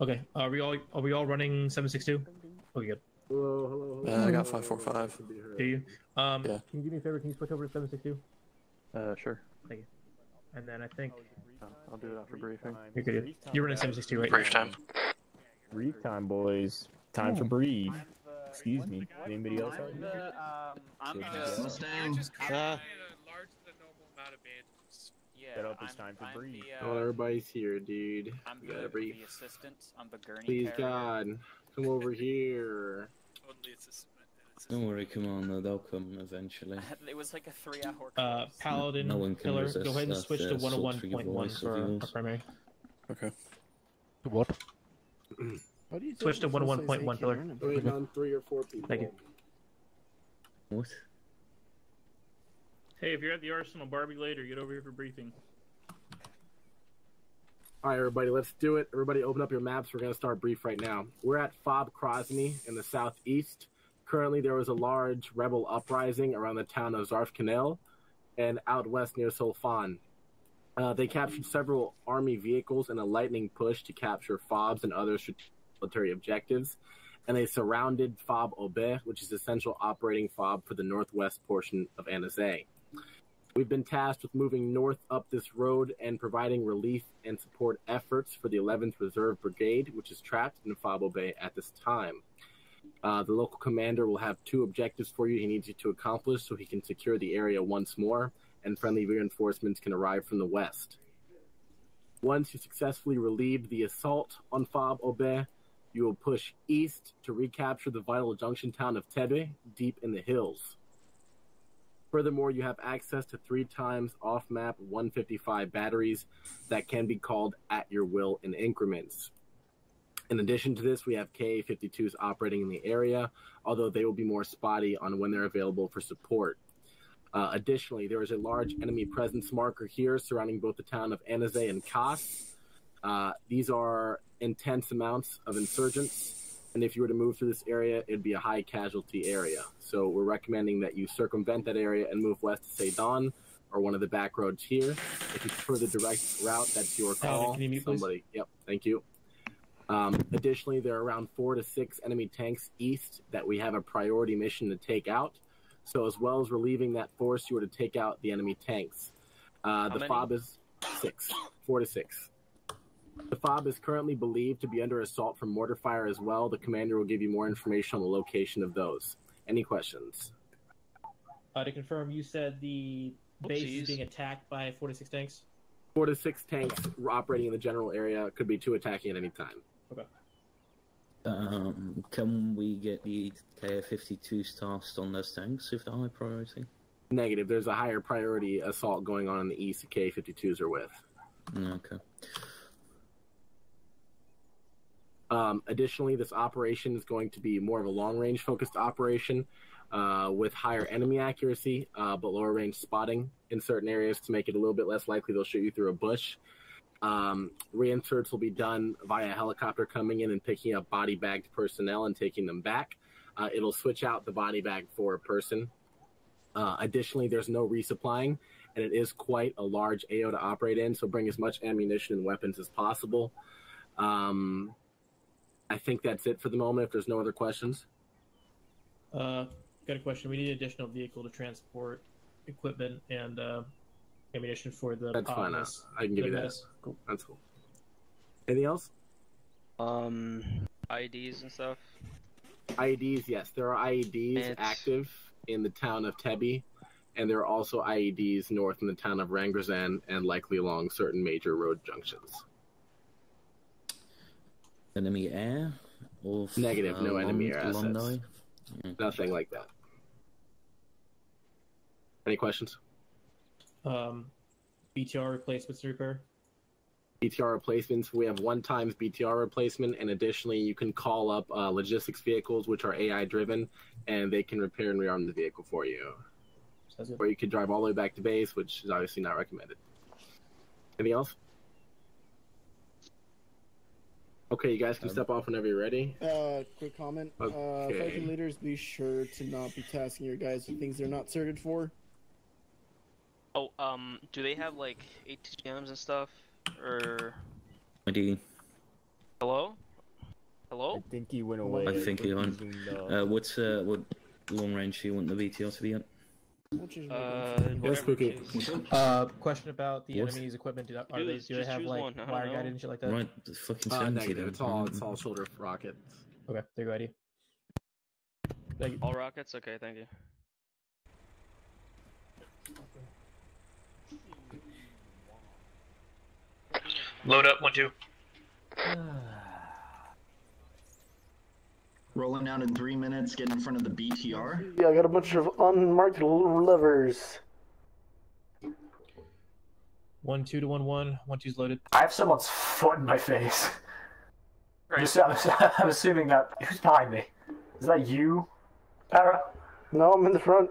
Okay. Are we all are we all running seven six two? Okay, good. Hello, hello, hello. Uh, I got 545. should be heard. Do you? Um, Yeah. Can you do me a favor? Can you switch over to seven six two? Uh, sure. Thank you. And then I think Uh, I'll do it after briefing. you're good. You're running seven six two, right? Brief time. Brief time, boys. Time for brief. Excuse me. Anybody else out here? Um, I'm Yeah. the Mustang. Just Ah. calculated a larger than normal amount of bandits. Yeah. Set up, it's I'm, time for I'm brief. The, Oh, uh, everybody's here, dude. I'm We the, gotta the brief. assistant. I'm the gurney Please, carrier. God, come over here. Only it's a cement- it's a Don't worry, come on, though, they'll come eventually. it was like a three-hour. Uh. Paladin No one can killer. resist Go ahead and that, switch to one hundred one sultry point one voice of for our primary. Okay. What? Switch to 101.1 pillar. We're on three or four people. Thank you. What? Hey, if you're at the Arsenal, Barbie later, get over here for briefing. All right, everybody, let's do it. Everybody, open up your maps. We're going to start brief right now. We're at Fob Krosny in the southeast. Currently, there was a large rebel uprising around the town of Zarf Canal and out west near Solfan. Uh, they captured several army vehicles in a lightning push to capture fobs and other strategic military objectives, and they surrounded Fob Obeh, which is the central operating fob for the northwest portion of Anizay. We've been tasked with moving north up this road and providing relief and support efforts for the 11th Reserve Brigade, which is trapped in Fob Obeh at this time. Uh, the local commander will have two objectives for you he needs you to accomplish so he can secure the area once more and friendly reinforcements can arrive from the west. Once you successfully relieve the assault on Fob Obeh, you will push east to recapture the vital junction town of Tebbi deep in the hills. Furthermore, you have access to three times off map 155 batteries that can be called at your will in increments. In addition to this, we have KA 52s operating in the area, although they will be more spotty on when they're available for support. Uh, additionally, there is a large enemy presence marker here surrounding both the town of Anizay and Kas. Uh, these are intense amounts of insurgents and if you were to move through this area, it'd be a high casualty area. So we're recommending that you circumvent that area and move west to Sedan or one of the back roads here. If you prefer the direct route, that's your Paladin, call. can you mute, please? Somebody, yep, thank you. Um, additionally, there are around four to six enemy tanks east that we have a priority mission to take out. So as well as relieving that force, you were to take out the enemy tanks. Uh, the many? fob is six, four to six. The fob is currently believed to be under assault from mortar fire as well. The commander will give you more information on the location of those. Any questions? Uh, to confirm, you said the base Oopsies. is being attacked by four to six tanks. Four to six tanks operating in the general area could be two attacking at any time. Um, can we get the KA-52s tasked on those tanks with the high priority? Negative. There's a higher priority assault going on in the east. The KA-52s are with. Okay. Um, additionally, this operation is going to be more of a long range focused operation uh, with higher enemy accuracy, uh, but lower range spotting in certain areas to make it a little bit less likely they'll shoot you through a bush. Um, reinserts will be done via helicopter coming in and picking up body bagged personnel and taking them back. Uh, it'll switch out the body bag for a person. Uh, additionally, there's no resupplying, and it is quite a large AO to operate in, so bring as much ammunition and weapons as possible. Um, I think that's it for the moment. If there's no other questions, Uh, got a question. We need an additional vehicle to transport equipment and uh, ammunition for the. that's fine. Uh, I can give you that. Yes. Cool. That's cool. Anything else? Um, IDs and stuff. IEDs, yes, there are IEDs It's- active in the town of Tebbi, and there are also IEDs north in the town of Rangrazan and likely along certain major road junctions. Enemy air? Or Negative, no enemy air along assets. the? Nothing like that. Any questions? Um, BTR replacements repair. BTR replacements. We have one times BTR replacement, and additionally, you can call up uh, logistics vehicles, which are AI driven, and they can repair and rearm the vehicle for you. Or you could drive all the way back to base, which is obviously not recommended. Anything else? Okay, you guys can Um, step off whenever you're ready. Uh, quick comment. Uh, Okay. fighting leaders, be sure to not be tasking your guys with things they're not certed for. Oh, um, do they have like ATGMs and stuff? Or ID. hello? Hello. I think he went away. I think he went. Uh, what's uh, what long range do you want the BTR to be at? Uh, Yes, Spooky. Uh, question about the What? enemy's equipment. Do, are they, do they have choose like one, I don't wire know. guided and shit like that? Right, fucking Uh, 70 negative. It's all it's all shoulder rockets. Okay, there you go, Eddie. Thank you. All rockets? Okay, thank you. Load up, one, two. Rolling out in three minutes, get in front of the BTR. Yeah, I got a bunch of unmarked levers. One two to one one. One two's loaded. I have someone's foot in my face. I'm, just, I'm, I'm assuming that who's behind me? Is that you, Para? No, I'm in the front.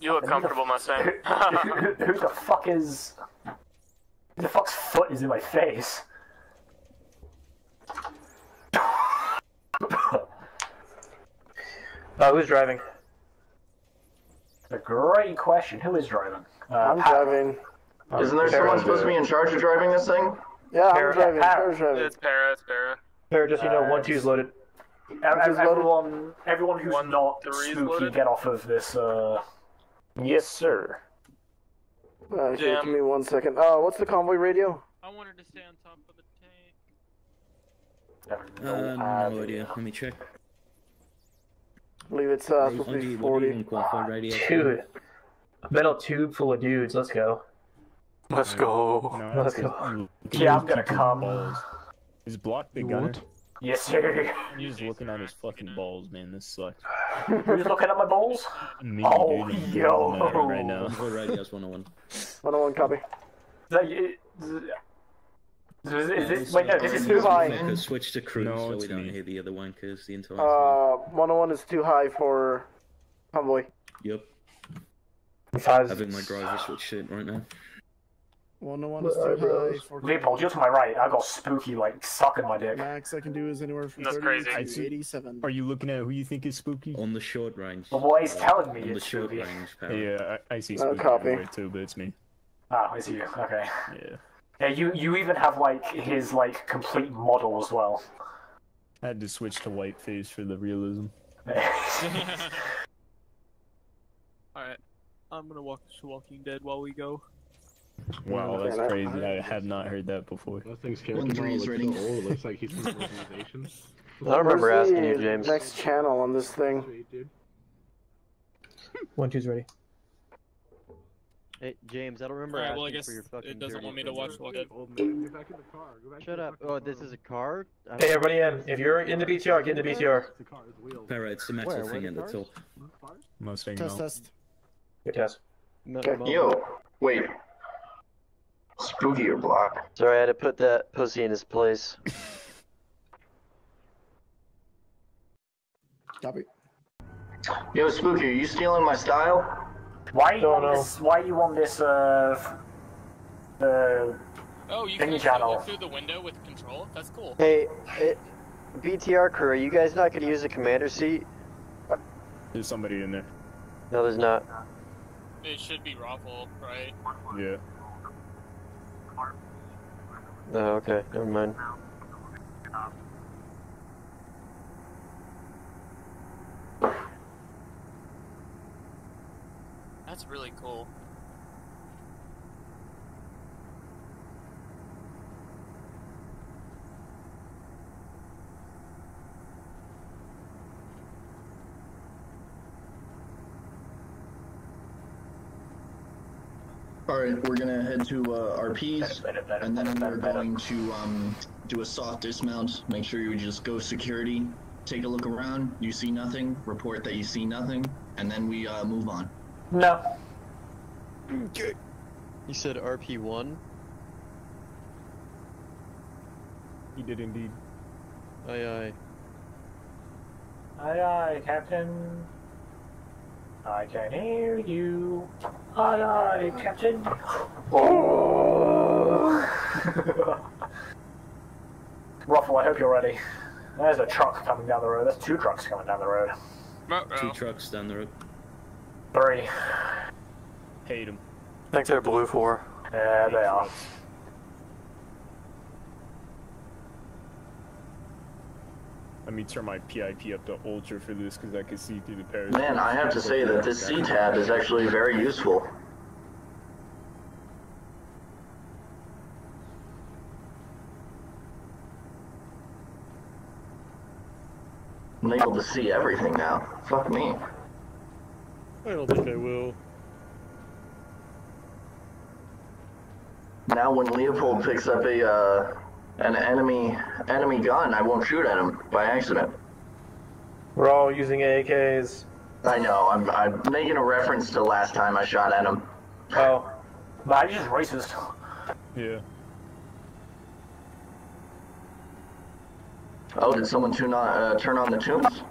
You look comfortable, Mustang. who, who, who the fuck is? Who the fuck's foot is in my face? Uh, who's driving? A great question. Who is driving? Uh, I'm Para. driving. Isn't there someone supposed to be in charge of driving this thing? Yeah, I'm driving. Para. Para's driving. It's para, it's para. Para, just you know, Uh, one two's loaded. Ev- ev- Who's loaded? Everyone, everyone who's One, not spooky, loaded? get off of this. Uh, Yes, sir. Okay, Jam. give me one second. Uh, what's the convoy radio? I wanted to stay on top of the tank. I have Uh, no no idea. Let me check. I believe it's uh, supposed to be you, what do 40. qualified radio? Dude, a metal tube full of dudes. Let's go. Let's go. No, Let's it's- go. Yeah, I'm gonna come. Balls. Is Block the gunner? Yes, sir. I'm just looking at his fucking balls, man. This sucks. Who's looking at my balls? Me, Oh, dude, I'm yo. doing that right now. Convoy radios 101. 101 copy. Is that you- is, is, is this, wait, no, this is too high. Switch to cruise No, so we don't me. hear the other wankers the entire time. Uh, 101 is too high for convoy. Yep, Five. having my driver switch it right now. 101 is too high for Leopold, you're to my right. I got spooky, like, sucking my dick. Max I can do is anywhere from That's 30 crazy. to I 87. Are you looking at who you think is spooky? On the short range. The boy's telling me On the it's short spooky. range, para. Yeah, I, I see No spooky copy. everywhere too, but it's me. Ah, it's you. Okay. Yeah. Yeah, you, you even have, like, his, like, complete model as well. I had to switch to white face for the realism. Alright. I'm gonna watch Walking Dead while we go. Wow, that's crazy. I had not heard that before. That thing's character One three is looks so old. Looks like he's from the organization. I don't remember asking you, James. Next channel on this thing. Sweet, dude. One two's ready. Hey, James, I don't remember Alright, asking well, I guess for your fucking it doesn't want me to watch Walking Dead. Old man, get back in the car. Go back Shut up. Oh, car. this is a car? I Hey, everybody in. If you're in the BTR, get in the BTR. It's a car. It's wheels. Para, it's the metal Where? Where thing in the cars? top. Cars? Mustang Test, no. test. Good test. No, Okay. Yo, wait. Spooky or block? Sorry, I had to put that pussy in his place. Copy. Yo, Spooky, are you stealing my style? Why are you Don't on know. this, why are you on this, uh, uh, Oh, you Thingy can channel. look through the window with control? That's cool. Hey, it, BTR crew, are you guys not going to use the commander seat? There's somebody in there. No, there's not. It should be Raffle, right? Yeah. Oh, okay, never mind. That's really cool. Alright, we're gonna head to uh, RPs, and then we're going to um, do a soft dismount. Make sure you just go security, take a look around. You see nothing, report that you see nothing, and then we uh, move on. No. Okay. You said RP1? He did indeed. Aye, aye. Aye, aye, Captain. I can hear you. Aye, aye, Captain. Oh. Ruffle, I hope you're ready. There's a truck coming down the road. There's two trucks coming down the road. Two trucks down the road. Three. Hate them. I think they're blue four. Yeah, they are. Let me turn my PIP up to ultra for this because I can see through the parachute. Man, I have to say that this cTab is actually very useful. I'm able to see everything now. Fuck me. I don't think I will. Now when Leopold picks up a uh, an enemy enemy gun, I won't shoot at him by accident. We're all using AKs. I know. I'm I'm making a reference to last time I shot at him. Oh. Nah, he's just racist. Yeah. Oh, did someone tune on uh, turn on the tunes?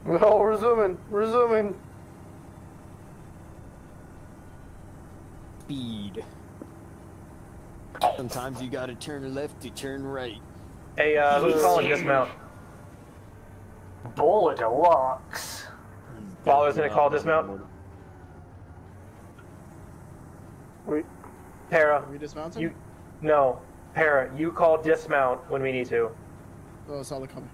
No, we're zooming. We're zooming. Speed. Sometimes you gotta turn left to turn right. Hey, uh, who's calling dismount? Bola Deluxe. Baller's gonna call dismount. Wait. Para, we dismounting? you, no, Para, you call dismount when we need to. Oh, solid coming.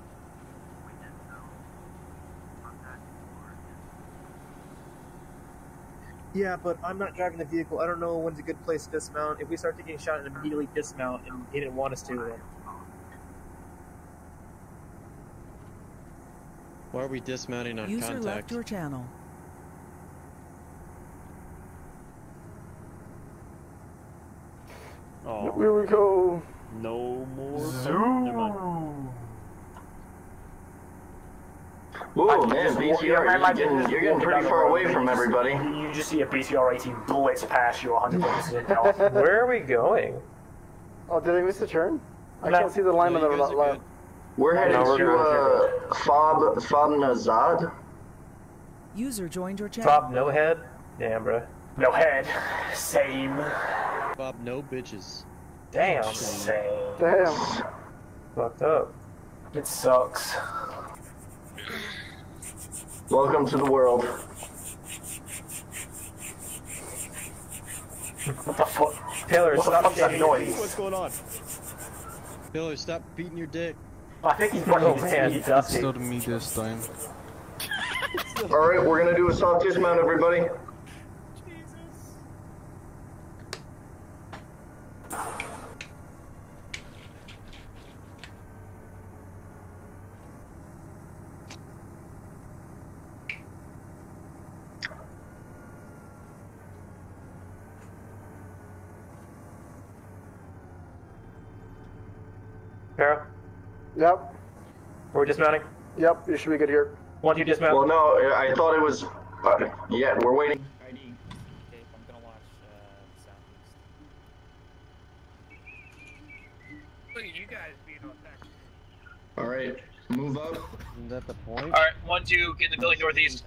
Yeah, but I'm not driving the vehicle. I don't know when's a good place to dismount. If we start taking a shot and immediately dismount, and he didn't want us to, then Why are we dismounting on User contact? left your channel. Oh, Here we go. no more. Zoom. Never mind. Whoa, man, BTR, you're getting, you're getting pretty far away from everybody. You just see a BTR 18 blitz past you 100% now. Where are we going? Oh, did I miss the turn? I No. can't see the line No, that you are guys not are loud. We're headed No, we're to going uh, Fob Fob Nazad. User joined your channel. Bob No Head? Damn, bro. No head. Same. Bob, no bitches. Damn. Same. Damn. Fucked up. It sucks. Welcome to the world. What the fuck? Taylor, What stop fuck's that noise? What's going on? Taylor, stop beating your dick. I think he's running Oh his man, teeth. Dusty. to me this time. Alright, we're gonna do a soft dismount, everybody. Para, Yep. are we dismounting? Yep. You should be good here. One, two, dismount. Well, no, I thought it was. Uh, yeah, we're waiting. Okay, I'm gonna watch uh, Southeast. Look at you guys being all tactical. Alright, move up. Isn't that the point? Alright, one, two, get in the building northeast.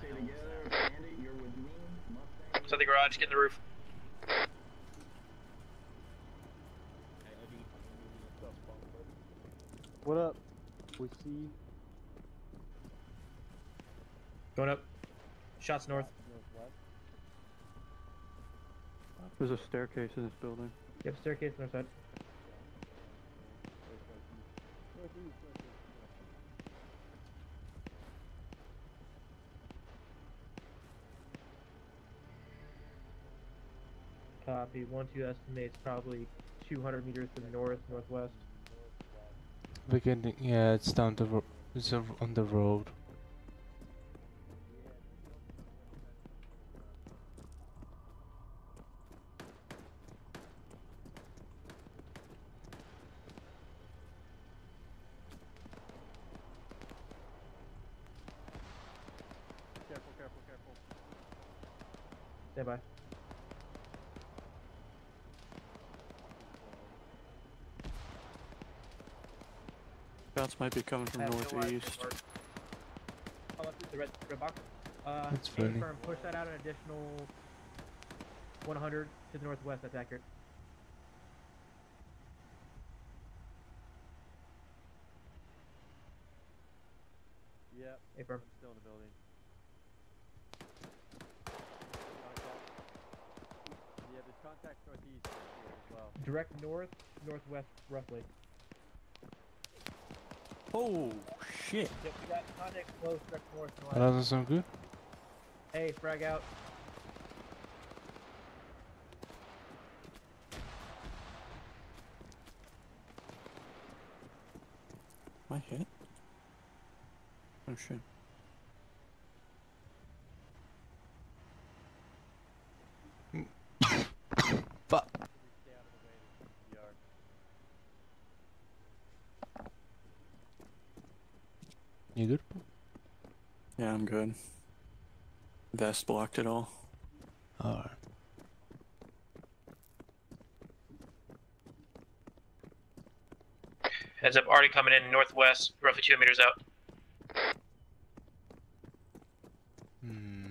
To the garage, get in the roof. What up? We see. going up. Shots north. There's a staircase in this building. Yep, staircase north side. Copy. One two estimates probably 200 meters to the north northwest. Beginning, yeah, it's down the it's on the road. Might be coming from Have no idea northeast. Oh, that's the red, red box. Uh, That's funny. firm, push that out an additional 100 to the northwest. That's accurate. Yep. Hey, firm. Still in the building. Yeah, there's contacts northeast here as well. Direct north, northwest, roughly. Oh shit! Yep, we got contact close, direct north. and That doesn't sound good. Hey, frag out. My I hit? Oh shit. Fuck. You good? Yeah, I'm good. Vest blocked at all. Alright. Heads up, already coming in northwest, roughly two meters out. Hmm.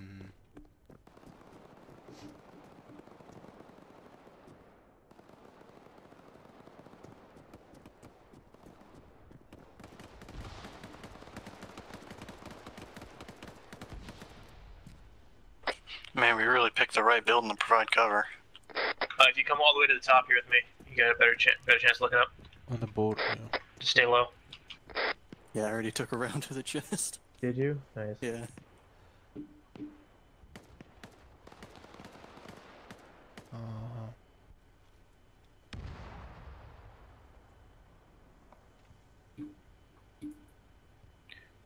Man, we really picked the right building to provide cover. Uh, if you come all the way to the top here with me, you got a better, ch- better chance of looking up. On the board, yeah. Just stay low. Yeah, I already took a round to the chest. Did you? Nice. Yeah. Uh,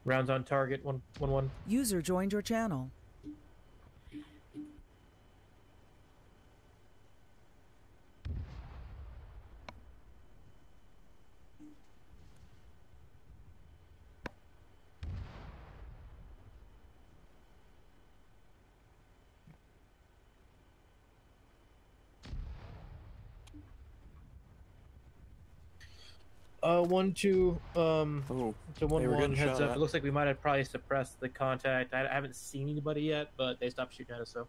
Rounds on target. One, one, one. User joined your channel. Uh, one, two, um, oh, to one, one, heads up. at. It looks like we might have probably suppressed the contact. I, I haven't seen anybody yet, but they stopped shooting at us, so.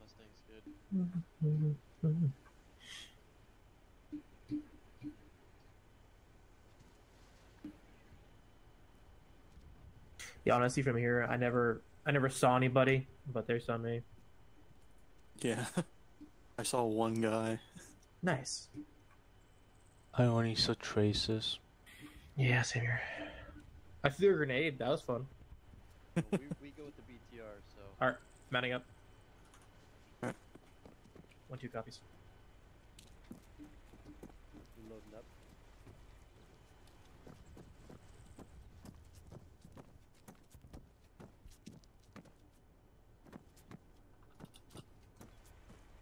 Mustang's good. Yeah, honestly, from here, I never, I never saw anybody, but they saw me. Yeah. I saw one guy. Nice. I only saw traces. Yeah, same here. I threw a grenade. That was fun. we, we go with the BTR, so. All right, mounting up. One, two copies. Loading up.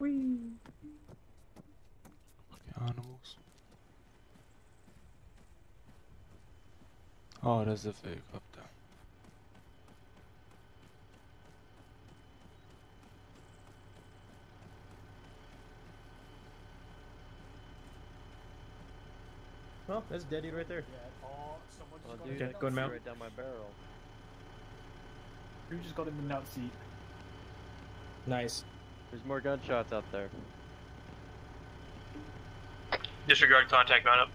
Whee. Animals. Oh, there's the vehicle up there. Well, that's dead dude right there. Oh, someone oh, just Oh, got dude, Okay, go and mount. right down my barrel. Who just got in the nut seat? Nice. There's more gunshots out there. Disregard contact, mount up.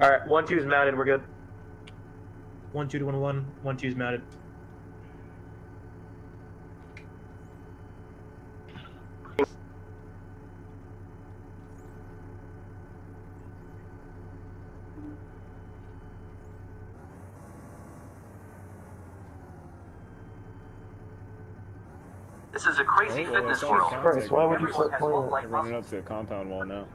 All right, one two's mounted. We're good. One, two to one, one. One, two's mounted. This is a crazy well, fitness it's world. Christ, why would you Everyone put has point full it? light They're running up to the compound wall now.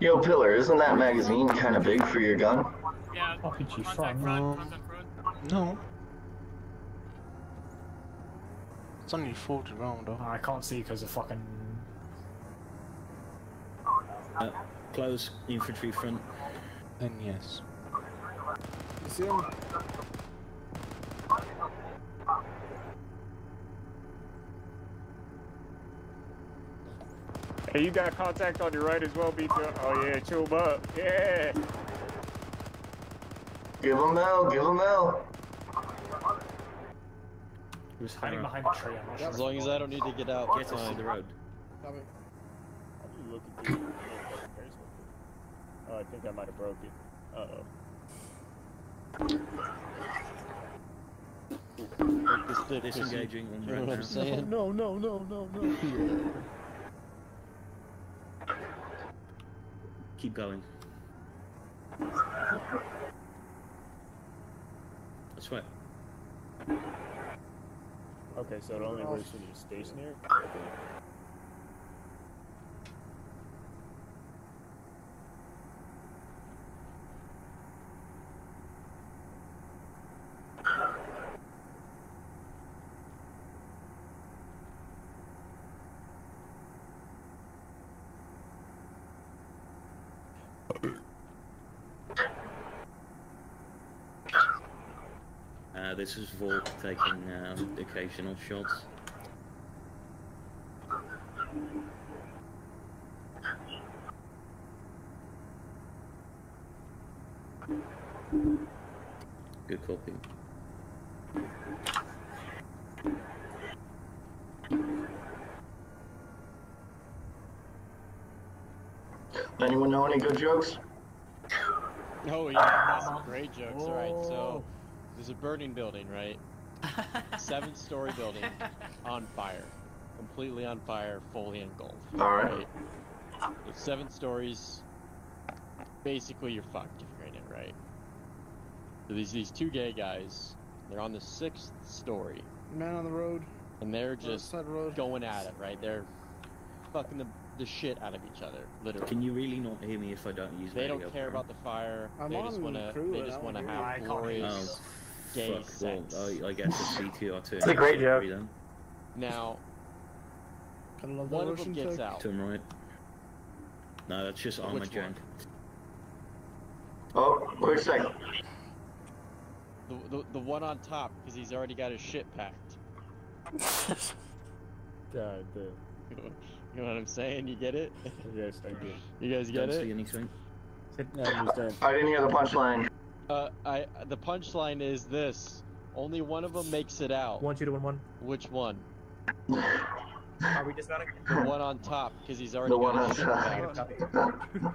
Yo, Pillar, isn't that magazine kind of big for your gun? Yeah. RPG contact front. front, front. No. It's only 40 round though. I can't see because of fucking. Uh, close infantry front. Then yes. You see him? Hey, you got contact on your right as well, B2. Oh yeah, chew 'em up. Yeah. Give him hell, give him hell. He was hiding behind a tree. I'm not sure. As long as I don't need to get out, Get it's us to fine. the road. Coming. How do you look at this? Oh, I think I might have broke it. Uh Like this dick, pussy. Disengaging on You know red what I'm now. saying? No, no, no, no, no. Keep going. That's right. Okay, so it only works when you're stationary. Uh, this is Volk taking um, occasional shots. Good copy. Anyone know any good jokes? Oh yeah, that's great jokes. All right, so there's a burning building, right? Seven-story building on fire, completely on fire, fully engulfed. All right. It's seven stories. Basically, you're fucked if you're in it, right? So these these two gay guys, they're on the sixth story, Man on the road. and they're just side road. going at it, right? They're fucking the the shit out of each other, literally. Can you really not hear me if I don't use They radio, don't care bro? about the fire. I'm they just on wanna crew they just wanna wanna have you. glorious Oh, gay fuck, sex. well, I, I guess it's CTR too. It's a great joke. Then. Now, Kinda one of them gets tech. out. To him right. No, that's just armor Which junk. Oh, quick second. The, the, the one on top, because he's already got his shit packed. God damn. You know what I'm saying? You get it? Yes, I do. You guys get Don't it? see anything. I understand. I didn't hear the punchline. Uh, I the punchline is this: only one of them makes it out. One, two, to one, one. Which one? Are we dismounting? The one on top, because he's already The one on top.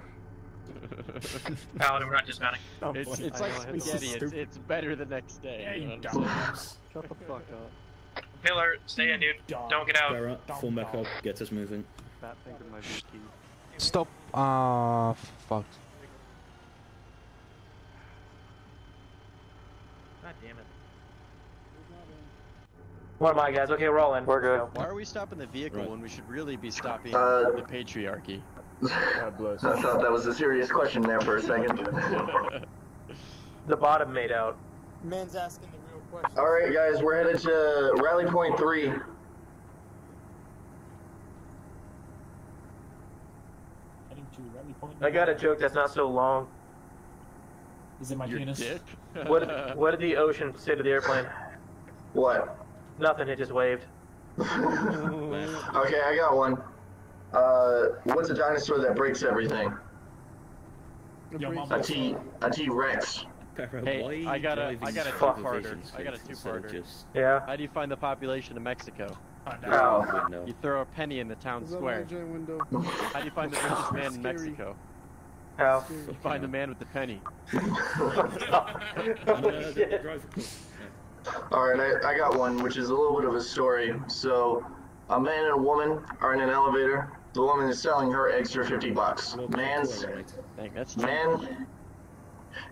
Paladin, we're not dismounting. Oh, it's boy. it's I like know, I hit the spaghetti. It's, stupid- it's better the next day. Yeah, you you know what I'm saying? dumbass. Shut the fuck up. Pillar, stay in, dude. Don't get out. Barra, form back up, get us moving. Fat finger my VT. Stop. Ah, fuck. God damn it. What am I, guys? Okay, we're all in. We're good. Why are we stopping the vehicle Right. when we should really be stopping Uh, the patriarchy? God bless. I thought that was a serious question there for a second. The bottom made out. Man's asking the real question. All right, guys, we're headed to Rally Point 3. Heading to Rally Point. I got a joke that's not so long. Is it my Your penis? dick? What What did the ocean say to the airplane? What? Nothing. It just waved. okay, I got one. Uh, what's a dinosaur that breaks everything? Yo, A T, a T Rex. Hey, why are you I got a- driving I got a super two-parter. I got a skills instead of two-parter. Just... Yeah. How do you find the population of Mexico? How? Would know. You throw a penny in the town square. my giant window? How do you find the richest man in Scary. Mexico? How? You find the man with the penny. oh, shit. All right, I, I got one, which is a little bit of a story. So, a man and a woman are in an elevator. The woman is selling her eggs for 50 bucks. Man's Right. Dang, that's cheap. man,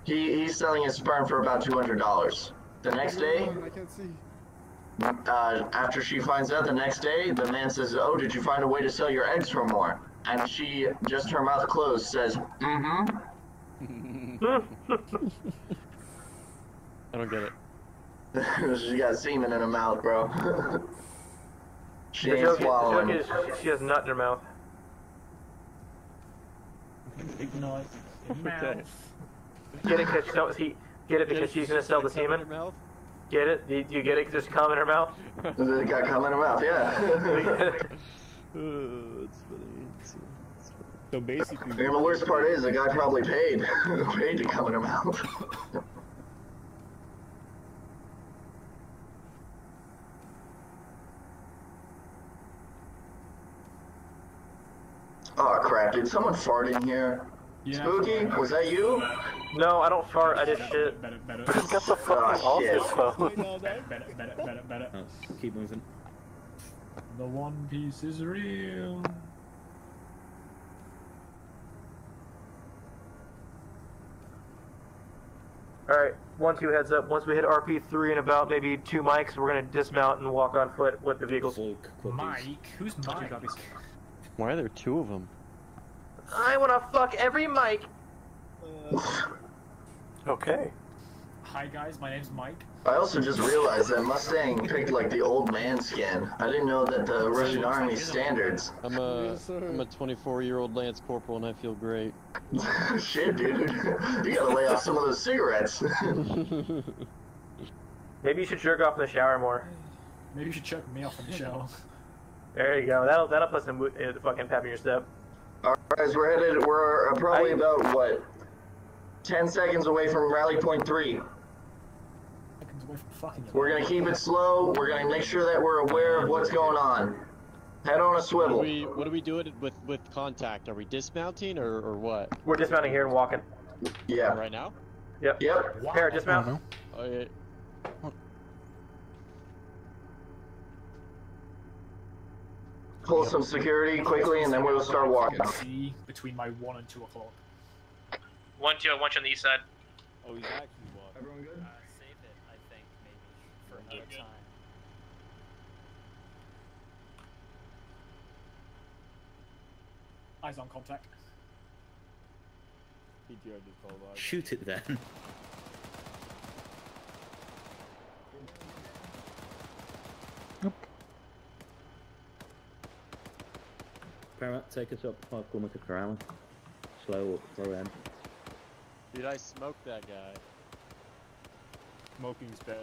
he he's selling his sperm for about $200. The next day, I can't see. uh, after she finds out the next day, the man says, "Oh, did you find a way to sell your eggs for more?" And she, just her mouth closed, says, "Mm-hmm." I don't get it. she got semen in her mouth, bro. she The ain't joke, is, the swallowing. is she has nut in her mouth. Big nut. Okay. Get it? Cause she he, Get it because she's gonna sell the semen. Get it? Do you, do you get it? 'cause there's cum in her mouth. They got cum in her mouth, yeah. So basically, and the worst part is, the guy probably paid, paid to come in her mouth. oh crap! Did someone fart in here? Spooky, was that you? No, I don't fart. I just shit. Better, better, got the oh, fucking Oh, off shit. phone. Oh, keep moving. The One Piece is real. Alright, one, two heads up. Once we hit RP3 in about maybe two mics, we're gonna dismount and walk on foot with the vehicles. Mike, who's Mike? Why are there two of them? I wanna fuck every mic. Okay. Hi guys, my name's Mike. I also just realized that Mustang picked like the old man skin. I didn't know that the Russian Army standards. I'm a am a 24 year old Lance Corporal and I feel great. Shit, dude. You gotta lay off some of those cigarettes. Maybe you should jerk off in the shower more. Maybe you should check me off in the shower. There you go. That'll that'll put some uh, fucking pep in your step. Alright, guys, we're headed. We're uh, probably about what, ten seconds away from rally point three. Seconds away from fucking you. We're gonna keep it slow. We're gonna make sure that we're aware of what's going on. Head on a What do swivel. we what do we do it with with contact? Are we dismounting or, or what? We're dismounting here and walking. Yeah. Right now? Yep. Yep. Parrot, dismount. Oh yeah. Pull some security quickly, and then we'll start walking. See between my one and two o'clock. One, two, I want you on the east side. Oh, he's actually walking. Everyone good? Uh, save it, I think, maybe, for time. Eyes on contact. BTR just called out. Shoot it then. Paramount, take us up 5 kilometers per hour. Slow up, slow end. Dude, I smoked that guy. Smoking's bad.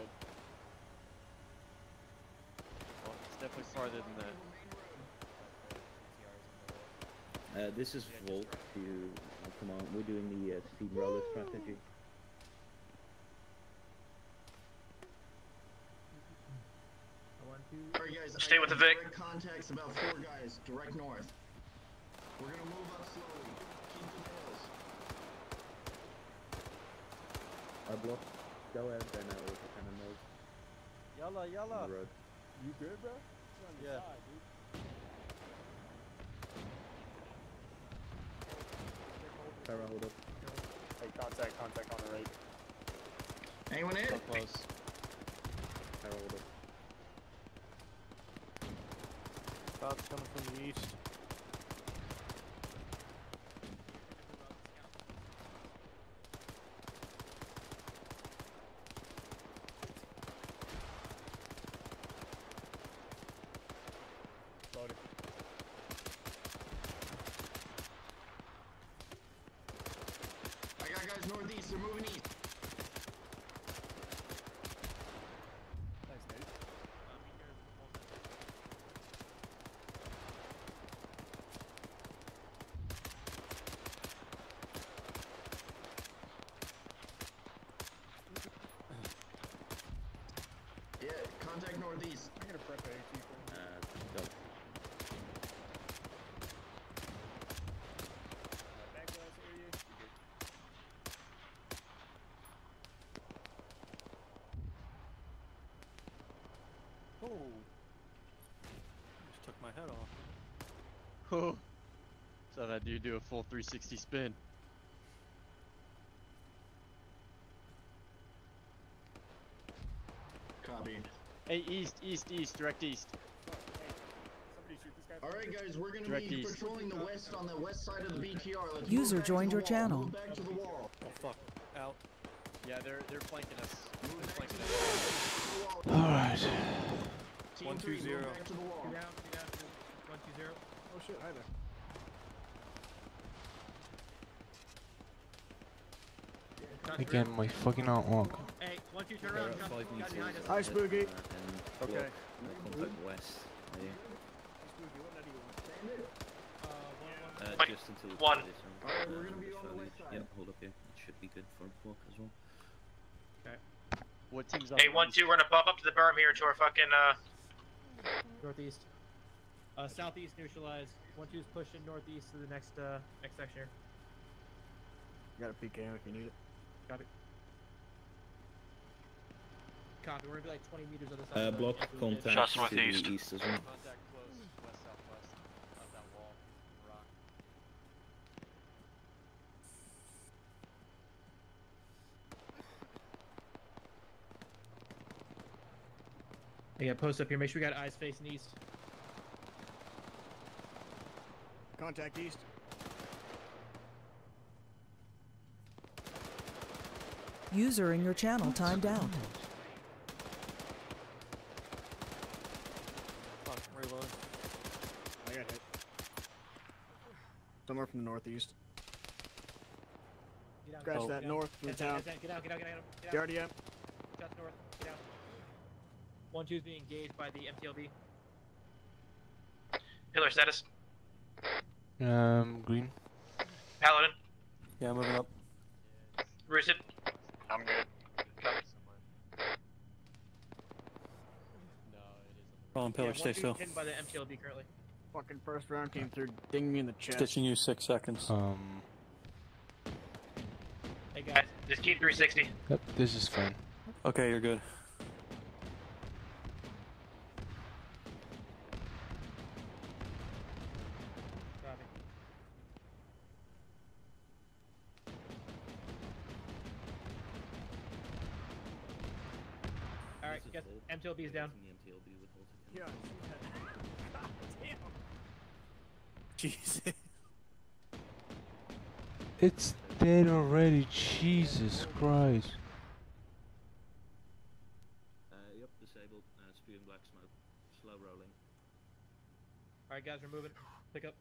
Well, it's definitely farther than that. Uh, this is Volk. You, oh, come on, we're doing the uh, roller strategy. Alright, guys. Stay I with the Vic. Contacts about four guys, direct north. We're gonna move up slowly. Keep the hills. I block. Go ahead, then I will kind of know Yalla, yalla. the. You good, bro? Yeah. Para, hold up. Hey, contact, contact on the right. Anyone in? So close. Para, hold up. Shots coming from the east. Loaded. I got guys northeast. They're moving east. Thanks, Nate. Yeah, contact northeast. I'm gonna prep AT for Uh, go. Back glass area. You good. Oh. Just took my head off. Oh. Saw that dude do a full 360 spin. Copy. Hey, east, east, east, direct east. Somebody shoot this guy. All right, guys, we're gonna Direct be east. patrolling the west on the west side of the BTR. Let's User back to joined the your wall. channel. Move back to the wall. Oh fuck. Out. Yeah, they're they're flanking us. They're Move back to flanking us. wall. Alright. Team One, two, three, move zero. back to the wall. One two zero. Oh shit, hi there. Again, my fucking artwork. Hey, once you turn around. Five Guys meters behind us. Hi, Spooky. uh, and Okay. block, uh, contact west. Yeah. Uh, Wait, just until it's one. Alright, uh, we're gonna be just on the west side. Yep, hold up here. It should be good for block as well. Okay. What team's on Hey, one, two, we're gonna bump up to the berm here to our fucking, uh, Northeast. Uh, southeast neutralized. One two's pushing northeast to the next uh next section here. Got a PKM if you need it. Copy. Copy. We're gonna be like 20 meters on the side. Uh, of block after contact hit. to the east as well. Contact close, west southwest of that wall. Rock. Yeah, post up here. Make sure we got eyes facing east. Contact east. User in your channel timed out. Reload. I got hit. Somewhere from the northeast. Get out, Scratch oh. get that out, north from get town. out, Get out, get out, get out, get out. Get out. Already up? Shots north. Get out. One two's being engaged by the MTLB. pillar status. Um, green. Paladin. Yeah, moving up. Roosted. I'm good. Wrong pillar, yeah, stay still. two's by the MTLB currently. Fucking first round came through, ding me in the chest. Stitching you six seconds. Um, Hey guys, just keep 360. yep, this is fine. Okay, you're good. Copy. All right, get MTLB is down. Yeah. Jesus. It's dead already. Jesus Christ. Uh, yep, disabled. Uh, spewing black smoke. Slow rolling. All right, guys, we're moving. Pick up.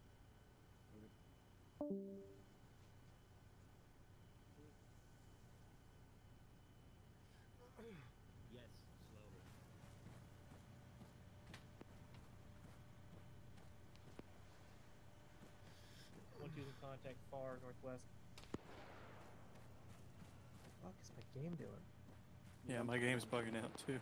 Yes, slowly. One two's in contact far northwest. What the fuck is my game doing? Yeah, my game's bugging out too.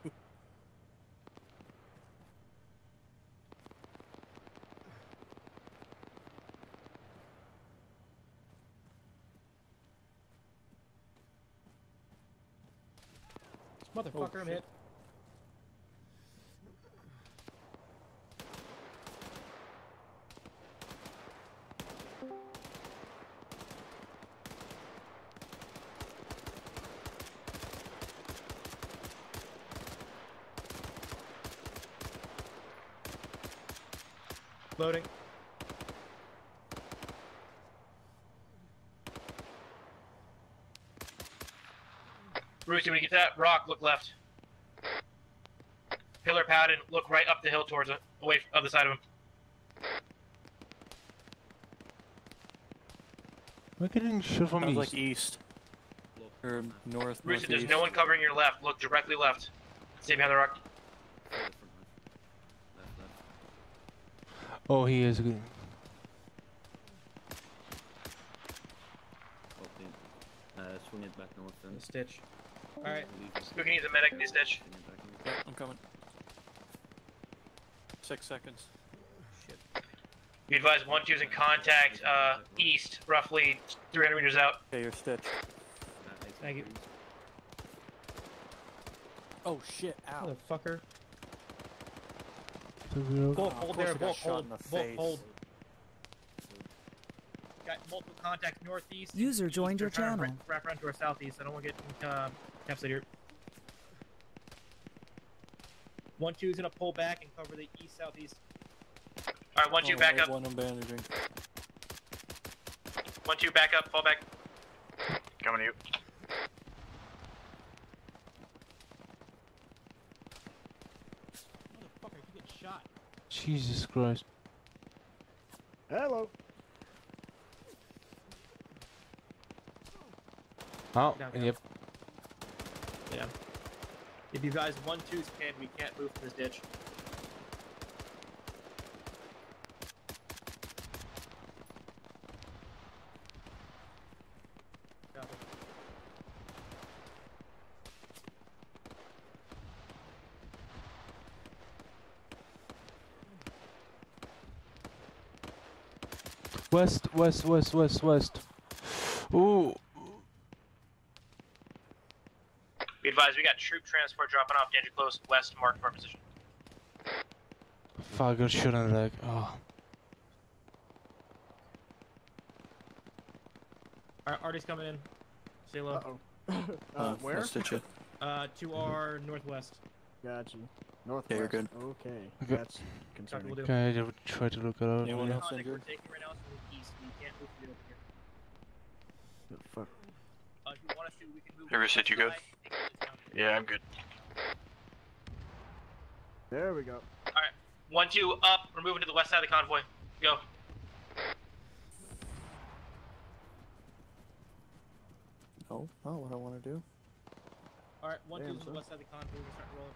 Motherfucker, I'm hit. Loading. Roosted, when you get to that rock, look left. Pillar Paladin, look right up the hill towards it, away f- of the side of him. We're getting shot from Sounds east. like east. Or north, Roosted, there's no one covering your left. Look directly left. Stay behind the rock. Oh, he is good. Uh, swing it back north then. Stitch. Alright. Who can use a medic, needs stitch. Swing it back north. Yep, I'm coming. Six seconds. Be advised, one two's in contact uh, east, roughly 300 meters out. Okay, you're stitched. 18 Thank you. Oh shit, ow. Motherfucker. So we're- Bulk, of hold there, I got bulk, shot hold. in the face. hold. Got multiple contacts northeast. User joined your channel. Wrap around to our southeast. I don't want to get uh, captured here. One two is gonna pull back and cover the east southeast. All right, one two Oh, back wait, up. One I'm bandaging. One two back up. Fall back. Coming to you. Motherfucker, you get shot. Jesus Christ. Hello. Oh, Down, down. Yep. Yeah. If you guys one twos can, we can't move from this ditch. West, west, west, west, west. Ooh. Be advised, we got troop transport dropping off danger close west mark for our position. Fuck, I got shot on the leg. Oh. Alright, Artie's coming in. Say hello. Uh, where? I'll stitch it. Uh, to our northwest. Got you. Northwest. Yeah, you're good. Okay. Okay. That's concerning. we'll do. Okay, I try to look it up. Anyone yeah. else Contact we're injured? right now the east. We can't move to over here. The fuck. Uh, if you want us to, we can move. Ever to said you go? Side. Yeah, I'm good. There we go. Alright, one, two, up. We're moving to the west side of the convoy. Go. No, not what I want to do. Alright, one Damn, two's to the west side of the convoy. We start rolling.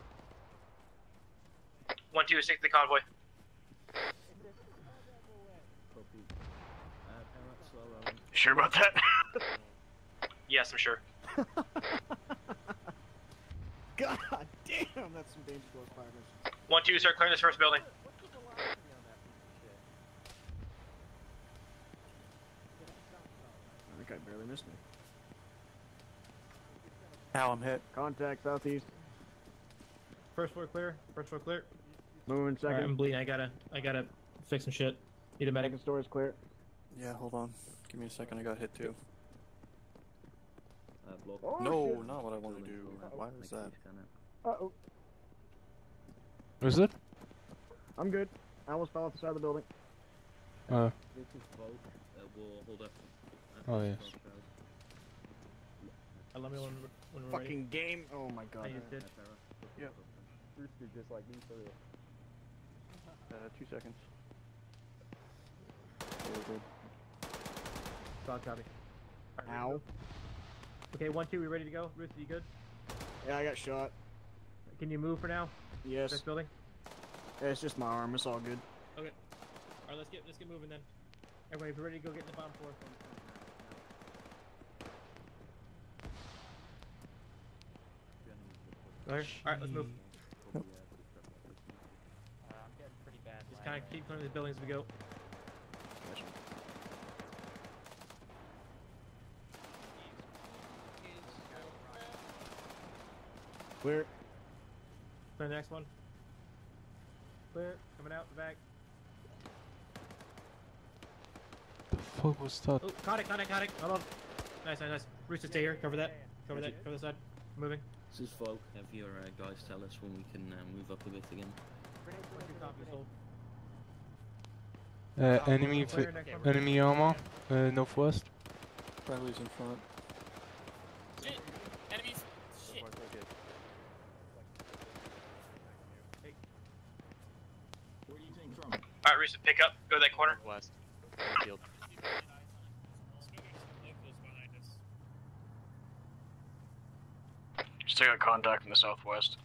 One, two, stick to the convoy. Sure about that? Yes, I'm sure. God damn, that's some danger close fire missions. One, two, start clearing this first building. I think I barely missed me. Ow, I'm hit. Contact southeast. First floor clear. First floor clear. Moving Alright, I'm second. bleeding. I gotta, I gotta fix some shit. Need a medic. Second store is clear. Yeah, hold on. Give me a second. I got hit too. Oh, no, shit. not what I want to do. Why is that? Uh oh. Was it? I'm good. I almost fell off the side of the building. Oh. This is Volk. Uh, we'll hold up. Oh, yes. Uh, let me know when, when we're ready. Fucking game. Oh my god. I used it. Yep. Rooster just like me for real. Uh, two seconds. Very good. Solid copy. Ow. Okay, one, two, we ready to go? Ruth, you good? Yeah, I got shot. Can you move for now? Yes. First building? Yeah, it's just my arm. It's all good. Okay. Alright, let's get let's get moving then. Everybody, be ready to go get in the bottom floor. Alright, alright, let's move. Uh, I'm getting pretty bad. Just kind of keep clearing the buildings as we go. Clear. Clear the next one. Clear. Coming out the back. The fuck was that? Oh, caught it, caught it, caught it. Hold on. Nice, nice, nice. Rooster, stay here. Cover that. Cover that. Cover the side. Moving. This is Volk. Have your uh, guys tell us when we can uh, move up a bit again. Uh, enemy, Clear, fi- next one. enemy armor, uh, northwest. Friendly's in front. Shit! Enemies! Shit! Alright, Reese, pick up. Go to that corner. West. Field. Just take a contact from the southwest.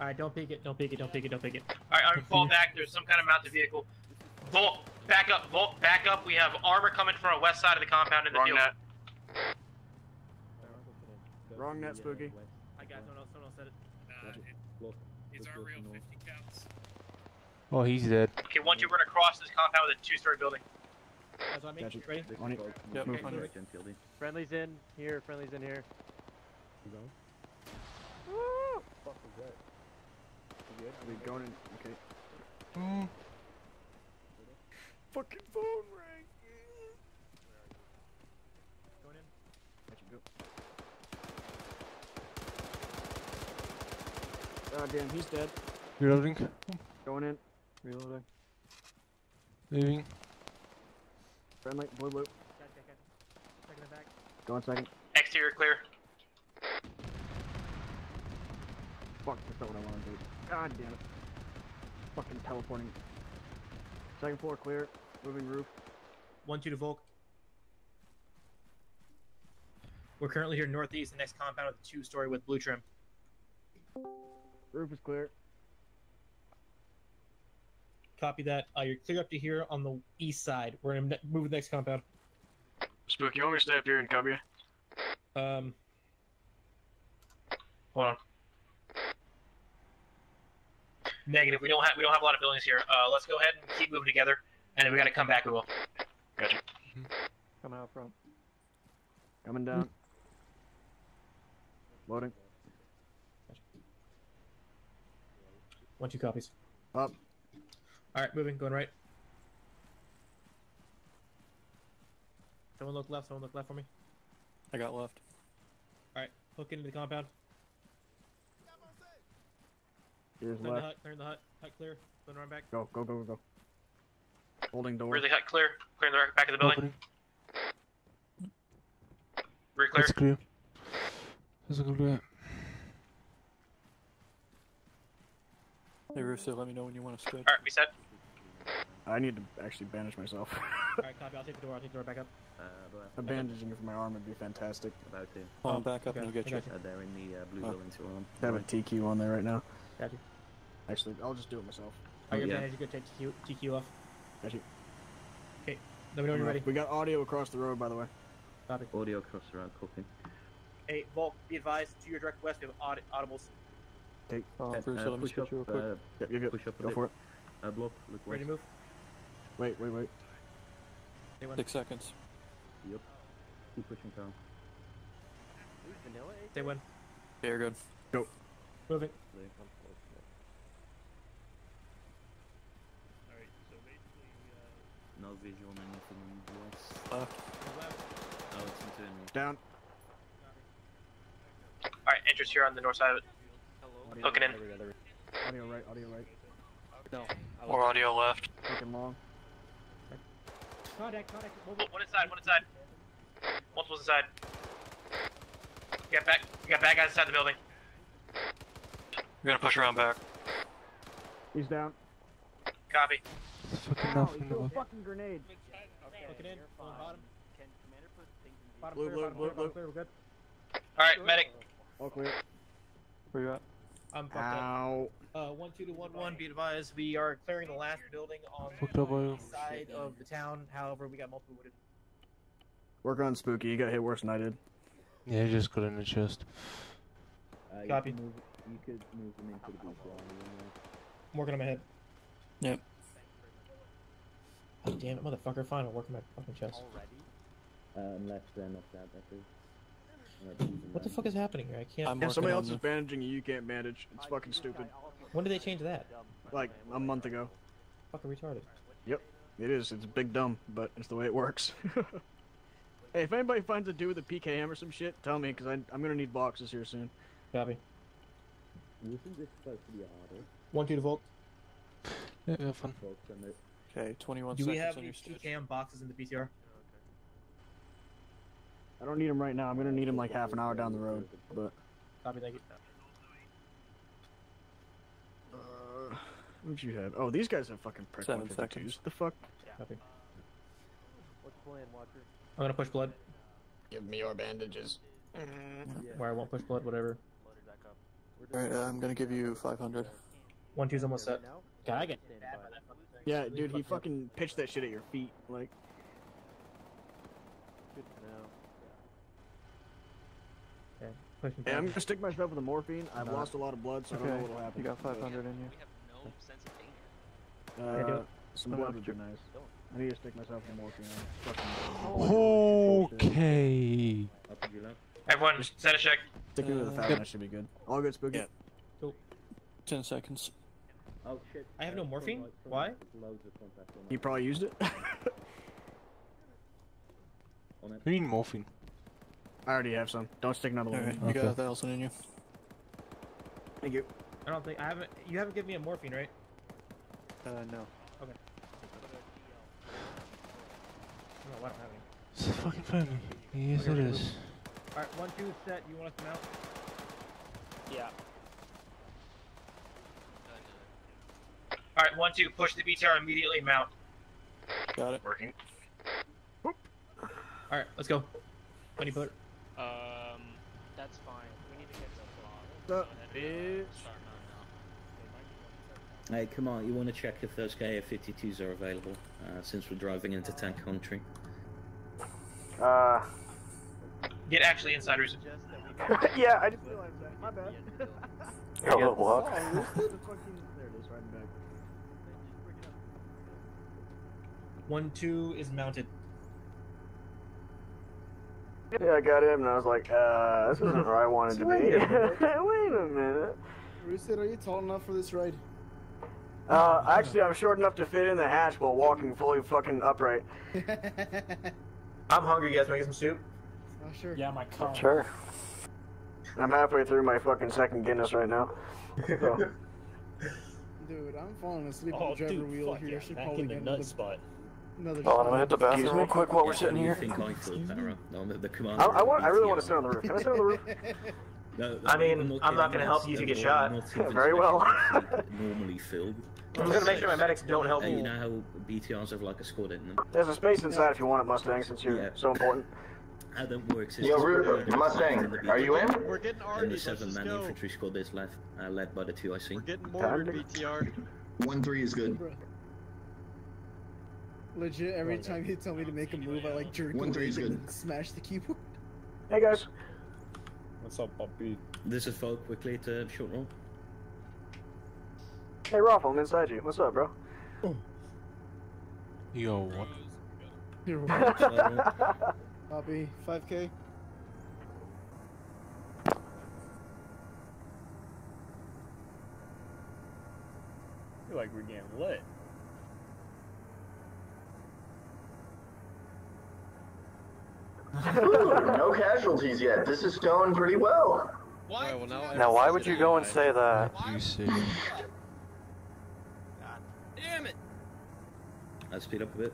Alright, don't peek it, don't peek it, don't peek it, don't peek it. Alright, I'm fall back. There's some kind of mounted vehicle. Volt, back up. Volt, back up. We have armor coming from our west side of the compound in the Wrong field. net. Wrong net, Spooky. I got someone else, someone else said it. It's our real 50 counts. Oh, he's dead. Okay, once you run across this compound with a two-story building. That's what I mean. Gotcha. Ready? On it. Yep, Okay, on move it. it. Friendly's in here. Friendly's in here. Fuck was that? You good? Are we going in? Okay. Mm. Fucking phone rang. Going in. Let you go. God damn, he's dead. Reloading. Going in. Reloading. Leaving. Friendly, blue blue. Gotcha, gotcha. Second and back. Going second. Exterior clear. Fuck, that's not what I want to do. God damn it. Fucking teleporting. Second floor clear. Moving roof. One, two to Volk. We're currently here northeast, the next compound with a two-story with blue trim. Roof is clear. Copy that. Uh, you're clear up to here on the east side. We're gonna ne- move the next compound. Spook, you want me to stay up here and cover you? Um, Hold on. Negative. We don't have we don't have a lot of buildings here. Uh, let's go ahead and keep moving together, and if we got to come back, we will. Gotcha. Coming out front. Coming down. Loading. One, two copies. Up. All right, moving. Going right. Someone look left. Someone look left for me. I got left. All right, hook into the compound. Here's Clear the left. hut. Clear the hut. Hut clear. Going run back. Go, go, go, go, go. Holding door. Where's the hut clear? Clearing the back of the building. Opening. We're clear. It's clear. It's clear. Hey, Russo, let me know when you want to spread. All right, we set. I need to actually bandage myself. All right, copy. I'll take the door. I'll take the door back up. Uh, A bandaging for my arm would be fantastic. About to. I'm back up okay, and we'll get you. got Uh, they're in the uh, blue Oh. building to arm. I have a TQ on there right now. Got you. Actually, I'll just do it myself. Are you yeah. advantage? You good? Take TQ, TQ off. Got you. Okay. Let me know when you're ready. We got audio across the road, by the way. Copy. Audio across the road, copy. Hey, Volk, be advised. To your direct west, we have aud- audibles. Take. Oh, Uh, Russo, uh, let me push up, you real quick. uh, Yep, yep, yep. push up Go for it. Uh, block, look Ready to move? Wait, wait, wait. Stay one. Six seconds. Yep. Keep pushing, Carl. Stay one. Yeah, you're good. Go. Moving. Alright, so basically, no visual on anything on the west. Left. Oh, it's internal. Down. All right, entrance here on the north side of it. Hooking in. Audio right, audio right. No. More audio left. Looking long. Contact, contact. Move One one inside, one inside. Multiple inside. We got back. We got bad guys inside the building. We're gonna push around back. He's down. Copy. Fucking Ow, he threw a fucking grenade. Hooking in. On the bottom. Bottom Blue, clear, blue, bottom blue, clear, bottom blue. clear. We're good. All right, medic. All clear. Where you at? I'm fucked up. Uh, one two to one one. Be advised, we are clearing the last building on Fucked up, the boy. east side of the town. However, we got multiple wooded. Work on Spooky. You got hit worse than I did. Yeah, he just got in the chest. Uh, Copy. You, can move, you could move them into the blue building. I'm working on my head. Yep. Oh, damn it, motherfucker! Fine, I'll work on my fucking chest. Uh, unless they're knocked out, that is. What the fuck is happening here? I can't. I'm If somebody on else is the- bandaging you, you can't bandage. It's fucking stupid. When did they change that? Like a month ago. Fucking retarded. Yep. It is. It's big dumb, but it's the way it works. hey, if anybody finds a dude with a PKM or some shit, tell me, because I'm gonna need boxes here soon. Copy. Isn't supposed to be harder? One two to Volk. Yeah, yeah, fun. Folks, and it- Okay, 21 Do seconds we have on any your stitch. Boxes in the BTR? I don't need them right now. I'm gonna need them like half an hour down the road. But Copy. Thank you. uh, what'd you have? Oh, these guys have fucking prick Seven seconds. The fuck? Copy. What's the plan, Watcher? I'm gonna push blood. Give me your bandages. Where I won't push blood. Whatever. Loaded back up. Alright, uh, I'm gonna give you 500. One two's almost set. Now? God, I get Stand bad by. by that fucking thing. Yeah, dude, he fucking pitched that shit at your feet. Like, Good to know. Okay. Pushing hey, I'm gonna stick myself with the morphine. I've Uh, lost a lot of blood, so I don't know what'll happen. you got 500 in you. We have no sense of danger. Uh, Yeah, do some blood would be nice. I need to stick myself with morphine. Fucking Okay. Up to your left. Everyone, set a check. Stick me with the Uh, fat yep. one, that should be good. All good, Spooky? Yeah. 10 seconds. Oh shit. I have no Uh, morphine? Why? right, Loads of contact on You probably used it. On it. We need morphine. I already have some. Don't stick another one. Alright, in. you got Okay. a thousand in you. Thank you. I don't think I haven't. You haven't given me a morphine, right? Uh, no. Okay. No, I don't have any. It's a fucking family. Yes, Okay, it ready to is. All right, one two set. You want us to mount? Yeah. All right, one two. Push the BTR immediately. Mount. Got it. Working. All right, let's go. Honey butter. Um, that's fine. We need to get bitch. Hey, come on, you want to check if those KA-52s are available, uh, since we're driving into tank country. Uh... Get actually insiders. yeah, I just realized that. My bad. Yo, what? One, two is mounted. Yeah, I got him, and I was like, uh, this isn't where I wanted to be. Wait a minute. Wait a minute. Roosted, are you tall enough for this ride? Uh, actually, I'm short enough to fit in the hatch while walking fully fucking upright. I'm hungry. You guys want to get some soup? Oh, sure. Yeah, my car. Sure. I'm halfway through my fucking second Guinness right now. So, Dude, I'm falling asleep Oh, on the driver dude, wheel fuck here. yeah, Should back probably in the get nut spot. Another Oh, I'm gonna hit the bathroom Excuse real me? quick while we're sitting here. I? No, the, the commander I, I want. I really want to sit on the roof. Can I sit on the roof? No, I mean, I'm not gonna help you if you they're get shot. not even Very well. normally filled. I'm just gonna make sure my medics don't help Uh, you know how BTRs have like a squad in them? There's a space inside if you want it, Mustang, since you're so important. How that works is... Yo, the Ru- squad in the Mustang, are you in? We're getting And the arty. Let's seven-man infantry squad is left, uh, led by the two IC. We're getting mortared, BTR. One three is good. Bruh. Legit, every time you tell me to make a move, I like jerk One away and good. smash the keyboard. Hey guys. What's up, puppy? This is Volk quickly to short roll. Hey, Rolf, I'm inside you. What's up, bro? Yo, what? You're Slow Copy. 5k. feel like we're getting lit. Ooh, no casualties yet. This is going pretty well. Alright, well now, Now, why would you go and say that? You say. Damn it! I'll speed up a bit.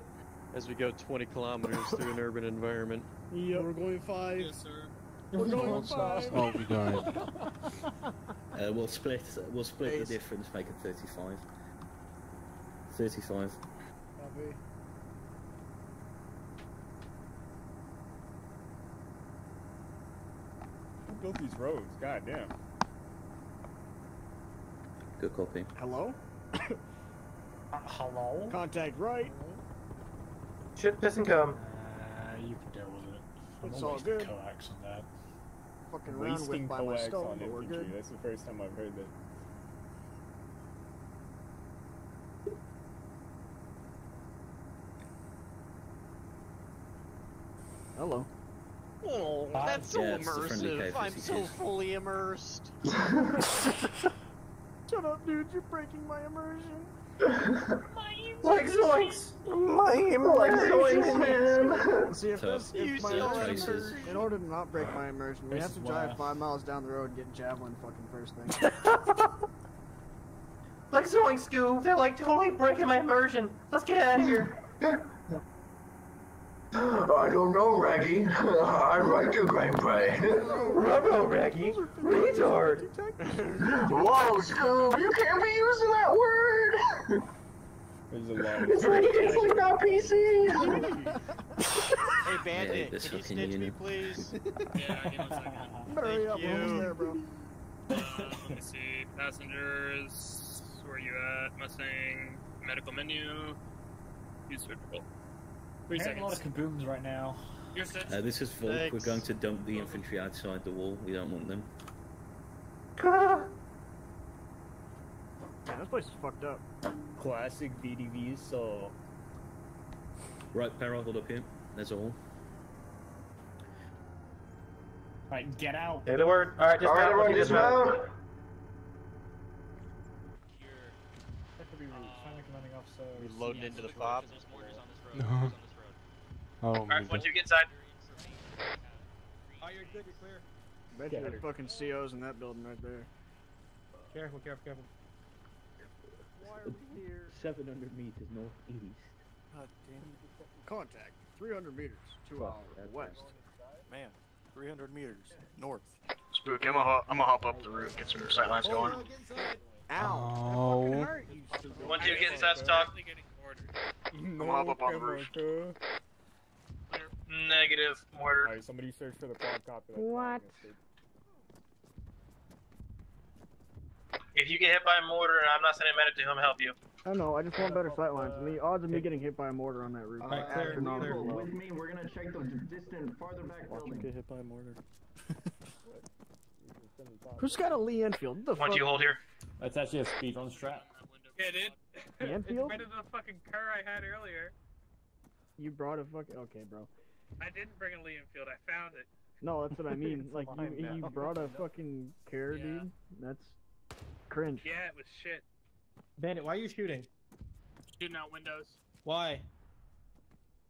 As we go 20 kilometers through an urban environment. Yep. We're going 5. Yes, sir. We're going 5. Oh, we died. Uh, we'll split. We'll split Ace. the difference. Make it 35. 35. Copy. Built these roads? God damn. Good copy. Hello? hello? Contact right. Shit, piss and cum. Uh, you can deal with it. I'm It's all waste the good. coax on that. Fucking Wasting whip coax stone, on but we're infantry. good. That's the first time I've heard that. Hello. Oh, that's so Yeah, it's the friendly immersive. I'm so fully immersed. Shut up, dude. You're breaking my immersion. Like zoinks! My Like zoinks, immersion. man! See, if, Tough. this, if my immersion, in order to not break my immersion, we have to drive why- five miles down the road and get javelin fucking first thing. Like zoinks, Scoob. They're like totally breaking my immersion. Let's get out of here. I don't know, Raggy. I like your gameplay. Rubbo, Raggy. Retard. Whoa, Scoob, you can't be using that word! There's a lot of It's like, it's like not PC! Hey, Bandit, Yeah, this can you fucking snitch me, please? Yeah, give me a second. Hurry up, you. we're almost there, bro. Uh, let me see. Passengers. Where are you at? Mustang. Medical menu. Use surgical. Three Hearing a lot of kabooms right now. Uh, this is Volk. We're going to dump the infantry outside the wall. We don't want them. Man, this place is fucked up. classic VDVs, so Right, Para, hold up here. That's all. Alright, get out. Say the word. All right, dismount. Alright, everyone, Okay, dismount. dismount! That could be rude. Finally commanding officer. We loading into the fob. No. Oh, Alright, my one, God. two, get inside. Oh, you're good. You're clear. Bet you the fucking COs in that building right there. Careful, careful, careful. 700 meters northeast. God damn. Contact. 300 meters. Two hours west. Man, 300 meters north. Spook, I'm gonna, hop, I'm gonna hop up the roof, get some sightlines going. Oh, Ow. Oh. Hurt, you stupid. One, two, get inside, talk. I'm gonna hop up on the roof. Negative, mortar. Alright, somebody search for the quad copter. What? If you get hit by a mortar and I'm not sending a medic to him help you. I know. I just want better sight lines. And the odds of me getting hit by a mortar on that roof Uh, are astronomical. low. With me, we're gonna check the distant, farther back Watch him building. get hit by a mortar. Who's got a Lee Enfield? What the Once fuck? you hold here. That's actually a speed on strap. Yeah, dude. The Enfield? It's better than the fucking car I had earlier. You brought a fuck. Okay, bro. I didn't bring a Lee Enfield. I found it. No, that's what I mean. Like Fine you, you brought a fucking car, dude. That's cringe. Yeah, it was shit. Bandit, why are you shooting? Shooting out windows. Why?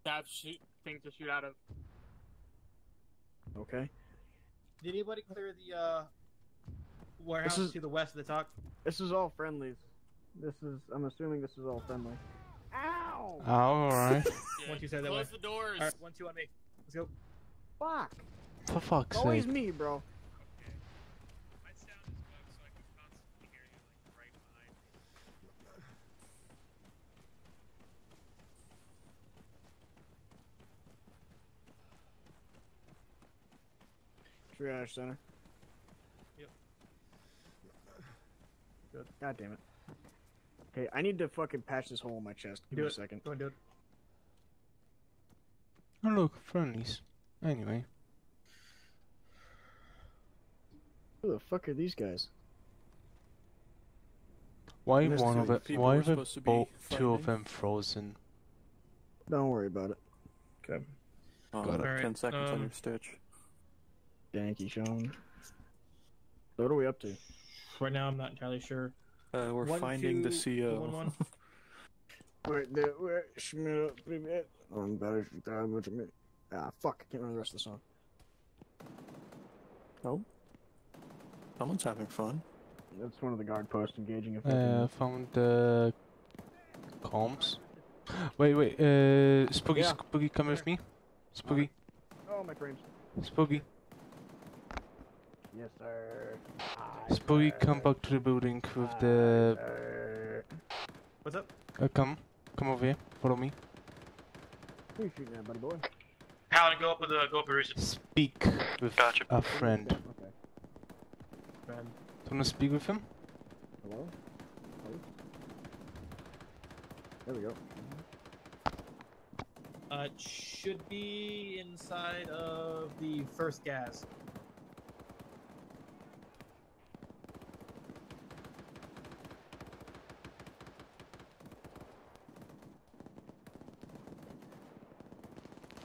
To have shoot things to shoot out of. Okay. Did anybody clear the uh, warehouse is- to the west of the talk? This is all friendlies. This is. I'm assuming this is all friendly. Ow! Oh, alright. Once you said that Close way. the doors. Alright, one, two on me. Let's go. Fuck. For fuck's Always sake. me, bro. My sound is bugged, so I can constantly hear you like right behind me. Triage center. Yep. Good. God damn it. Okay, I need to fucking patch this hole in my chest. Give Do me it. a second. Go on, do it. Oh, look, friendlies. Anyway. Who the fuck are these guys? Why Missed one two of it? people Why were were supposed to be both two of them frozen? Don't worry about it. Okay. Oh, Got it. ten Alright, seconds on um, your stitch. Danky Sean. What are we up to? Right now, I'm not entirely sure. Uh, we're One, finding the two, CO. one, one. Wait, there, where, Schmidt, Schmidt. On better, that much of me. Ah, fuck, I can't remember the rest of the song. Oh. Someone's having fun. That's one of the guard posts engaging a Uh, found the comms. Wait, wait. Uh, Spooky, Yeah. Spooky, come with me. Spooky, Oh, my frames. Spooky, Yes, sir. Spooky, come back to the building with the. Sir. What's up? Uh, come, come over here. Follow me. Who are you shooting at, buddy boy? Paladin, go up with the go up with Rooster. Speak with a friend. Okay. Friend. Do you wanna speak with him? Hello? Hello? There we go. Uh, it should be inside of the first GAZ.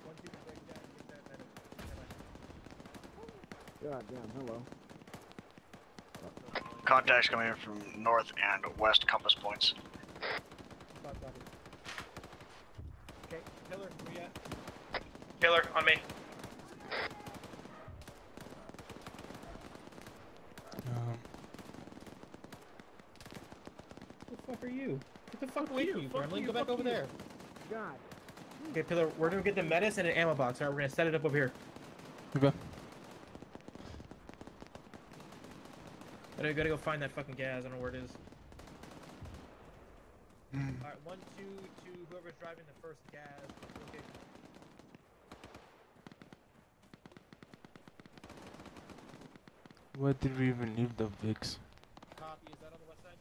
Once you can break down, get that medic. God damn, hello. Contacts coming in from north and west compass points. Stop, stop it. Okay, Pillar, where you at? Killer on me. Um, Who the fuck are you? Get the fuck away you, from you, fuck Gremlin. Go back over you. there. God. Okay, Pillar, we're gonna get the medicine and ammo box. Alright, we're gonna set it up over here. okay. I gotta go find that fucking GAZ. I don't know where it is. Hmm. Alright, one, two, two, whoever's driving the first gas. Okay. Where did we even leave the Vicks? Copy, is that on the west side?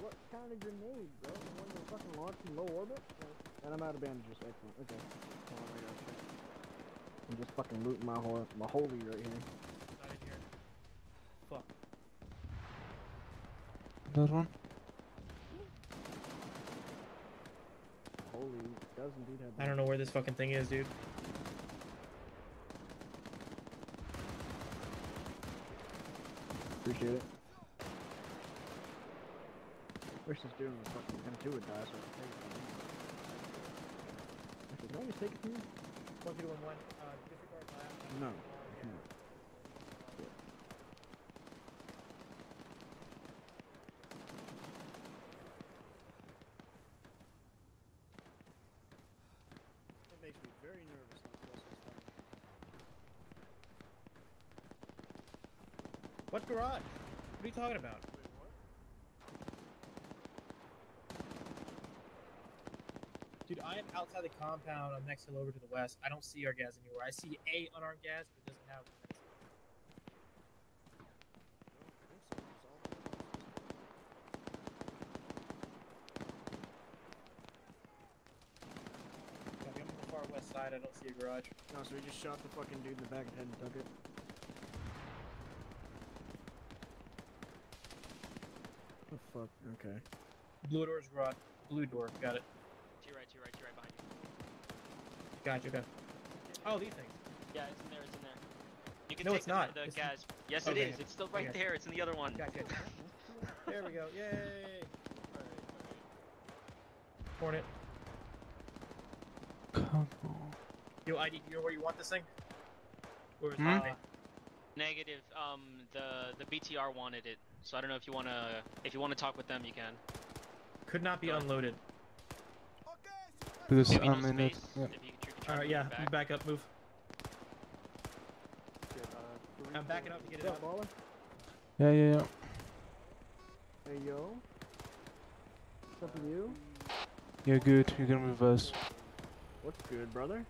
What kind of grenade, bro? The one that fucking launched in low? And I'm out of bandages. Excellent. Okay. Hold on, I gotta check. I'm just fucking looting my whole my holy right here. Not in here. Fuck. That one? Holy does indeed have. I don't know where this fucking thing is, dude. Appreciate it. Wish this dude was fucking M2 would die so I could take it from Can I just take it from you? One, two, one, one. Uh, disregard last. No. That makes me very nervous. how close this. What garage? What are you talking about? Dude, I am outside the compound. I'm next hill over to the west. I don't see our GAZ anywhere. I see a unarmed GAZ, but it doesn't have. Copy, I'm on the far west side. I don't see a garage. No, so we just shot the fucking dude in the back of the head and took it. Oh fuck. Okay. Blue door's garage. Blue door. Got it. To your right, to your right, to your right behind you. Gotcha. Okay. Oh, these things. Yeah, it's in there, it's in there. You can No, take it's the, not. the It's- GAZ. Yes, Okay. it is. It's still right Okay. there. It's in the other one. Gotcha. there we go. Yay! Hornet. Come on. Yo, ID, you know where you want this thing? Where is Hmm? it? Negative. Um, the the BTR wanted it, so I don't know if you wanna if you wanna talk with them, you can. Could not be unloaded. Because Maybe no I'm in it. space, Yeah. If you, you can try All to right, move yeah, back. back up, move. Uh, I'm backing up to get it What's out. up, baller? Yeah, yeah, yeah. Hey yo. What's up with you? Yeah, good. You can move us. What's good, brother?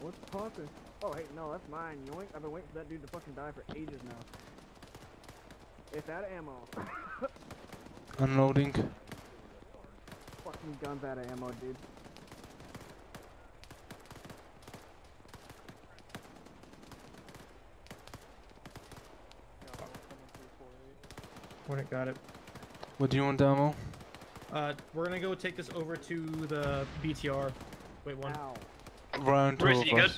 What's poppin'? Oh, hey, no, that's mine. Yoink. I've been waiting for that dude to fucking die for ages now. It's out of ammo. Unloading. fucking guns out of ammo, dude. Hornet got it. What do you want, ammo? Uh, we're gonna go take this over to the BTR. Wait, one. Round two Bruce, of you good?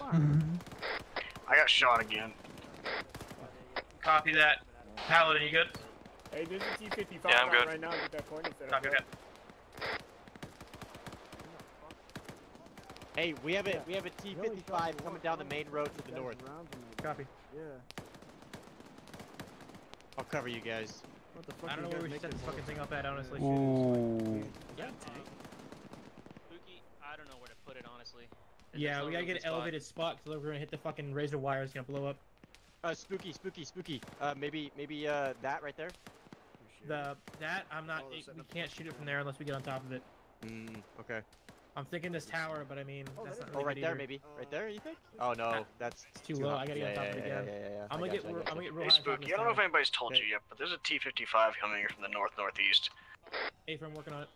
I got shot again. Copy that. Paladin, you good? Hey, there's a T-55 Yeah, I'm good. right now. Get that coordinate set. Copy that. Hey, we have a we have a T55 coming down the main road to the north. Copy. Yeah. I'll cover you guys. What the fuck I don't know where guys we should set this fucking thing up at, honestly. Ooh. Yeah, tank. Spooky, I don't know where to put it honestly. There's Yeah, we gotta get an spot. elevated spot because we're gonna hit the fucking razor wire. It's gonna blow up. Uh, spooky, spooky, spooky. Uh, maybe maybe uh that right there. The that I'm not. Oh, it- we can't shoot it from there unless we get on top of it. Mm, okay. I'm thinking this tower, but I mean oh, that's not Oh, right there either. maybe. Oh. Right there, you think? Oh no, ah. that's It's too low. I gotta get on top yeah, of it yeah, again. Yeah, yeah, yeah. I'm gonna get. gotcha, I real- I'm gonna get real Hey, high on top of Spooky, I don't know if anybody's told you yet, but there's a T-55 coming here from the north-northeast. Hey, I'm working on it.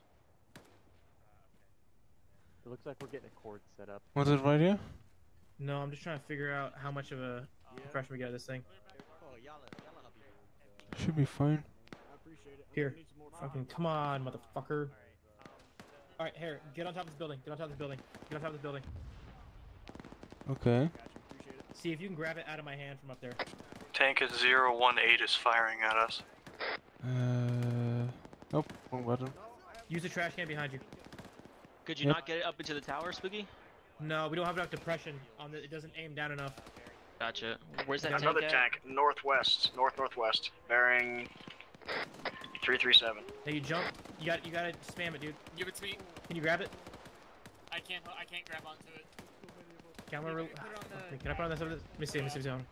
It looks like we're getting a cord set up. What's it right here? No, I'm just trying to figure out how much of a impression we get of this thing. Oh, Should be fine. Here, fucking come on, motherfucker. All right, here, get on top of this building. Get on top of this building. Get on top of this building. Okay. See if you can grab it out of my hand from up there. Tank at 018 is firing at us. Uh. Nope. Wrong button. Use the trash can behind you. Could you Yep. not get it up into the tower, Spooky? No, we don't have enough depression on the. It doesn't aim down enough. Gotcha. Where's that Another tank at? tank, northwest, north-northwest, bearing 337. Now you jump. You got. You gotta spam it, dude. Give it to me. Can you grab it? I can't. I can't grab onto it. Camera. Re- Put it on the- Can I put on this? Let me see. Let me see. Let me see.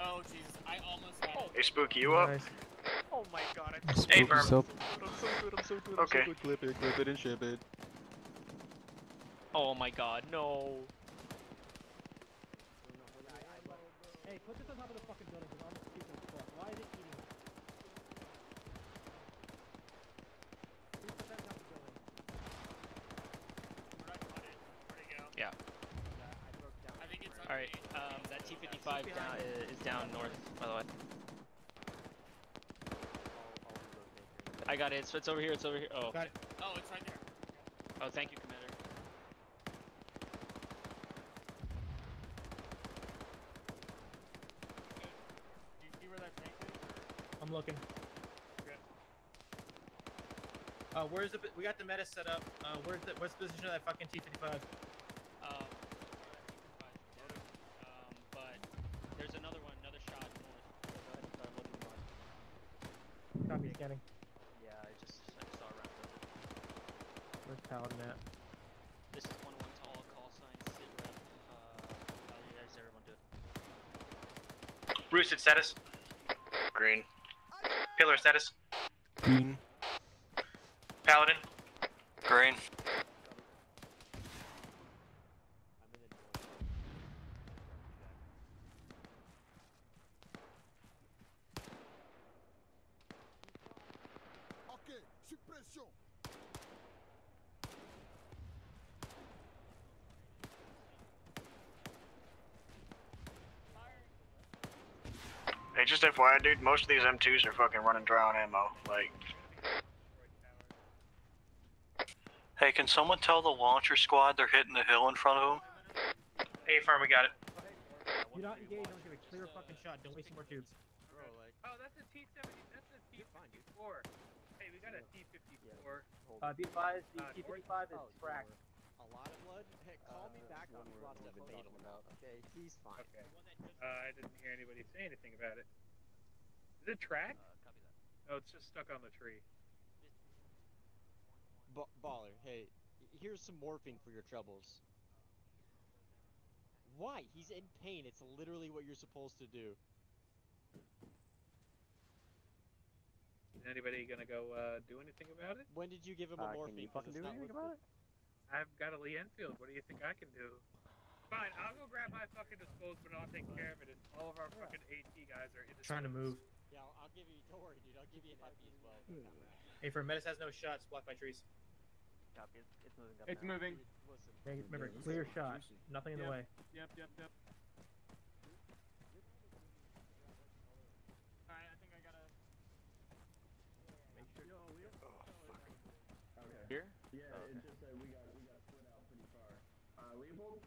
Oh Jesus! I almost got it. Hey, Spooky, you up? Oh my God! I Spooky Vermin. up. I'm so good, I'm so good, Okay. I'm so good. Clip it, clip it, and ship it. Oh my god, no. Hey, put this on top of the fucking building because I'm stupid as fuck. Why is it eating? Please put that on top of the building. Yeah. I think it's. All right. Um, that T55 down is, is down north, by the way. I got it. It's, it's over here. It's over here. Oh. Got it. Oh, it's right there. Oh, thank you, Commander. Do you see where that tank is? I'm looking. Uh, where's the? We got the meta set up. Uh, where's the? What's the position of that fucking T55? Um, um, but there's another one, another shot north. Copy scanning. Yeah, I just I just saw around. Where's Paladin at? This is one one tall call sign sit rep. Uh, how you guys everyone do it? Roosted status. Green. Pillar status. Green. Paladin. Green. Hey, just FYI, dude, most of these M2s are fucking running dry on ammo. Like, Hey, can someone tell the launcher squad they're hitting the hill in front of them? Hey, firm, we got it. You Do not engage. Don't give a clear fucking shot. Don't waste more tubes. Oh, that's a T-70. That's a T-54. Hey, we got a T-54. Uh, be advised, the Uh, T-55 is cracked. A lot of blood? Hey, call me back on slot seven. Hold on. Okay, he's fine. Okay. Uh, I didn't hear anybody say anything about it. Is it tracked? Oh, it's just stuck on the tree. Ba- baller, hey, here's some morphine for your troubles. Why? He's in pain. It's literally what you're supposed to do. Is anybody gonna go uh, do anything about it? When did you give him a Uh, can morphine? you 'Cause fucking do anything worth about I've got a Lee Enfield. What do you think I can do? Fine, I'll go grab my fucking disposable and I'll take care of it. And all of our fucking AT guys are in Trying to move. Yeah, I'll, I'll give you. Don't worry, dude. I'll give you an epi as well. Hey, for Menace has no shots. Blocked by trees. Copy. It's, it's moving up It's now. moving. Listen. Hey, remember, clear shot. Nothing in the way. Yep, yep, yep. Alright, I think I gotta. Here? Yeah, it's just that we got we got split out pretty far. Uh, Leopold.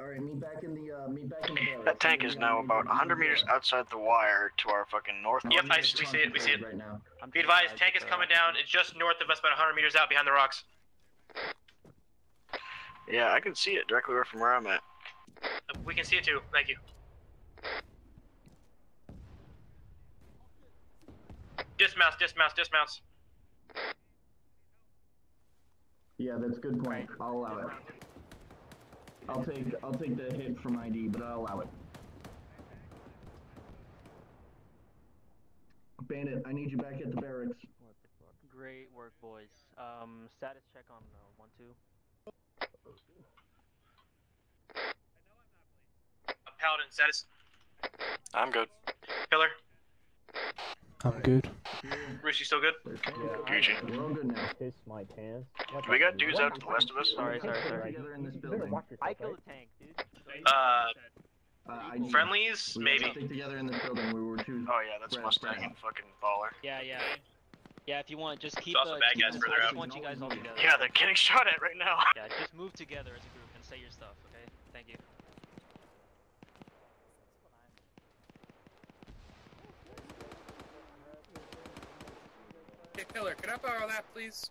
All right, meet back in the uh, meet back in the barracks. that tank is now about 100 meters outside the wire to our fucking north. Yep, I, we see it. We see it. Right now. Be advised, tank is coming down. It's just north of us, about 100 meters out behind the rocks. Yeah, I can see it directly from where I'm at. Uh, We can see it too. Thank you. Dismounts, dismounts, dismounts. Yeah, that's a good point. I'll allow it. I'll take I'll take the hit from ID, but I'll allow it. Bandit, I need you back at the barracks. Great work, boys. Um, status check on uh, one two. Uh, Paladin status. I'm good. Killer. I'm good. Rushi still good? Gucci. We're all good now. Piss my pants. We got dudes out to the west of us. Sorry, sorry, sorry. In this building. I killed right? a tank, dude. Uh, Uh, friendlies? We Maybe. gotta together in this building. We were two. Oh yeah, that's Brad, Mustang and fucking baller. Yeah, yeah. Yeah, if you want, just keep. also uh, bad keep guys the- further out. want you guys all together. Yeah, they're getting shot at right now. Yeah, just move together as a group and say your stuff, okay? Thank you. Hey, Killer, can I borrow that, please?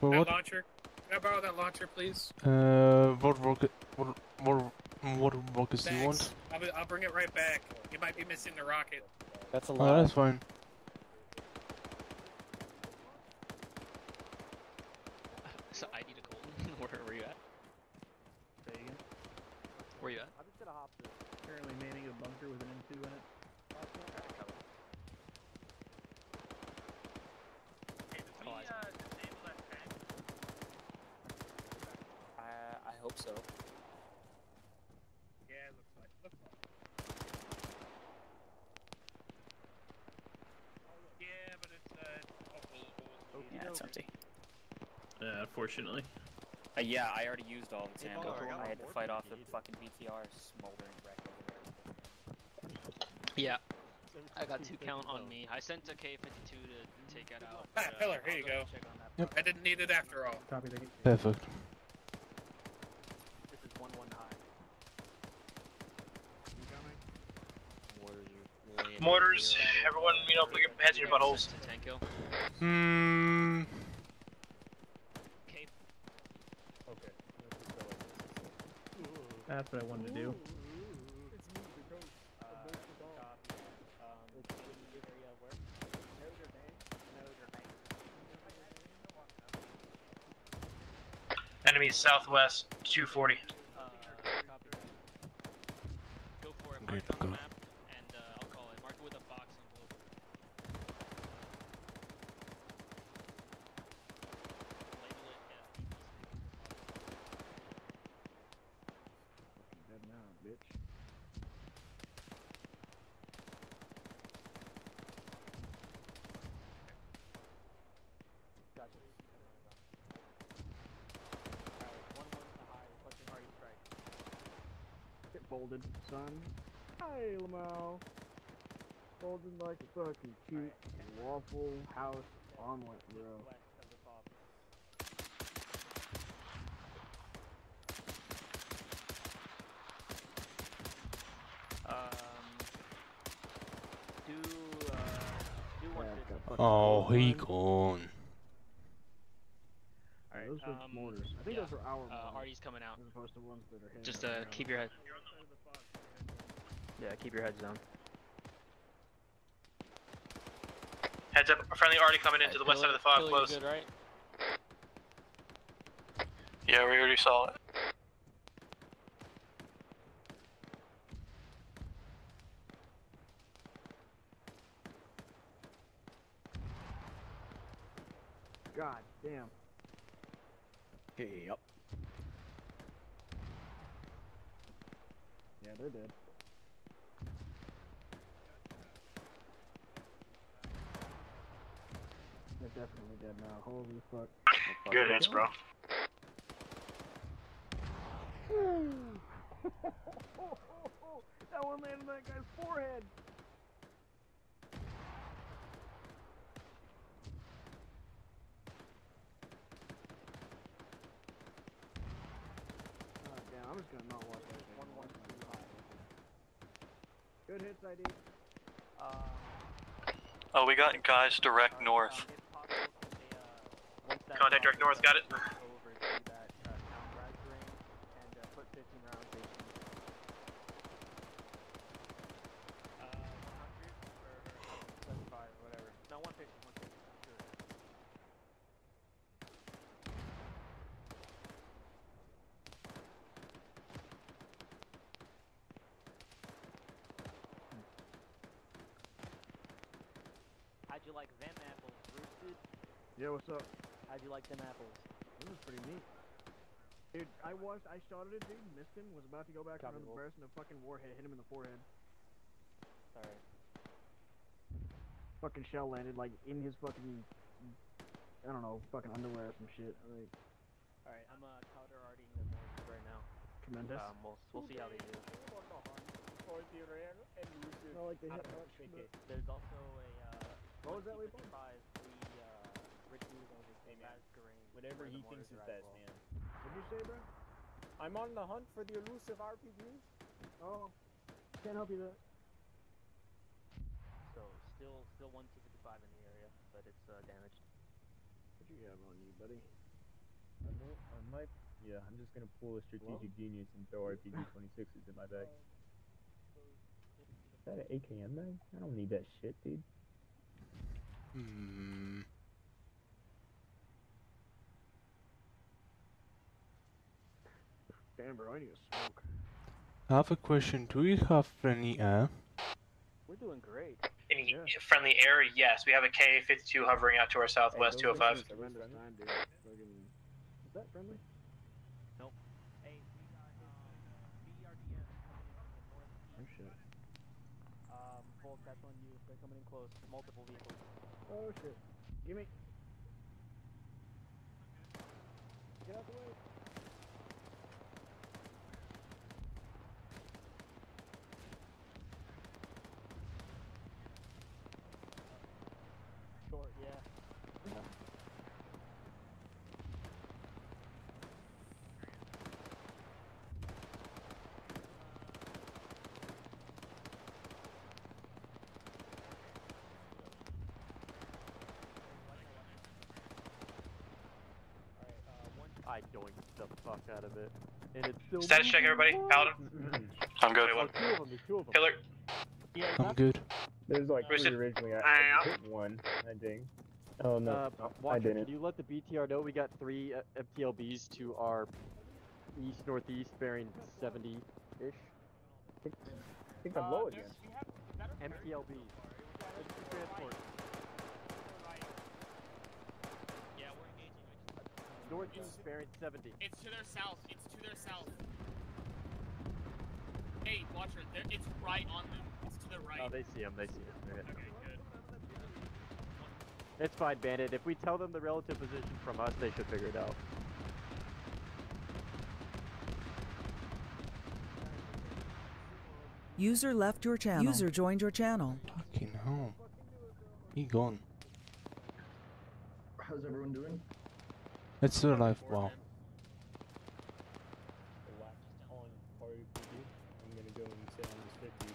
Well, that what? launcher? Can I borrow that launcher, please? Uh, what rocket? What what what rockets do you want? I'll, be- I'll bring it right back. You might be missing the rocket. That's a Oh, that's fine. So I need a Colton. Where were you at? Where are you at? I'm just gonna hop this. Apparently manning a bunker with an M2 in it. Hey, did we, uh, disable that tank? I I hope so. Yeah, it looks like. Looks like. Yeah, but it's, uh, it's all full of Yeah, it's empty. Uh, unfortunately. Uh, yeah, I already used all the Hey, ammo. Baller, I I had to fight off the need. fucking BTR smoldering wreck over there. Yeah. I got two count on me. I sent a KA-52 to take it out. Ah, but, uh, Pillar, here I'll you go go. check on that Yep. I didn't need it after all. Copy, thank. Perfect. mortars. Everyone, you know, put your heads in your buttholes. Hmm. That's what I wanted to do. Enemy southwest 240. Folded, son. Hi, Lamau. Folded like a fucking cute waffle house omelet, bro. Um, do uh, do one fifty. Oh, he gone. Alright, those were um, mortars. I think yeah, those are our uh, mortars. Artie's coming out. As opposed to ones that are Just uh, keep your head. Yeah, keep your heads down. Heads up, a friendly already coming into the west side of the fog, close. good, right? Yeah, we already saw it. God damn. Hey, up. Yeah, they're dead. They're definitely dead now. Fuck. Good hits, bro. that one landed on that guy's forehead. Oh, damn, I'm just gonna not watch that. One, one, two, high. Good hits, ID. Oh, we got guys direct uh, north. Uh, Contact direct north, got it. Over to that uh, town rise range and uh, put 15 rounds station. Uh, 100 or 75, whatever. No, 150, 150. Sure. How'd you like them apples roasted? Yeah, what's up? How'd you like them apples? This was pretty neat. Dude, I watched, I shot at it, dude, missed him, was about to go back Copy, around the Wolf. burst, and a fucking warhead hit him in the forehead. Sorry. Fucking shell landed, like, in his fucking, I don't know, fucking underwear or some shit. Like, Alright, I'm uh, counter arting the mortars right now. Tremendous. Um, we'll, we'll see how they do. No, like they hit much, There's also a, uh, What was that, Leopold? 155, the, uh, Richie over to Whatever he thinks is best, man. What'd you say, bro? I'm on the hunt for the elusive RPG. Oh, can't help you there. So, still, still 155 in the area, but it's, uh, damaged. What do you have on you, buddy? I might, I might, yeah, I'm just gonna pull a strategic genius and throw RPG 26s in my bag. Is that an AKM bag? I don't need that shit, dude. Hmm. Damn, bro, I need a smoke. I have a question. Do we have any air? We're doing great. Any friendly air? Yes, we have a KA-52 hovering out to our southwest, Hey, 205. are time, Is that friendly? Nope. Hey, we got, um, BRDMs coming in from the north. Oh shit. Um, Volk, that's on you. They're coming in close. Multiple vehicles. Oh shit. Gimme. Get out the way. Short, yeah. I doinked the fuck out of it. And it's still Status check, everybody. Paladin. I'm good. Oh, two of them, there's two of them. Pillar. I'm good. There's like Where's three originally. I, I I hit one, I think. Oh no, Uh, no, I didn't. Can you let the BTR know we got three uh, MTLBs to our east northeast bearing 70 ish? I think I'm low again. MTLBs. Transport. Yeah, we're engaging. Northeast bearing 70. It's to their south. It's to their south. Hey, Watcher, they're- it's right on them. It's to the right. Oh, they see him. They see him. They're hitting Okay, him. good. It's fine, Bandit. If we tell them the relative position from us, they should figure it out. User left your channel. User joined your channel. Fucking hell. He gone. How's everyone doing? It's still alive. Wow. I'm gonna go and say on this 50.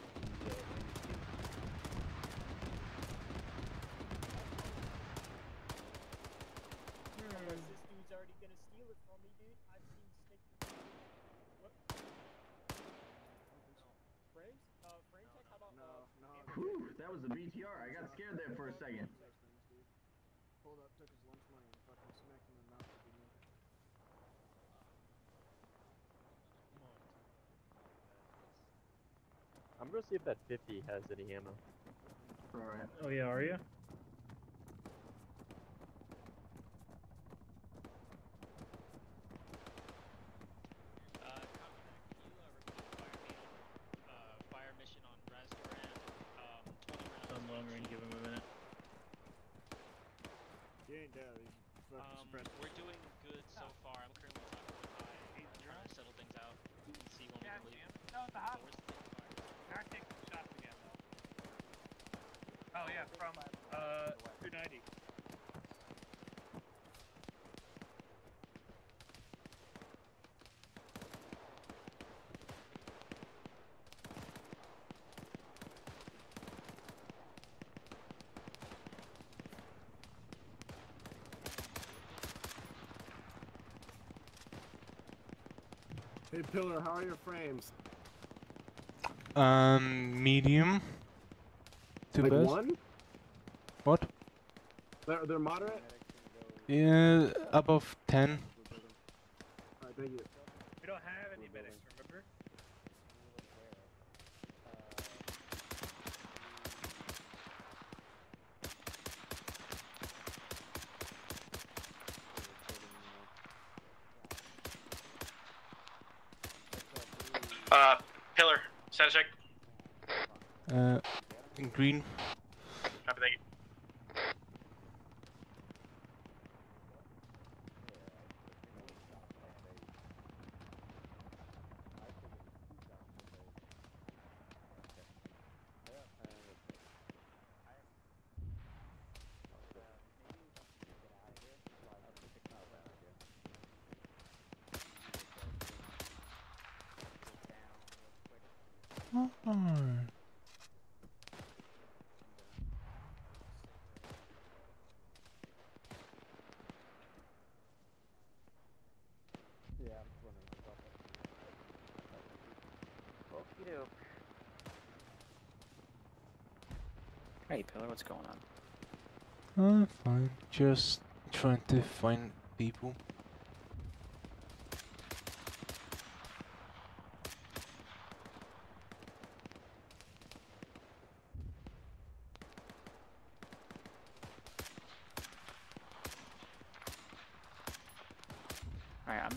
and, This dude's already gonna steal it from me, dude. I've seen stick. What? Frames? Frame tech? How about no, Whew, that was a BTR. I got scared there for a second. Pulled up, took his lunch money, and fucking smacked him in the mouth with the knife. I'm see if that 50 has any ammo. Alright. Oh yeah, are you? fire mission on Restaurant. Um, 20 rounds. Some long range. Give him a minute. He ain't dead. He's fucking Um, spread. we're doing good so far. I'm currently talking with High, uh, trying to settle things out and see when we can leave. No, at the So hospital. where's the fire? Not taking shots again, though. Oh, yeah, from, uh, 290. Hey, Pillar, how are your frames? Um, medium. Two like best. one? What? They're, they're moderate? Yeah, above 10. Alright, thank you. We don't have any medics, remember? Uh, pillar, status check. Uh, green. Copy, thank you. What's going on? Uh, fine. Just trying to find people. Alright, I'm,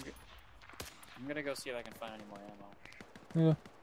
I'm gonna go see if I can find any more ammo. Yeah.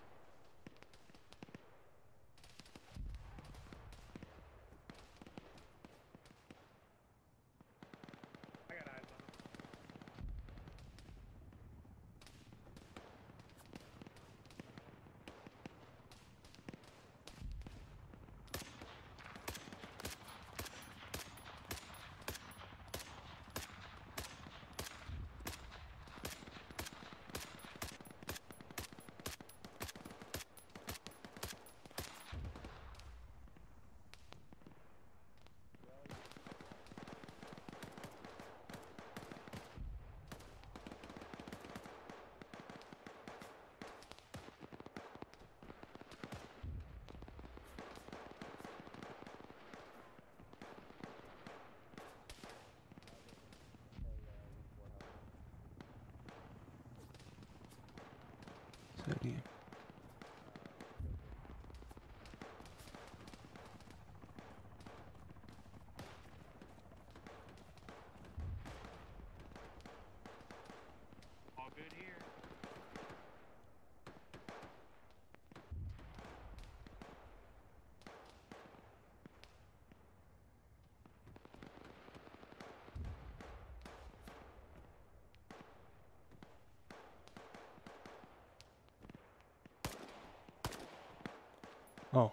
Oh.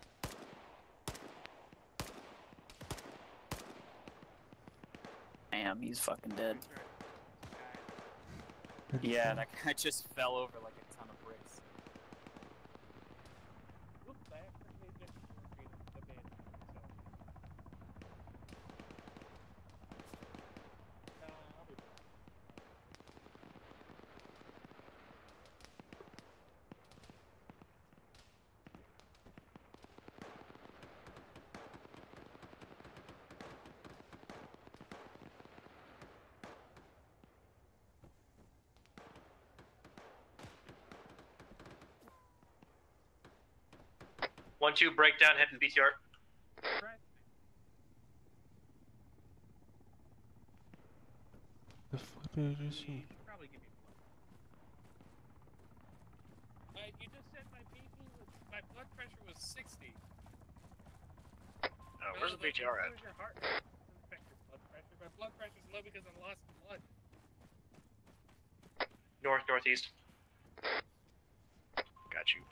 Damn, he's fucking dead. Yeah, that guy just fell over like a ton of bricks. One two breakdown heading BTR. The fuck did I just see? Probably give me blood. Uh, you just said my BP was, my blood pressure was 60. Oh, where's the BTR at? Where's your heart rate? Doesn't affect your blood pressure. My blood pressure's low because I lost blood. North northeast. Got you.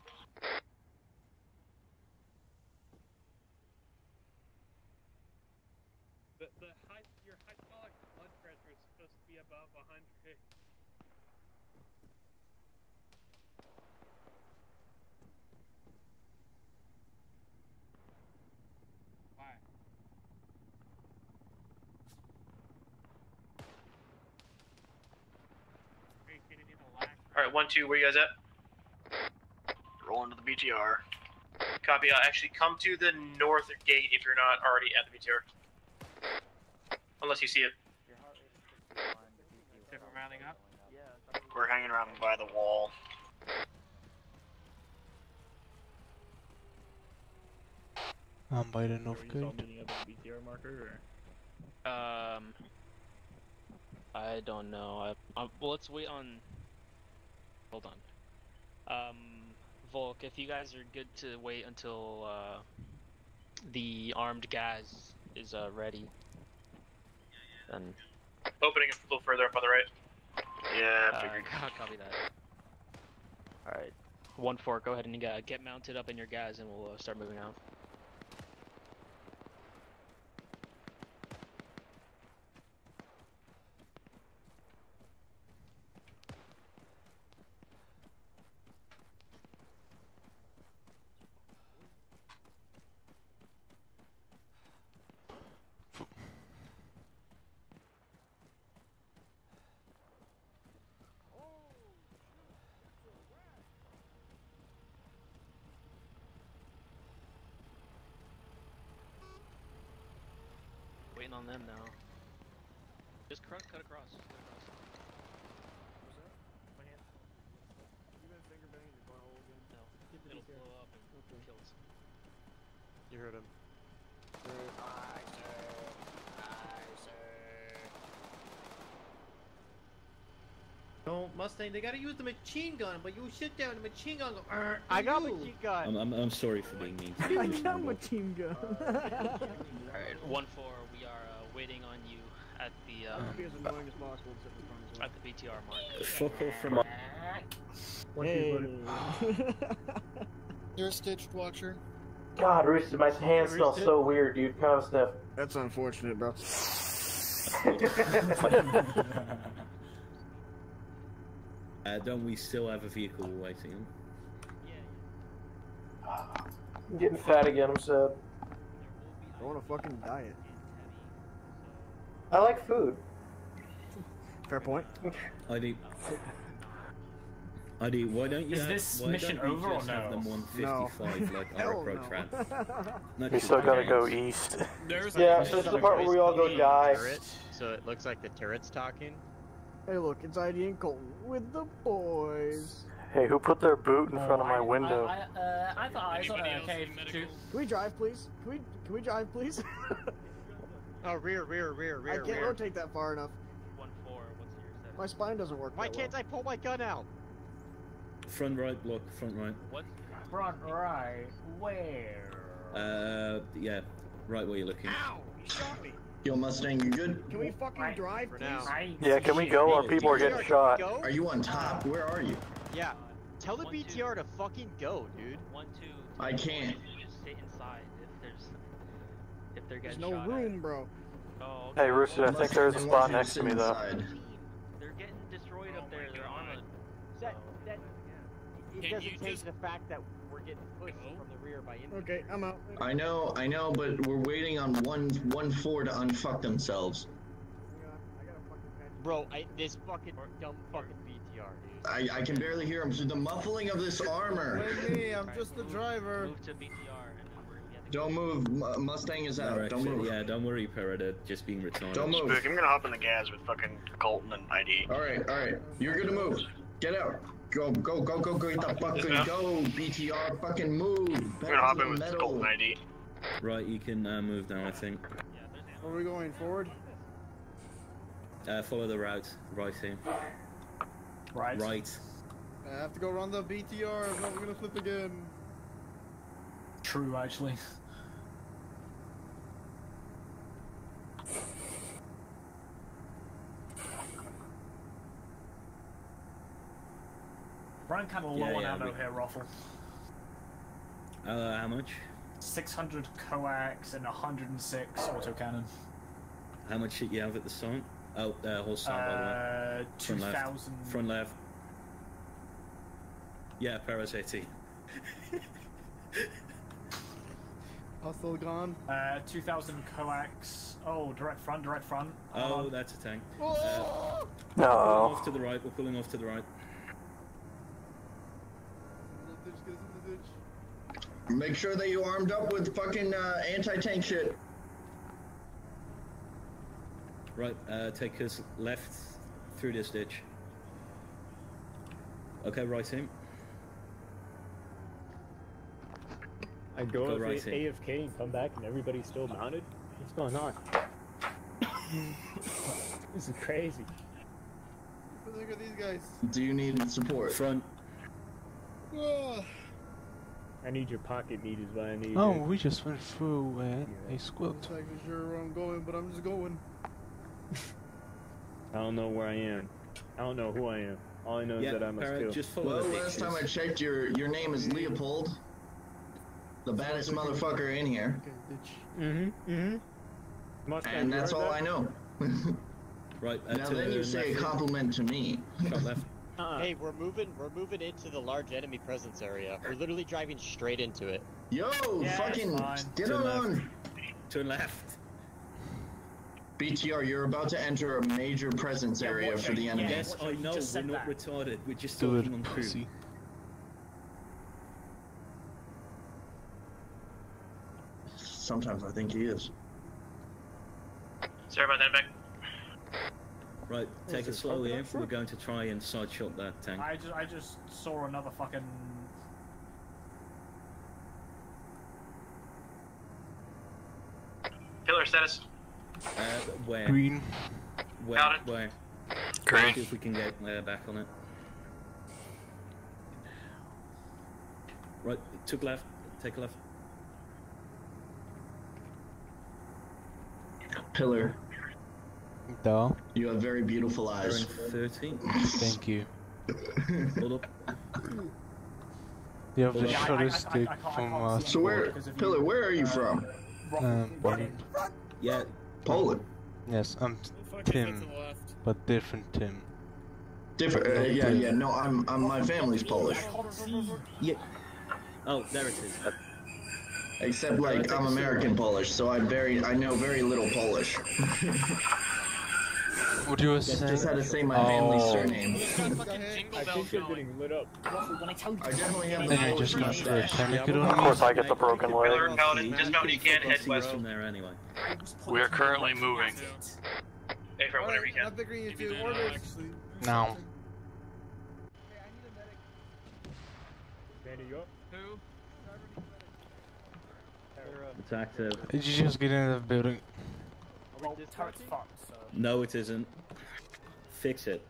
The, the high, your hypostolic blood pressure is supposed to be above 100. Why? Are you kidding me? The lack All right, one two. Where you guys at? Rolling to the BTR. Copy. Uh, actually, come to the north gate if you're not already at the BTR. Unless you see it. If we're rounding up? We're hanging around by the wall. I'm by the north Are you gate. meeting up at the BTR marker? Um, I don't know. I, I, well, let's wait on. Hold on. Um, Volk, if you guys are good to wait until uh, the armed guys is uh, ready, then Opening a little further up on the right. Yeah, uh, figured. copy that. All right, one four. Go ahead and uh, get mounted up in your guys, and we'll uh, start moving out. Waiting on them now. Just cr- cut across. Just cut across. No. It'll blow up and kill us. You heard him. Don't Mustang. They gotta use the machine gun, but you sit there and the machine gun go. "Arr, I got you." machine gun. I'm, I'm, I'm sorry for being mean. to I you. got my team gun. Alright, one four. We are uh, waiting on you at the um, Be as annoying as possible except for fun as well. at the BTR mark. Fuck off from my. Hey. You're a stitched watcher. God, Roosted, my hands smell so weird, dude. Kind of sniff. That's unfortunate, bro. Uh, don't we still have a vehicle waiting? Yeah. I'm getting fat again. I'm sad. I want a fucking diet. I like food. Fair point. ID. ID, why don't you Is have, this mission don't you over or just have no? them 155 like our Hell approach no. ran? No, We still gotta go east. There's Yeah, so this is the part where we all go die. Turret, so it looks like the turret's talking. Hey, look, it's ID and Colton with the boys. Hey, who put their boot in Oh, front of my I- window? I, I, uh, I thought I saw Anybody that okay too. Can we drive, please? Can we can we drive, please? Oh, rear, rear, rear, rear. I can't rear. rotate that far enough. One four. What's your status? My spine doesn't work. Why can't well. I pull my gun out? Front right block, front right. What? Front right, where? Uh, yeah, right where you're looking. Ow! You shot me. Yo, Mustang, you good? Can we fucking drive, For please? now. I Yeah, can we go or people are getting shot? Can we go? Are you on top? Where are you? Yeah. Uh, tell the One, two. BTR to fucking go, dude. One two. I can't. Just sit inside if there's if they're getting There's no shot room, bro. Oh, okay. Hey, Rooster, I think there's a spot next to me, though. inside. They're getting destroyed oh up there. They're on a. That, that, oh, it Can doesn't you change just- the fact that we're getting pushed from the rear by infantry. Okay, I'm out. I know, I know, but we're waiting on one one four to unfuck themselves. Bro, I, this fucking dumb fucking BTR, dude. I, I can barely hear them through the muffling of this armor. Blame me, I'm just the driver. Move to BTR and then we're we have to Don't move. M- Mustang is out. Don't Direction. move. Yeah, don't worry, Predator. Just being retarded. Don't move. Spook, I'm gonna hop in the GAZ with fucking Colton and ID. All right, all right. You're gonna move. Get out. Go, go, go, go, go. Get the fucking Dismount. go. BTR, fucking move. I'm Back gonna hop in with metal. Colton ID. Right, you can uh, move now. I think. Are we going forward? Uh, follow the route. Right here. Right. Right. I have to go around the BTR, I'm not gonna flip again. True, actually. Running kind of low Yeah, on yeah, ammo we- here, Ruffle. Uh, how much? 600 coax and 106 autocannon. How much shit you have at the start? Oh, uh, horse start, by the way. Uh, Front left. 2,000. Front left. Yeah, Perez 80. Hostile gone. Uh, 2,000 coax. Oh, direct front, direct front. Oh, on. that's a tank. Uh, Oh! We're pulling No. off to the right. We're pulling off to the right. Make sure that you armed up with fucking uh, anti-tank shit. Right, uh, take us left through this ditch. Okay, right in. I go, Go off right in. AFK and come back and everybody's still mounted? What's going on? this is crazy. Look at these guys. Do you need support? Front. Ah. I need your pocket meat is what I need. Oh, dude. we just went through uh, a squilt. I'm not exactly sure where I'm going, but I'm just going. I don't know where I am. I don't know who I am. All I know is that I must Parrot, kill. just follow Well, the last time I checked, your your name is Leopold, the baddest motherfucker in here, Mm-hmm. Mm-hmm. Mustang, and that's all that? I know. Right, uh, now then you say a compliment to me. Shot left. Uh-uh. Hey, uh-huh. we're moving. We're moving into the large enemy presence area. We're literally driving straight into it. Yo, Yeah, fucking get Turn on. left. Turn left. BTR, you're about to enter a major presence area for the enemy. Yeah. Yes, I know. We're said not that. retarded. We're just Do talking it, on crew. pussy. Sometimes I think he is. Sorry about that, Beck. Right, take it, it slowly in. We're going to try and side shot that tank. I just, I just saw another fucking. Killer status. Uh, where? Green. Where? Got it. Where? Green. See if we can get uh, back on it. Right, took left. Take a left. Pillar, Da. you have very beautiful They're eyes. in 30. Thank you. Hold up. You have the Yeah, I- I- I- I- stick I can't- I from uh, So where, Because if you, Pillar, where are you uh, from? um, Poland. Yeah, Poland. Yes, I'm Tim, to the left. but different Tim. Different. Uh, yeah, yeah. No, I'm, I'm. My family's Polish. yeah. Oh, there it is. Except like I'm American Polish, so I very I know very little Polish. What you were Just, saying? just had to say my family's Oh. surname. I think they're getting lit up. I definitely have the Then you're Polish just gonna mustache. throw a tourniquet Of course. I get the broken Killer leg. Paladin, dismount when you can, head See us west. from there anyway. We are currently moving. Hey, from whenever you I'm can. figuring you Maybe two they're orders. not actually. Now. Manny, you up? Who? It's active. Did you just get into the building? Well, turret's fucked, so. No, it isn't. Fix it.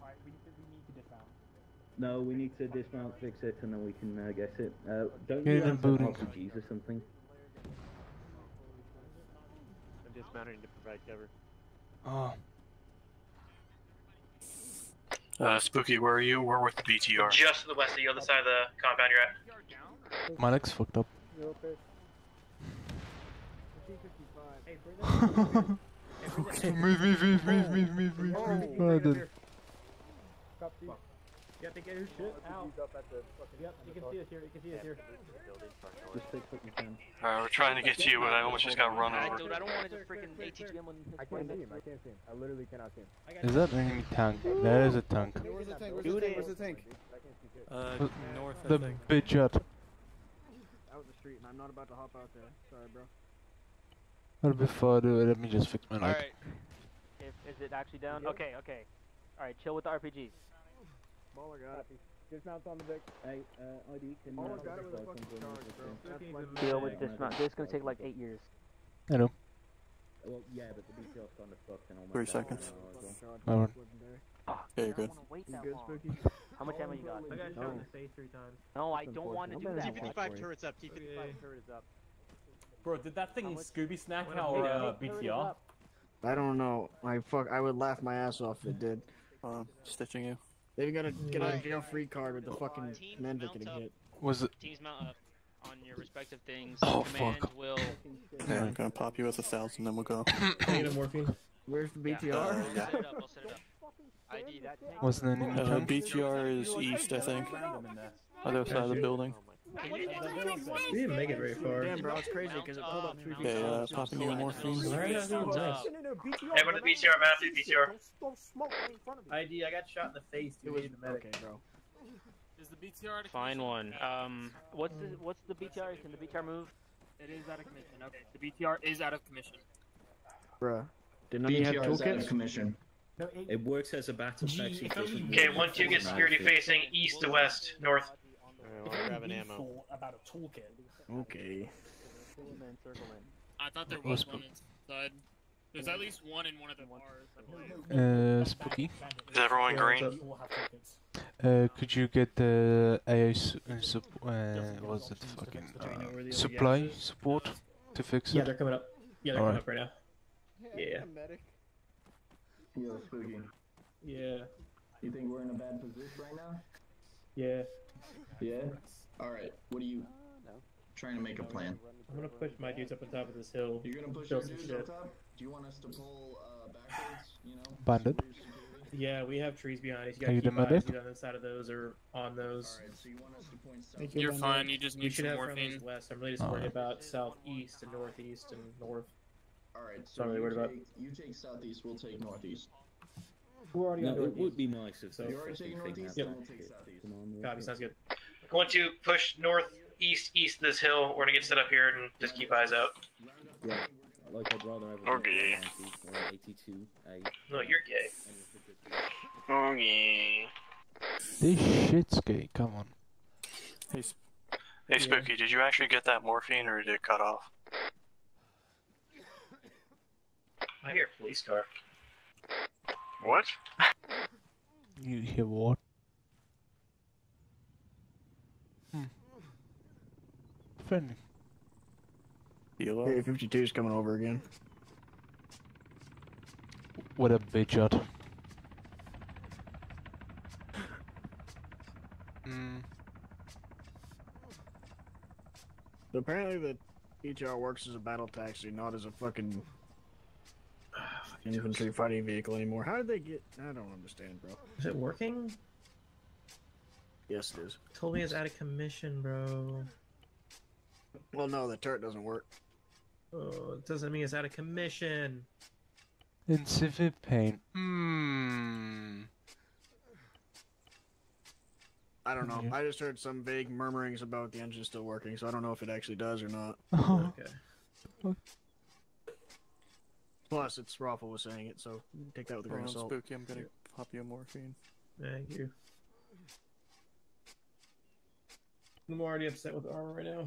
Alright, we, we need to dismount. No, we need to dismount, fix it, and then we can uh, get it. Uh, don't Get you have building. RPGs or something? I'm dismounting to provide cover. Oh, Uh, Spooky, where are you? We're with the BTR. Just to the west of the other side of the compound you're at. My leg's fucked up. Zero fish. T55. Hey, bring Okay, move, move, move, move, move, move, move, Oh, move. bring it up Pardon. You have to get your shit out. Yep, you can see us here. You can see us here. Just fix what you can. Alright, we're trying to get to you, but I almost just got run over. dude, I don't want to just freaking ATGM on I can't see him. I can't see him. I literally cannot see him. Is that any tank? That is a tank. Where's the tank? Where's the tank? Where's the tank? Uh, north, I The bitch out. Out the street, and I'm not about to hop out there. Sorry, bro. Well, before I do it, let me just fix my leg. Alright. Is it actually down? Okay, okay. Alright, chill with the RPGs. Baller got it. Dismount on the deck. Hey, uh, ID, can Oh, uh, got it with a fucking something charge, bro. this That's Deal with dismount. This is gonna take like eight years. I know. Well, yeah, but the BTR's kind of fucked and all my Three seconds. now as well. I won't. Yeah, you're good. You good. Spooky? How much ammo you got? I got shot in the face three times. No, I don't want to do that. I'm. T55 turrets up. T55 turrets up. Bro, did that thing Scooby snack What our uh, BTR? I don't know. I fuck. I would laugh my ass off if it did. Um, stitching you. They've got to get a jail free card with the fucking Teams men mount getting hit. Was it? Teams mount up on your respective things. Oh, Command fuck. will. Yeah, I'm gonna pop you with a thousand, then we'll go. Need a morphine. Where's the Yeah, BTR? I'll set it up. I'll set it up. ID that tank. What's the name of the Uh. BTR is east, I think. Other side of the building. We didn't make it very far. Damn, bro, it's crazy because it pulled up three feet. Okay, uh, popping you a morphine. Right now, doing nice. Hey, what the BTR map? The BTR. ID, I got shot in the face. It It was was the medic. okay, bro. Is the BTR out of Find one. Um, What's the what's the BTR? Can the BTR move? It is out of commission. Okay, the BTR is out of commission. Bruh. Did none of you have BTR is out of toolkits? commission. It works as a battle taxi. Okay, reason. one two get security facing east to west, north. Alright, well, I'm grabbing ammo. About a toolkit. Okay. I thought there Was was one inside. There's at least one in one of the bars, I believe. Uh, Spooky. Is everyone green? We'll have toolkits. Uh, could you get the AA su- uh, sup- uh, what's it fucking Do we know where the uh, supply support to fix it? Yeah, it? they're coming up. Yeah, they're Alright. coming up right now. Yeah. Yo, Spooky. Yeah. You think we're in a bad position right now? Yeah. Yeah? Alright, what are you trying to make a plan? I'm gonna push my dudes up on top of this hill. You're gonna push your some dudes shit. up top? Do you want us to pull uh, backwards, you know? Bandit. Yeah, we have trees behind us. You Are gotta you keep the eyes medic? either on the side of those or on those. Alright, so you want us to point south? Thank you, You're fine. You just We need should some have morphine. west. I'm really just worried Alright. about southeast and northeast and north. Alright, so Sorry, you, what about- you take southeast, we'll take northeast. We're already No, on it would be nice if So- You're already fucking taking thing northeast, Yep. then happened. we'll take southeast. Come on, Copy, sounds good. Going to push northeast, east of this hill. We're gonna get set up here and just keep eyes out. Yeah, like I'd rather have a Okay. 90 uh, 82, A. No, you're gay. Okay. This shit's gay. Come on. Hey, Sp- hey, Spooky, did you actually get that morphine or did it cut off? I hear a police car. What? You hear what? Hmm. Friendly. Helo? Hey, 52's coming over again. What a bitch out. Hmm. So apparently the BTR works as a battle taxi, not as a fucking infantry fighting vehicle anymore. How did they get? I don't understand, bro. Is it working? Yes, it is. Told me it's out of commission, bro. Well, no, the turret doesn't work. Oh, it doesn't mean it's out of commission. In severe pain. Hmm. I don't know. Yeah. I just heard some vague murmurings about the engine still working, so I don't know if it actually does or not. Oh. Okay. Plus, it's Raffle was saying it, so take that with a grain of salt. Spooky, I'm gonna pop you a morphine. Thank you. I'm already upset with the armor right now.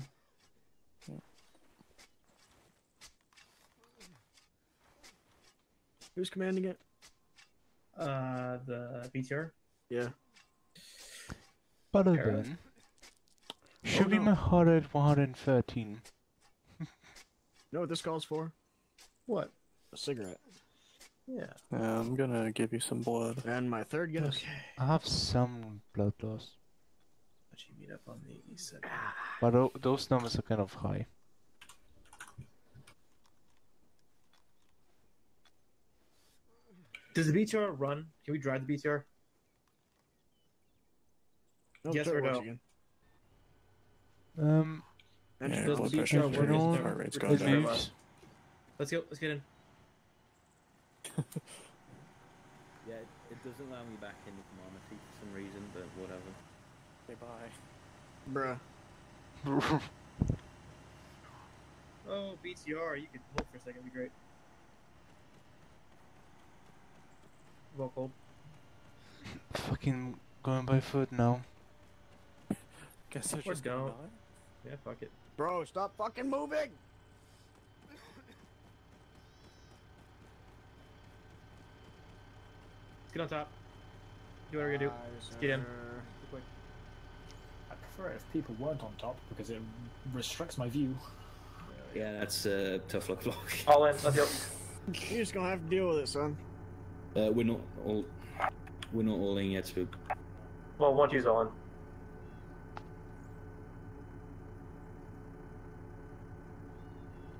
Who's commanding it? Uh, the BTR. Yeah. But Alright. then. Should Oh, be no. my heart at 113. You know what this calls for? What? A cigarette. Yeah. Yeah, I'm gonna give you some blood. And my third Guinness. I have some blood loss. meet up on the east side. But those numbers are kind of high. Does the BTR run? Can we drive the BTR? Nope, yes or no? again. Um, Does blood the pressure BTR work? Is there- heart rate's is gone down. Let's go. Let's get in. Yeah, it, it doesn't allow me back in the commander seat for some reason, but whatever. Okay, bye. Bruh. Oh, BTR, you could hold for a second. It'd be great. Well, cold. Fucking going by foot now. Guess I just go. go. Yeah, fuck it. Bro, stop fucking moving! Let's get on top. Do what we're gonna do. Let's get in. Quick. I prefer it if people weren't on top because it restricts my view. Yeah, that's uh, tough luck block. All in. Let's go. You're just gonna have to deal with it, son. Uh, we're not all. We're not all in yet, Spook. Well, one two's all in.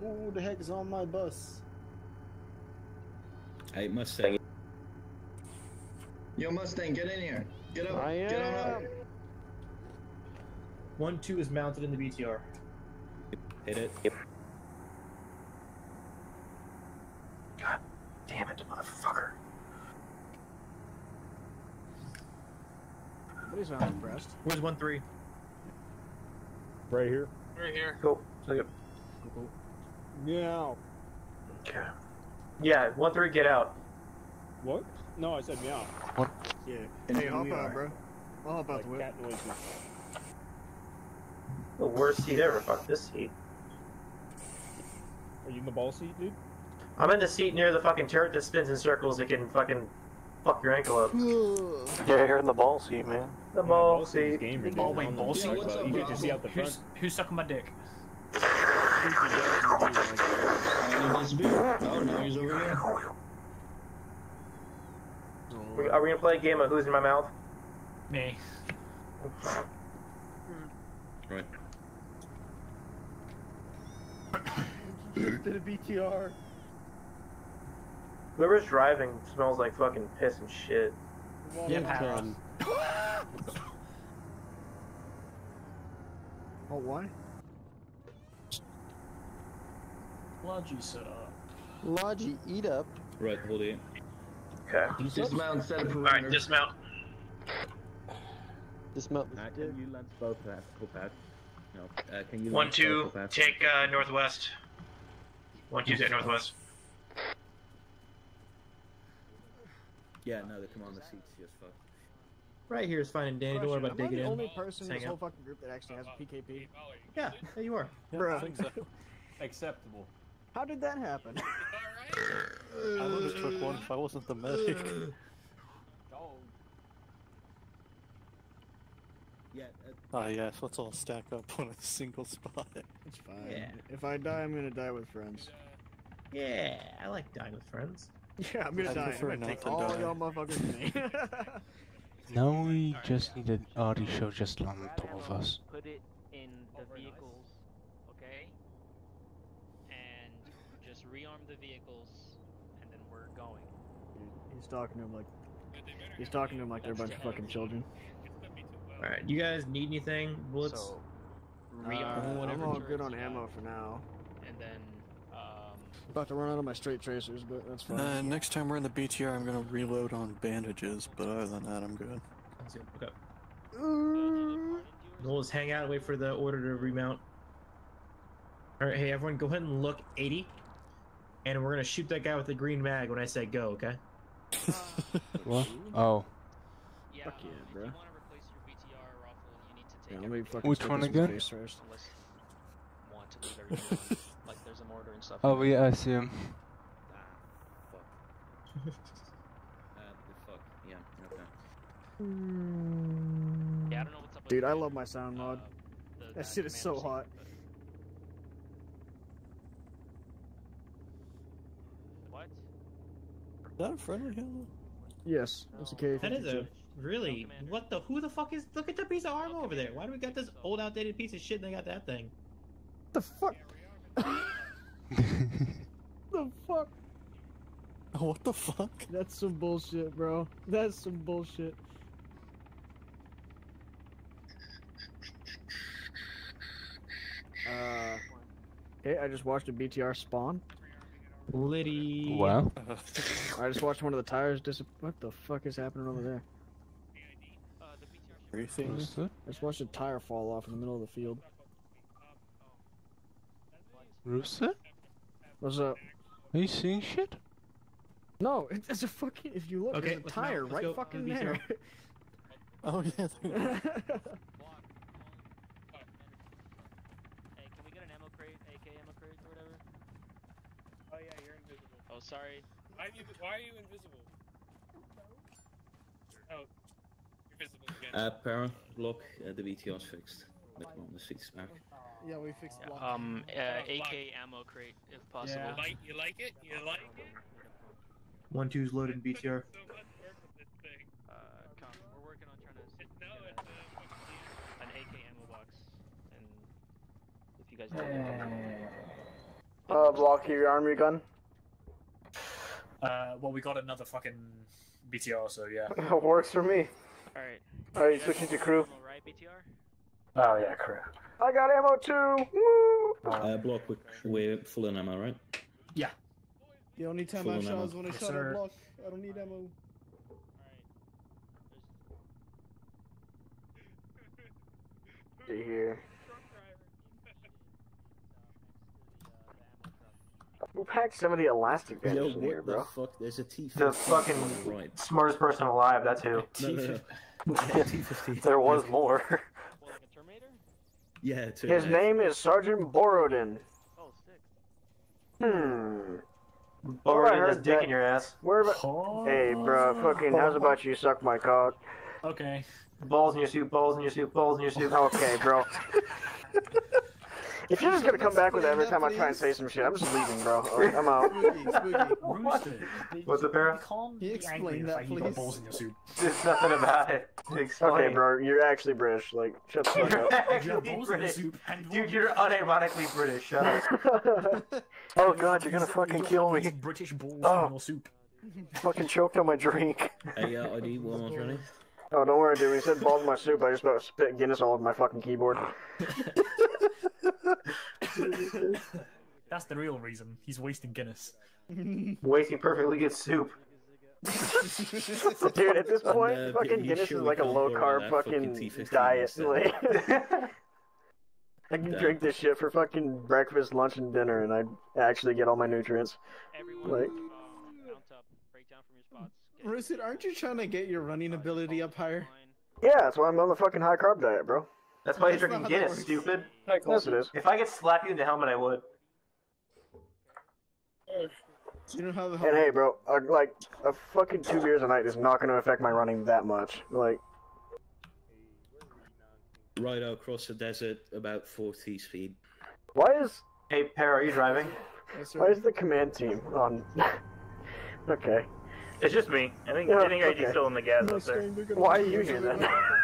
Who the heck is on my bus? Hey, Mustang. Yo, Mustang, get in here. Get up. I Get on up. am. One two is mounted in the BTR. Hit it. Yep. God damn it, motherfucker. Nobody's not impressed. Where's one three? Right here. Right here. Cool. So good. Meow. Okay. Yeah, one three, get out. What? No, I said meow. What? Yeah. Hey, hop out, bro. I'll hop out the Like whip. cat noises. The worst seat ever. Fuck this seat. Are you in the ball seat, dude? I'm in the seat near the fucking turret that spins in circles that can fucking fuck your ankle up. Yeah, you're in the ball seat, man. The ball seat. Gamer, dude. Oh, wait, ball seat? what's up, you get to see Bravo? out the front. Who's, who's sucking my dick? How did this be? Oh, no, he's over here. We- Are we gonna play a game of who's in my mouth? Me. Hmm. Right. Did a BTR. Whoever's driving smells like fucking piss and shit. Yeah, Pat. Oh, why? Logi set up. Logi, eat up. Right, hold it. Okay. Dismount, set a perimeter. Alright, dismount. Dismount Uh, can you lance both paths? Full path? No. Uh, can you One two, take uh, northwest. One two, take northwest. Yeah, no, the commander seat's just fucked. Right here is fine and dandy. Don't worry about Question, digging Am I in. the only person in this whole fucking group that actually has a PKP? Yeah, there you are. Yeah, Bruh. I think so. Acceptable. How did that happen? I would have took one if I wasn't the medic. Yeah, Ah, yes, let's all stack up on a single spot. It's fine. Yeah. If I die, I'm gonna die with friends. Yeah, I like dying with friends. Yeah, I'm gonna I die. I'm gonna take all y'all motherfuckers with me. Now we just need an Audi show just land on top of us. Put it in the vehicles, okay? And just rearm the vehicles, and then we're going. he's talking to him like he's talking to him like they're a bunch of fucking children. All right, you guys need anything? Bullets? So, Uh, rearm I'm all good on ammo for now. And then, um, About to run out of my straight tracers, but that's fine. Uh, next time we're in the BTR, I'm gonna reload on bandages, but other than that, I'm good. Sounds good. Okay. We'll just hang out and wait for the order to remount. All right, hey everyone, go ahead and look 80, and we're gonna shoot that guy with the green mag when I say go. Okay? What? Oh. yeah, Fuck yeah, um, bro. you want to replace your BTR rifle, you need to take Yeah, let me fucking Which one this in the again? face first. unless you want to leave everything on. like there's a mortar and stuff. Oh yeah, I see him. Ah, fuck. uh, fuck. Yeah, okay. Yeah, I don't know what's up Dude, I love my sound mod. uh, the- That shit is so commander hot. seat, but- What? Is that a friendly hello? Yes, it's a K. That is a Really? What the? Who the fuck is? Look at the piece of armor over there. Why do we got this old, outdated piece of shit and they got that thing? What the fuck? the fuck? What the fuck? That's some bullshit, bro. That's some bullshit. Uh, okay, I just watched a BTR spawn. Liddy. Wow. I just watched one of the tires dis. What the fuck is happening over there? Everything. What's that? I just watched a tire fall off in the middle of the field. Rooster? What's up? Are you seeing shit? No, it- it's a fucking. If you look, Okay, there's a tire right go fucking the there. Oh yeah. there- Hey, can we get an ammo crate, AK ammo crate or whatever? Oh yeah, you're invisible. Oh, sorry. Why are you, why are you invisible? Oh, you're visible again. Uh, Para, look, uh, the BTR's fixed. Wait, on the seats back. Yeah, we fixed block. Um, uh, AK ammo crate, if possible. You like, you like it? You like it? One two's loaded in BTR. So much work with this thing. Uh, come, we're working on trying to s- No, it's a, uh, fucking an AK ammo box, and if you guys need Uh, block your army gun. Uh, well, we got another fucking BTR, so yeah. Works for me. Alright. Alright, switching to crew. Right, BTR? Oh yeah, crew. I got ammo too. Woo! Uh, block, we're, we're full in ammo, right? Yeah. The only time Full I on shot ammo. is when I Yes, shot sir. a block. I don't need ammo. See here. Who packed some of the elastic Yo, bandages in what here, the bro? fuck? There's a T-50 The fucking right. smartest person alive. That's who. No, no, no. There was more. Yeah, two. His name is Sergeant Borodin. Oh, sick. Hmm. Or I that's heard dick that- in your ass. Where about? Hey, bro, fucking. How's about you suck my cock? Okay. Balls in your soup. Balls in your soup. Balls in your soup. Okay, bro. If you're just gonna come back with it every time I try and say some shit, I'm just leaving, bro. Like, I'm out. Spooky, spooky. Rooster. What's the para? Can't you explain that, I eat please? balls in your soup. There's nothing about it. Explain. Okay, bro, you're actually British. Like, shut the fuck You're up. You have actually balls in your British. Dude, you're unironically British. Shut up. oh god, you're gonna fucking kill me. British balls Oh. in your soup. Fucking choked on my drink. Hey, uh, ID, one more ready? Oh, don't worry, dude. When you said balls in my soup, I just about spit Guinness all over my fucking keyboard. That's the real reason. He's wasting Guinness. Wasting perfectly good soup. Dude, at this point, uh, fucking you Guinness sure is like a low carb with fucking fucking diet. Like, I can Damn. drink this shit for fucking breakfast, lunch, and dinner, and I actually get all my nutrients. Everyone, Like, um, mount up, break down from your spots. Get aren't you trying to get your running ability up higher? yeah, that's why I'm on the fucking high carb diet, bro. That's why he's That's drinking not Guinness, works. stupid. Yes, it is. If I could slap you in the helmet, I would. Do you know how the And hey, bro, uh, like a fucking two beers a night is not going to affect my running that much. Like, Right across the desert, about 40 speed. why is Hey, Per, are you driving? Yes, why is the command team on? okay, It's just me. I think Yeah, I think okay. ID's still in the gas up there. why are you here then?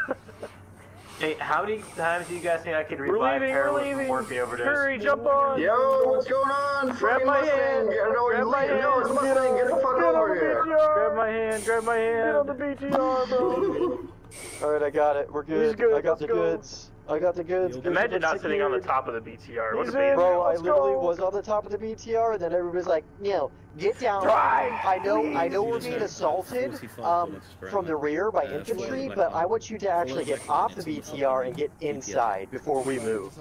Hey, how many times do you guys think I could revive leaving, Per we're morphine overdose? Hurry, jump on! Yo, what's going on? Grab my hand! Grab my hand! No, it's Mustang. Get the fuck Get over here. BTR! Grab my hand, grab my hand. Get on the BTR, bro! Alright, I got it. We're good. good, I got let's the go. goods. I got the goods. Imagine not sitting on the top of the BTR. What a bait. in. Bro, I Let's literally go. was on the top of the BTR, and then everybody's like, "No, get down." Drive, I know, I know, please. we're being You just have assaulted um, from the rear by Uh, infantry, for but I want you to actually get black off the. BTR and get inside before we move.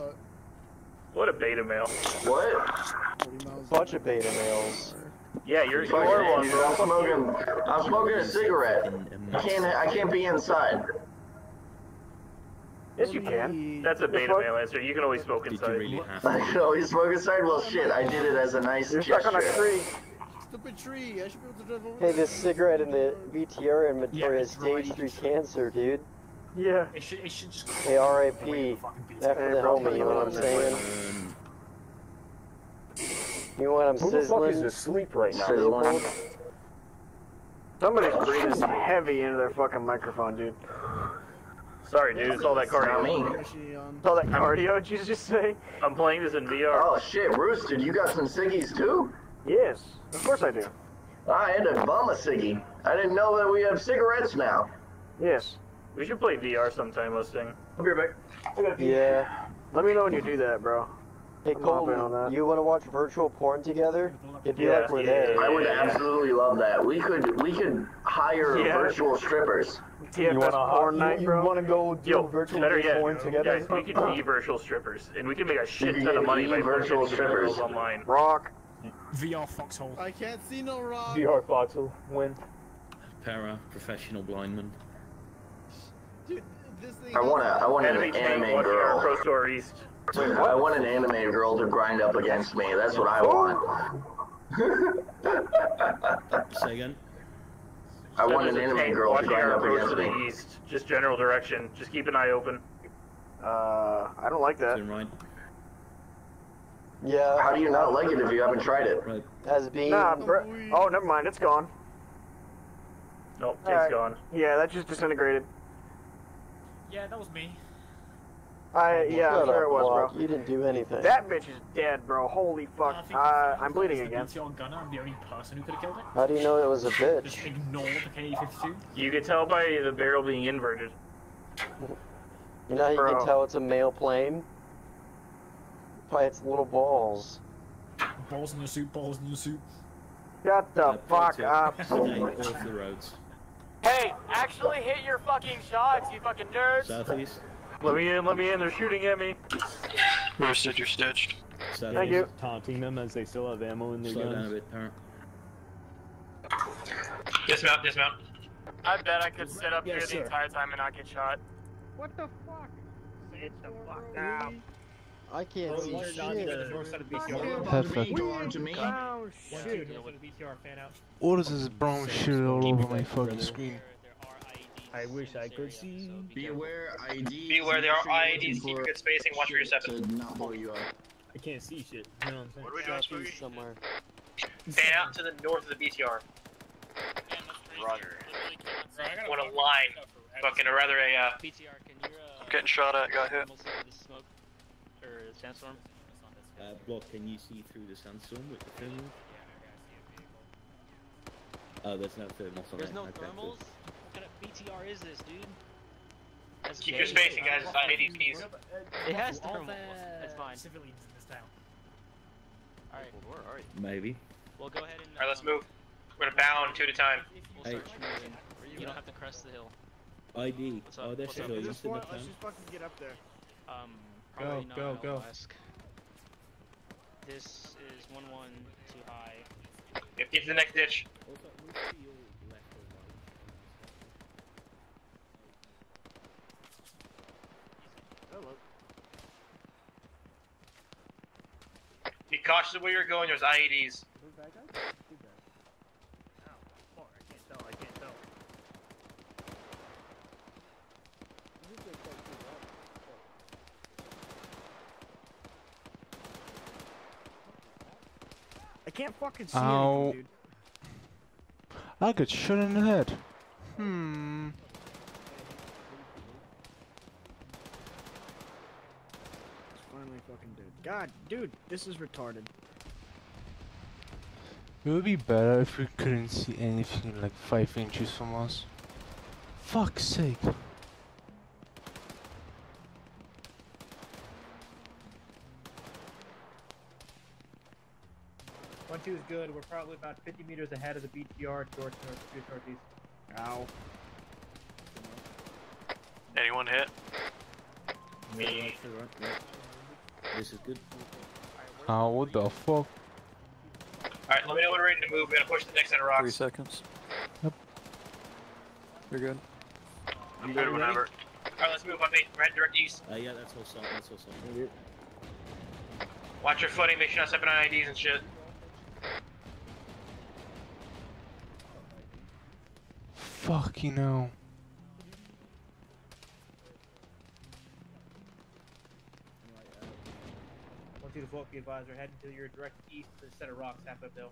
What a beta male. What? Bunch of beta males. Yeah, you're you Fuck are one. dude, I'm smoking. I'm smoking a cigarette. I can't. I can't be inside. Yes, you can. That's a beta fuck? male answer. You can always smoke inside. Did you inside. really have I can always smoke inside. Well, shit. I did it as a nice You're stuck on a tree. Stupid tree. I should be able to drive over Hey, this cigarette in the BTR inventory Yeah, has it's right. stage three cancer, dude. Yeah. It should, it should just. Hey, R.I.P. After the homie, you know what I'm saying? Um, You know what I'm Who the fuck is asleep right now? Sizzling. Somebody's breathing heavy into their fucking microphone, dude. Sorry, dude. It's all that cardio. Not me. It's all that cardio, did you just say? I'm playing this in VR. Oh shit, Rooster, you got some ciggies too? Yes, of course I do. I had a bum a ciggy. I didn't know that we have cigarettes now. Yes. We should play VR sometime, Mustang. I'll be right back. Yeah. Let me know when you do that, bro. Hey I'm hopping on Colton, you want to watch virtual porn together? It'd be Yeah, like we're there. I would absolutely love that. We could we could hire Yeah. virtual strippers. TFS You wanna porn you- night, you bro? wanna go do Yo, virtual better yet, porn together? guys, we could be virtual strippers, and we can make a shit ton of money by virtual virtual strippers strippers. online. Rock. VR foxhole. I can't see no rock. VR foxhole. win. Para, professional blindman. Dude, this thing. I want a I want an Enemy anime girl. Pro Store East. I want an anime girl to grind up against me. That's what I want. Say again. I want an a anime girl to grind up against to the me. east. Just general direction. Just keep an eye open. Uh, I don't like that. Turn right. Yeah. How do you not like it if you haven't tried it? Right. Has been. Nah. Oh, never mind. It's gone. Nope, tank's Alright. gone. Yeah, that just disintegrated. Yeah, that was me. I yeah, I'm sure up, it was, Block. bro. You didn't do anything. That bitch is dead, bro. Holy fuck. I uh, I'm bleeding the again. BTR gunner. I'm the only person who could have killed it. How do you know it was a bitch? Just ignore the KA-52. You could tell by the barrel being inverted. You know how you Bro. can tell it's a male plane? By its little balls. Balls in the soup, balls in the soup. Shut the fuck up. Off the roads. Hey, actually hit your fucking shots, you fucking nerds. Southeast. Let me in, let me in, they're shooting at me. Roasted, you're stitched. Southeast. Thank you. Taunting them as they still have ammo in their Slow down a bit, Para. Dismount, dismount. I bet I could sit up Yes, here sir. the entire time and not get shot. What the fuck? Sit the fuck down. I can't see shit. of the- north side of BTR. Perfect. Go on to me. Oh One, shit. two, north side of BTR, fan out. What is this brown shit all over my fucking screen? I wish I could see. Be aware, IEDs. Be aware there are Make sure IEDs. Keep good spacing. Watch where you're for stepping. To not blow you up. I can't see shit. You know what I'm saying? What are we doing, Spooky? somewhere. Fan out to the north of the BTR. Roger. Want a line, fucking, or rather a, uh, BTR, can you uh? Getting shot at, got hit. almost into the smoke or the sandstorm? Uh, block, can you see through the sandstorm with the thermal? Oh, there's no thermals on There's it. no thermals. What BTR is this, dude? That's Keep your spacing, guys. It's IEDs, keys. It has All thermals. the That's fine. Civilians in this town. All right. Maybe. We'll go ahead and. Alright, let's um, move. We're gonna bound two at a time. We'll Hey. start moving. You don't have to crest the hill. ID. Oh, up? Are there What's up? civilians Just in the one, let's just fucking get up there. Um, Go, not. go, go. Ask. This is one one too high. Yep, get to the next ditch. Also, move to your left or right. Be cautious of where you're going. There's IEDs. Oh, I can't tell, I can't tell. I can't fucking see Ow. anything, dude. I got shot in the head. Hmm. It's finally fucking dead. God, dude, this is retarded. It would be better if we couldn't see anything like 5 inches from us. Fuck's sake. One, two is good. We're probably about 50 meters ahead of the BTR, north, north, north, northeast. Ow. Anyone hit? Yeah, that's the right, yeah. This is good. Ah, what the fuck? Alright, let me know when we're ready to move. We're gonna push the next set of rocks. Three seconds. Yep. You're good. I'm good whenever. Alright, let's move on. Mate. We're heading direct east. Uh, yeah, that's all salt. That's all salt. Watch your footing. Make sure you're not stepping on IEDs and shit. Fucking hell. One, two to Volk, be advised. We're heading to your direct east to the set of rocks half up hill.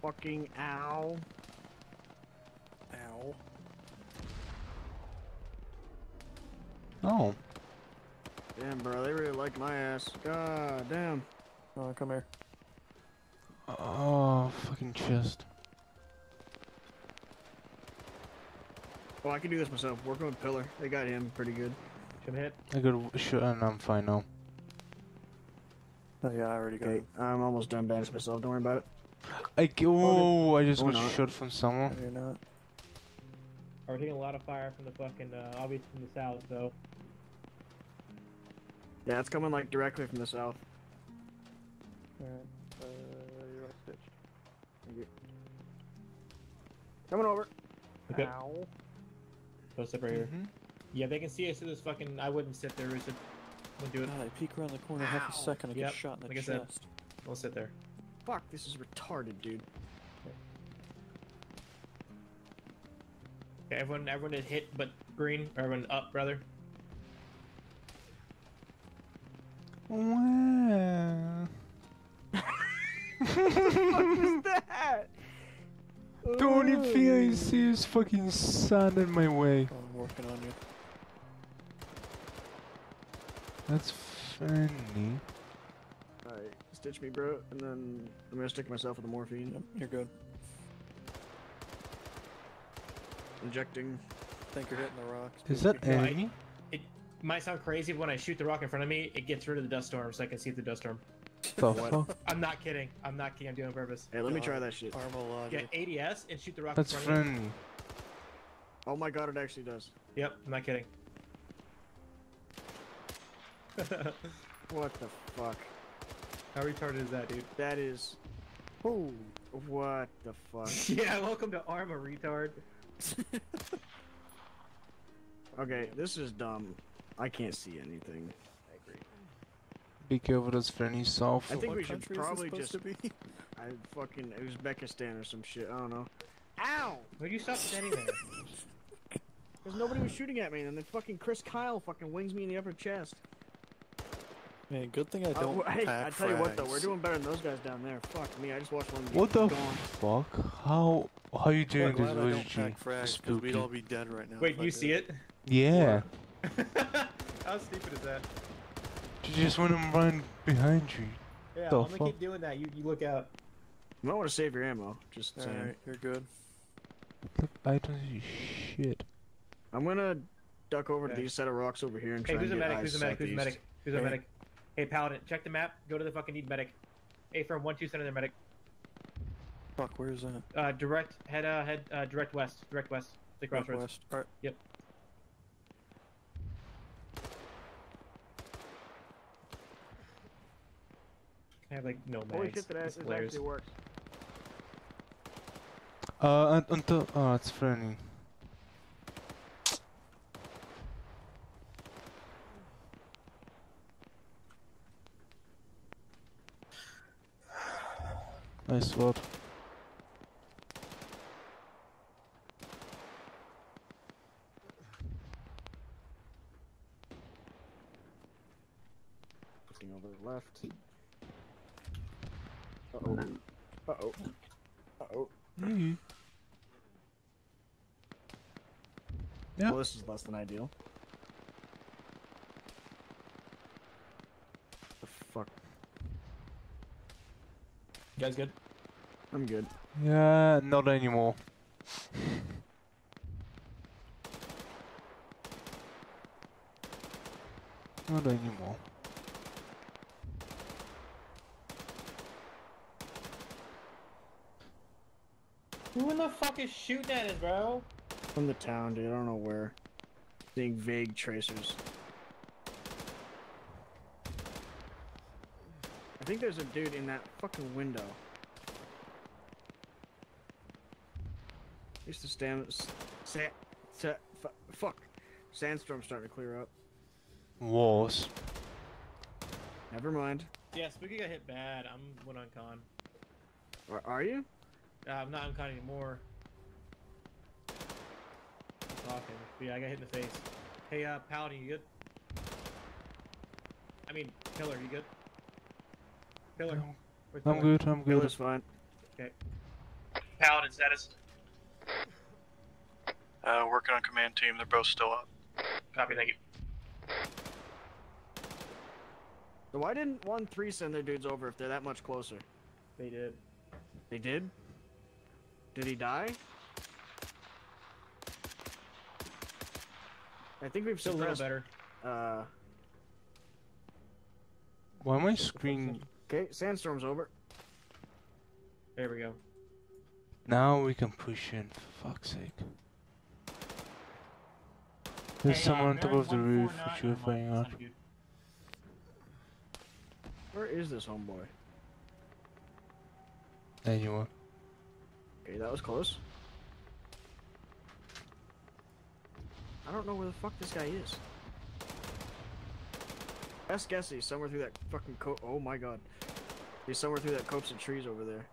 fucking ow. Ow. Oh. Damn, bro, they really like my ass. God damn. Oh, come here. Oh, fucking chest. Oh, I can do this myself. Working with Pillar. They got him pretty good. Should hit. I got a shot and I'm fine now. Oh yeah, I already got Okay, it. I'm almost done bandaging myself. Don't worry about it. I g- oh, I just Or got not. shot from someone. You're not. We're taking a lot of fire from the fucking, uh, obviously from the south, so. Yeah, it's coming like directly from the south. Alright. Uh, you're all stitched. Thank you. Coming over. Okay. Ow. Go sit right here. Yeah, they can see us through this fucking. I wouldn't sit there. Rooster. Wouldn't do it. God, I peek around the corner half a second, I Yep, get shot in the like I said. chest. We'll sit there. Fuck, this is retarded, dude. Okay, everyone, everyone is hit, but green. Or everyone up, brother. Wow. what is that? The only thing I see is fucking sand in my way. I'm working on you. That's funny. Alright, stitch me, bro, and then I'm gonna stick myself with the morphine. Yep, you're good. Injecting. I think you're hitting the rocks. Is that No, I- enemy? It might sound crazy, but when I shoot the rock in front of me, it gets rid of the dust storm, so I can see the dust storm. The fuck? I'm not kidding. I'm not kidding. I'm doing it on purpose. Hey, let me try that shit. Armor Get ADS and shoot the rock That's in front of me. friendly. Oh my god, it actually does. Yep, I'm not kidding. What the fuck? How retarded is that, dude? That is. Oh, what the fuck? yeah, welcome to Arma, retard. Okay, this is dumb. I can't see anything. I agree. Be careful, that's friendly south. I think we What should country is this probably supposed just. to be? I fucking Uzbekistan or some shit. I don't know. Ow! Why'd you stop standing there? Because nobody was shooting at me, and then fucking Chris Kyle fucking wings me in the upper chest. Man, good thing I Uh, don't wh- hey, pack I tell you what though, we're doing better than those guys down there. Fuck me, I just watched one get What the gone. fuck? How how you doing Glad this, I don't Rosie? pack frags, 'cause Spooky. we'd all be dead right now. Wait, you see it? Yeah. How stupid is that? You just want to run behind you. Yeah, The I'm gonna keep doing that. You, you look out. You might want to save your ammo. Just saying. Alright, you're good. I don't see shit. I'm gonna duck over to these set of rocks over here and Hey, try who's a and get medic? eyes Who's a medic? Who's a southeast. medic? Who's a medic? Hey, Paladin, check the map. Go to the fucking need medic. A firm one two center there, medic. Fuck, where's that? Uh, direct head uh head uh direct west, direct west, the crossroads. Northwest. Alright. Yep. I have like no mags. Holy shit, that just ass- it flares. actually works. Uh, until oh, it's friendly. Nice sword. Looking over the left. Uh oh. Uh oh. Uh oh. Mm-hmm. Yeah. Well, this is less than ideal. The fuck. You guys good? I'm good. Yeah, not anymore. Not anymore. Who in the fuck is shooting at us, bro? From the town, dude. I don't know where. Seeing vague tracers. Think there's a dude in that fucking window. Used to stand. s- Sa sa fuck. Sandstorm's starting to clear up. Walls. Never mind. Yeah, Spooky got hit bad. I'm one on con. Are, are you? Uh, I'm not on con anymore. I'm talking. But yeah, I got hit in the face. Hey, uh, Paladin, you good? I mean, Pillar, you good? Pillar. Where's I'm Pillar? good, I'm good. Pillar's fine. Okay. Paladin status. Uh, working on command team. They're both still up. Copy, thank you. So why didn't one three send their dudes over if they're that much closer? They did. They did. Did he die? I think we've Still a little better. Uh, Why am I screen? Okay, sandstorm's over. There we go. Now we can push in. For fuck's sake. There's Hey, uh, someone on top of the roof which you're on firing out. Where is this homeboy? Anyone? Okay, that was close. I don't know where the fuck this guy is. Best guess he's somewhere through that fucking co- Oh my god. He's somewhere through that copse of trees over there.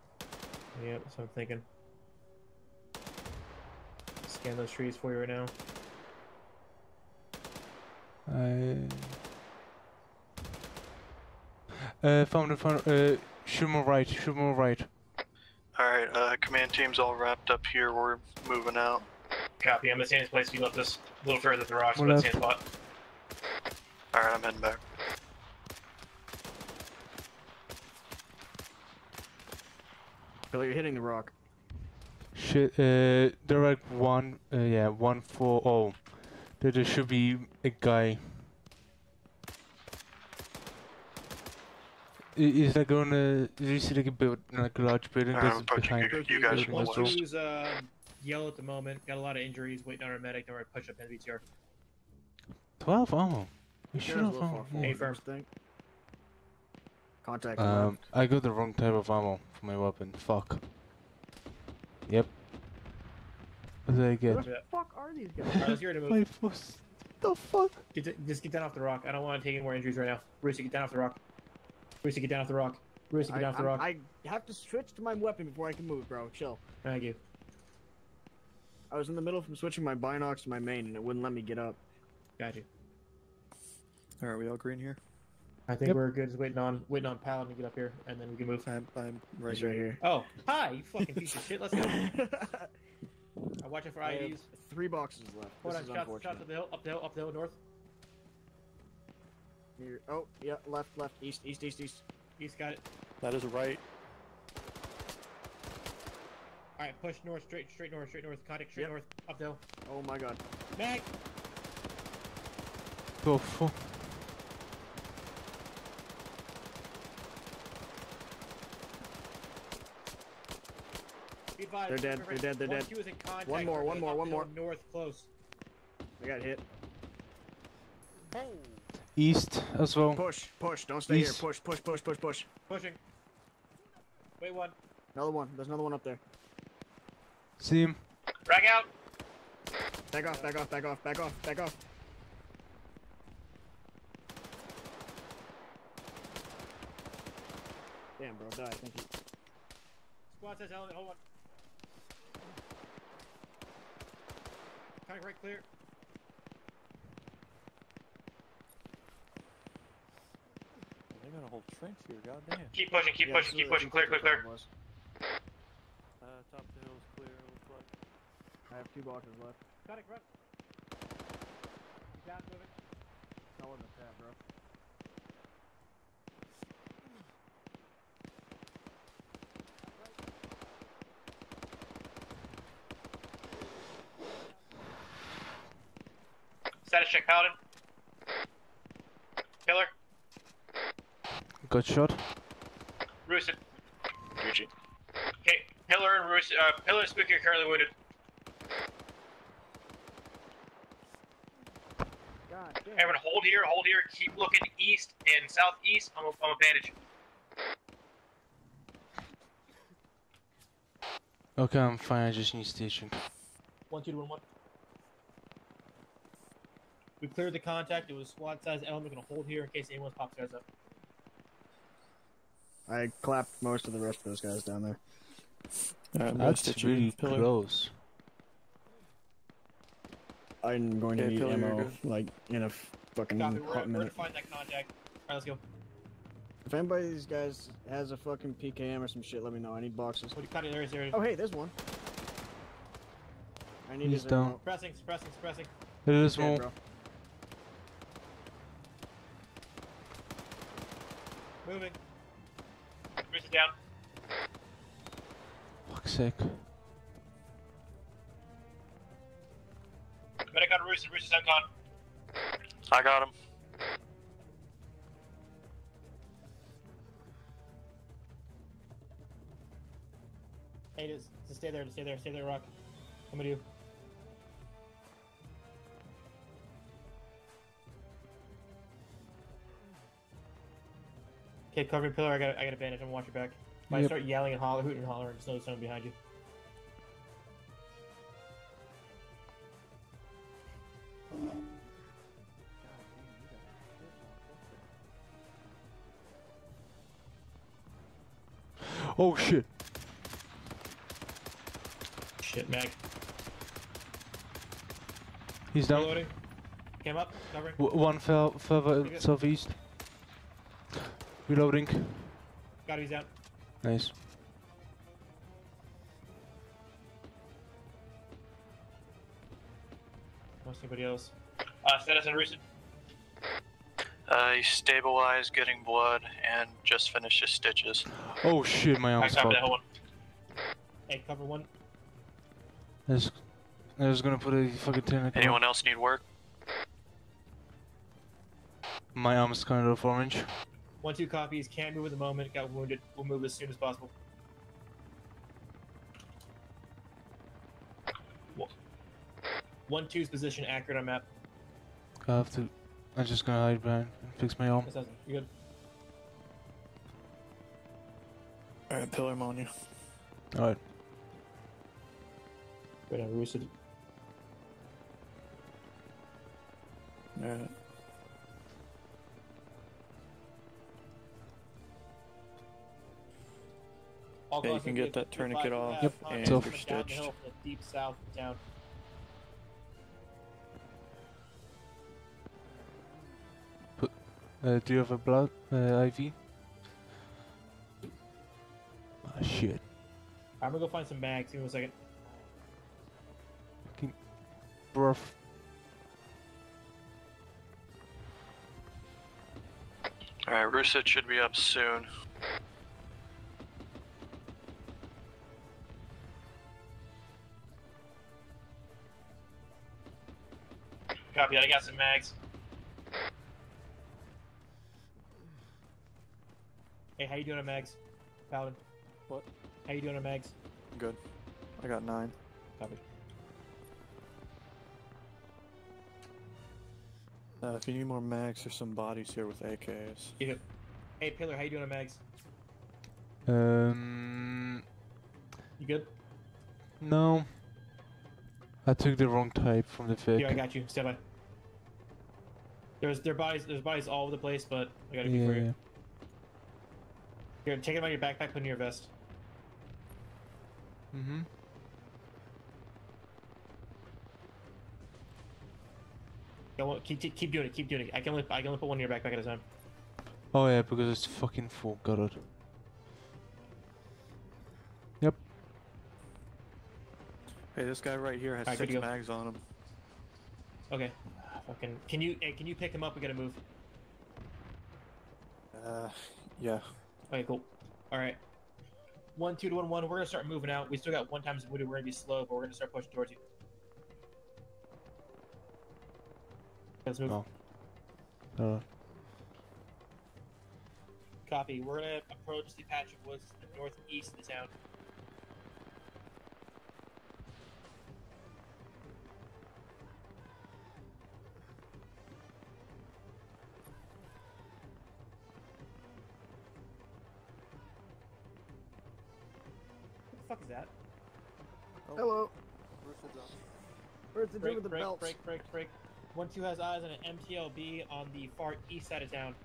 Yeah, that's what I'm thinking. Scan those trees for you right now. I. Uh, found it, found it. Uh, shoot more right, shoot more right. Alright, uh, command team's all wrapped up here. We're moving out. Copy, I'm in the same place you left us. A little further to the rocks, Well, but that's- same spot. Alright, I'm heading back. Billy, you're hitting the rock. Shit, uh, they're like one, uh, yeah, one four oh. There, there should be a guy. Is that gonna? Do you see like a build, like a large building Alright, that's I'm punching behind? you- you guys building from as west. One two's uh, yellow at the moment. Got a lot of injuries. Waiting on our medic. Don't worry, push up NVTR. Twelve ammo. You Yeah, should it's a have little ammo. far forward, Hey, firm. First thing. Contact Um, left. I got the wrong type of ammo for my weapon. Fuck. Yep. What did I get? Where the fuck are these guys? Alright, let's get ready to My move. first. The fuck? Get th- just get down off the rock. I don't want to take any more injuries right now. Brucey, get down off the rock. Brucey, get down off the rock. Brucey, get I, down off the I'm- rock. I have to switch to my weapon before I can move, bro. Chill. Thank you. I was in the middle from switching my binocs to my main, and it wouldn't let me get up. Got you. Alright, we all green here? I think Yep. we're good. Just waiting on waiting on Paladin to get up here, and then we can move. I'm, I'm right He's here. right here. Oh, hi, you fucking piece of shit. Let's go. I'm watching for I have IEDs. three boxes left. Hold this on, is shots, unfortunate. shots up the hill, up the hill, up the hill, north. Here. Oh, yeah, left, left, east, east, east, east. East got it. That is right. All right, push north, straight, straight north, straight north. Contact straight Yep. north, up the hill. Oh my god. Mag. Go for. Be They're dead, they're dead, they're one dead. Q is in contact One more, one more, one more. North, close. I got hit. East as well. Push, push, don't stay here. Push, push, push, push, push. Pushing. Wait one. Another one. There's another one up there. See him. Frag out. Back off, back off, back off, back off, back off. Damn, bro, die. Thank you. Squad says element, hold on. Contact right clear. They got a whole trench here, goddamn. Keep pushing, keep Yeah, pushing, so keep pushing. Clear, clear, clear. was. Uh, top of the hill's clear, looks like. I have two boxes left. Contact run. Down, moving. That wasn't a tap, bro. Status check, Paladin. Killer. Good shot. Roosid. Gucci. Okay, Pillar and Roos, uh, Pillar and Spooky are currently wounded. God. Everyone, hold here, hold here. Keep looking east and southeast. I'm a, I'm a bandage. Okay, I'm fine. I just need station. One, two, one, one. We cleared the contact. It was squad size element. Gonna hold here in case anyone pops guys up. I clapped most of the rest of those guys down there. Alright, I'm gonna That's stitch really pillar. close. I'm going to need Pillar, ammo, like, in a fucking Copy. We're, hot we're to minute. find that contact. Alright, let's go. If anybody of these guys has a fucking PKM or some shit, let me know. I need boxes. What do you cut it? There is there. Oh, hey, there's one. I need He's his down. ammo. Suppressing, suppressing, suppressing. There is Dead, more. bro. Moving. Bruce is down. Fuck's sake. Medic on Roos and Roos is uncon. I got him. Hey, just, just stay there, just stay there, stay there, Rock. Come with you. Okay, cover pillar. I got, I got advantage. I'm gonna watch your back. If I Yep. start yelling and holler, hooting and hollering, someone behind you. Oh shit. Shit, Mag. He's down. Reloading. Came up, covering. W- one fell further southeast. Reloading. Got he's out. Nice. Most anybody else? Uh, status and recent. Uh, he stabilized, getting blood, and just finished his stitches. Oh shit, my I arm's copy fucked. one. Hey, cover one. I was, I was gonna put a fucking tentacle. Anyone else need work? My arm's kind of orange. One, two copies. Can't move at the moment. Got wounded. We'll move as soon as possible. One- One, two's position accurate on map. I have to. I'm just gonna hide behind and fix my arm. You good? Alright, pillar I'm on you. Alright. Good, I'm roosted. Alright. All Yeah, you can get that tourniquet off half, Yep, Hunter, it's off. coming down the hill Stitched. from the deep south of town. Uh, do you have a blood uh, IV? Ah shit. I'm gonna go find some mags. Give me one second. Bruv. Alright, Russet should be up soon. Copy. I got some mags. Hey, how you doing on mags, Paladin? What? How you doing on mags? Good. I got nine. Copy. Uh, if you need more mags, there's some bodies here with AKs. You do. Hey, Pillar, how you doing on mags? Um. You good? No. I took the wrong type from the Vic. Yeah, I got you. Stand by. There's there bodies there's bodies all over the place, but I gotta few Yeah. for you. Here, take it out of your backpack, put it in your vest. Mm-hmm. Go on, keep keep doing it. Keep doing it. I can only I can only put one in your backpack at a time. Oh yeah, because it's fucking full. Got it. Yep. Hey, this guy right here has Alright, good six to mags on him. Okay. Fucking. Can you hey, can you pick him up? We gotta move. Uh, yeah. Okay, cool. All right. One, two to one, one. We're gonna start moving out. We still got one times wounded. We're gonna be slow, but we're gonna start pushing towards you. Let's move. Oh. Uh, Copy. We're gonna approach the patch of woods to the northeast of the town. Is that? Hello. Where's the dude Break, with the break, belts? break, break, break. One two has eyes on an MTLB on the far east side of town.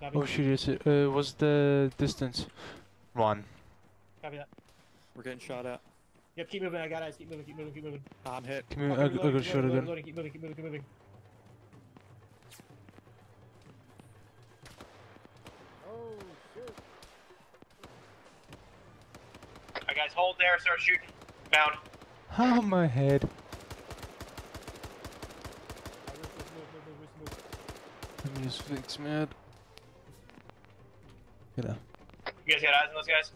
Copy. oh shoot! Is it? Uh, what's the distance? One. Copy that. We're getting shot at. Yep, keep moving. I got eyes. Keep moving. Keep moving. Keep moving. I'm hit. Give me. Fucking I, I reloading, got shot reloading, again. reloading, Keep moving. Keep moving. Keep moving. Guys, hold there. Start shooting. Bound. Oh, my head? Let me just fix mad. Get out. You guys got eyes on those guys?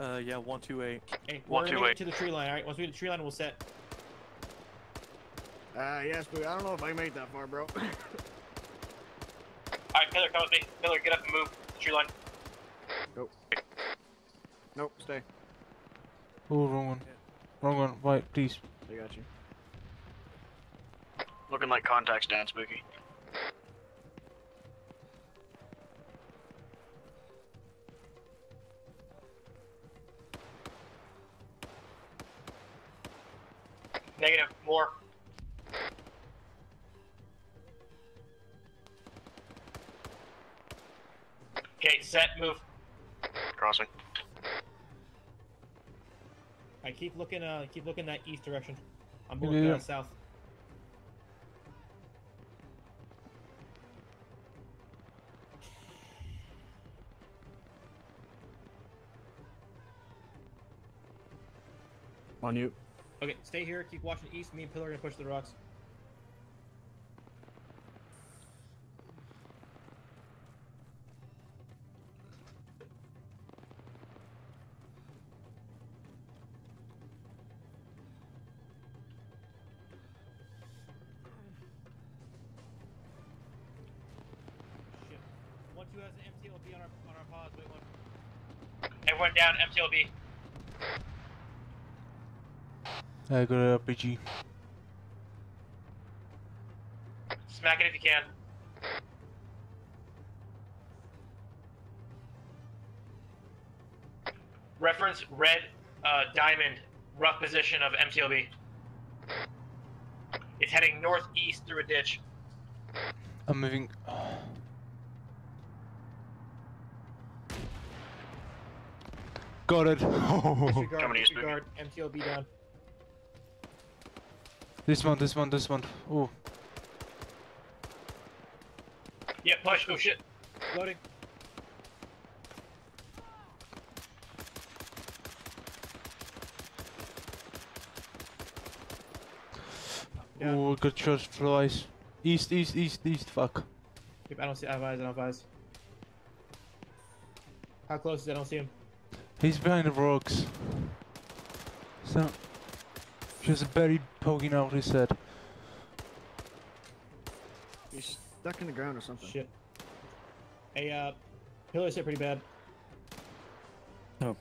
Uh, yeah, 128. Hey, One, we're two, gonna eight. get to the tree line, alright? Once we get to the tree line, we'll set. Uh, yes, but I don't know if I made that far, bro. Alright, Pillar, come with me. Pillar, get up and move. Tree line. Nope. Nope, stay. Oh, wrong one. Wrong one. Right, please. I got you. Looking like contact stand, Spooky. Negative. More. Okay, set, move. Crossing. I keep looking. Uh, keep looking that east direction. I'm moving yeah. down south. On you. Okay, stay here. Keep watching east. Me and Pillar are gonna push the rocks. MTLB. I got an RPG. Smack it if you can. Reference red uh, diamond, rough position of MTLB. It's heading northeast through a ditch. I'm moving. Got it. Disregard, disregard. MTLB down. this one, this one, this one. Oh, Yeah, push. Oh shit. Loading. oh, got shot twice. East, east, east, east. Fuck. Yep, I don't see. I have eyes. I don't have eyes. How close is it? I don't see him. He's behind the rocks. So, just barely poking out his head. He's stuck in the ground or something. Shit. Hey, uh, Pillar's hit pretty bad. Oh.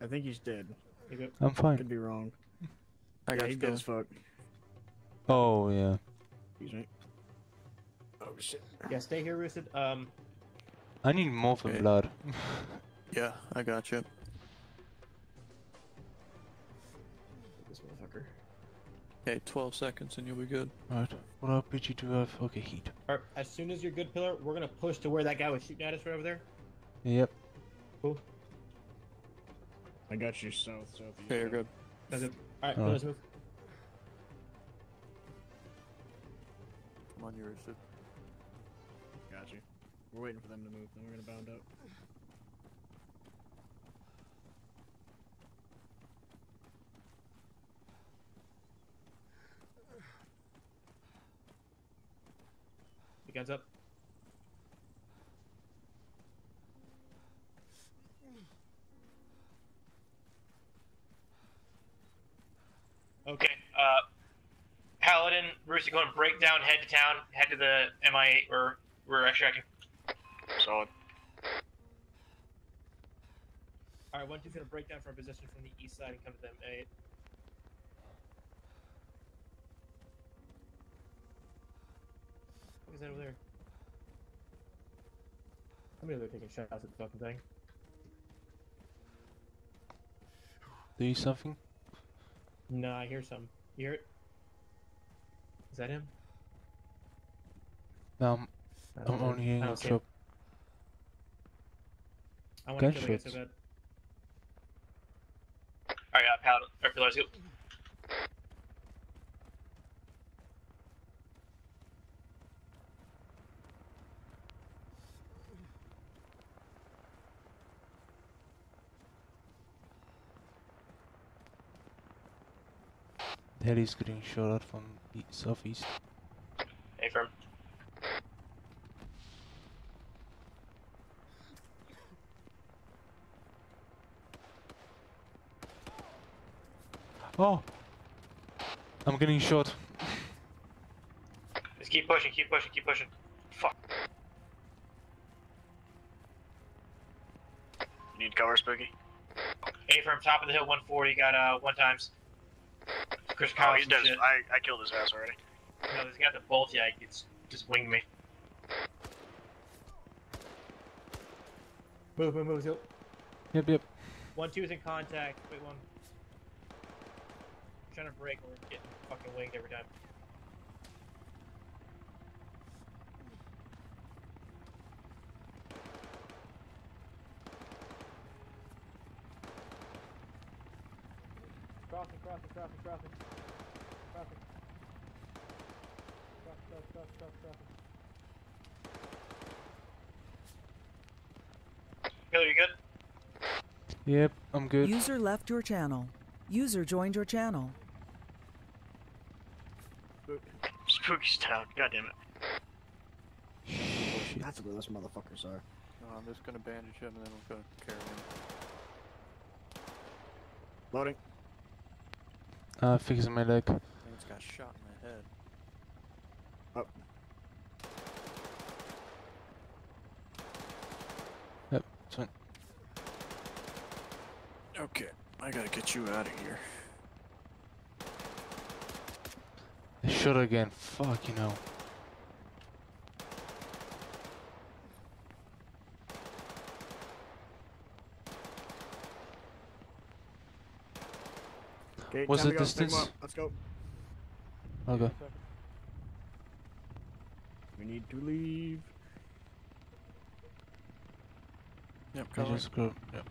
I think he's dead. I'm fine. Could be wrong. I yeah, got he's you, dead as fuck. Oh yeah. Excuse me. Oh shit. Yeah, stay here, Roosted. Um, I need more for Okay. blood. Yeah, I got you. this motherfucker. Okay, 12 seconds and you'll be good. Alright. What RPG do I have? Okay, heat. Alright, as soon as you're good, Pillar, we're gonna push to where that guy was shooting at us right over there. Yep. Cool. I got you south, southeast. Okay, you're good. That's it. Alright, Alright. let's move. Come on, you Roosted. Got you. We're waiting for them to move, then we're gonna bound up. The guns up. Okay. Uh, Paladin, Bruce, you going to break down, head to town, head to the MI8 where we're extracting. Solid. Alright, one two's gonna break down from a position from the east side and come to them. Eight. What is that over there? How many are they taking shots at the fucking thing? Do you something? No, I hear some. You hear it? Is that him? No, I'm, I don't I'm know. only hearing I a don't see drop. I want to kill the guy so Gunshots. bad. Alright, uh, Paladin, or Go. heli's getting shot at from e- southeast. A firm. Oh! I'm getting shot. Just keep pushing, keep pushing, keep pushing. Fuck. You need cover, Spooky? A firm, top of the hill, 140, got uh, one times. Chris Oh, Collins. he's dead. I, I killed his ass already. No, he's got the bolt, yeah, it's just winged me. Move, move, move. Zil. Yep, yep. One, two is in contact. Wait, one. trying to break, we're getting fucking winged every time. Crossing, crossing, crossing, crossing. Crossing. Cross, cross, cross, cross, crossing. Miller, you good? Yep, I'm good. User left your channel. User joined your channel. Spooky's down. God damn it. That's where those motherfuckers are. No, I'm just gonna bandage him and then I'm gonna carry him. Loading. Uh, fixing my leg. I just got shot in the head. Up. Yep, it's fine. Okay, I gotta get you out of here. I shot again. Fuck, you know. Okay, What's the go. Distance? Let's go. Okay. We need to leave. Yep, I cover. just go. Yep.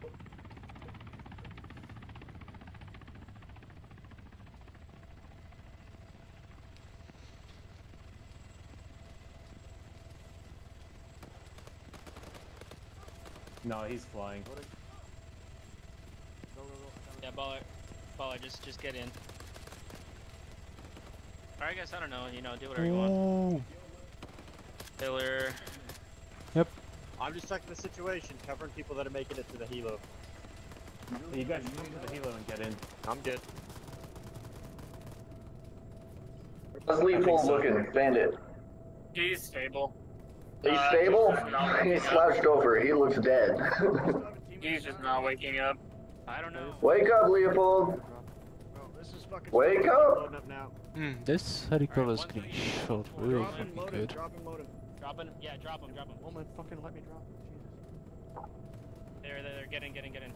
No, he's flying. Yeah, baller, baller, just just get in. Or I guess I don't know. You know, do whatever you want. Ooh. Taylor. Yep. I'm just checking the situation, covering people that are making it to the helo. You guys shoot to the helo and get in. I'm good. How's Leopold looking? Bandit. He's stable. He's Uh, stable? just not He's waking slouched over. He looks dead. He's just not waking up. I don't know. Wake up, Leopold. Wake up. Loading up now. Hmm, this helicopter's getting shot real Drop him, fucking load him, good. drop him, load him. Dropping him. Yeah, drop him. Drop him. Woman, fucking let me drop him. Jesus. There, there, there. Get in, get in, get in.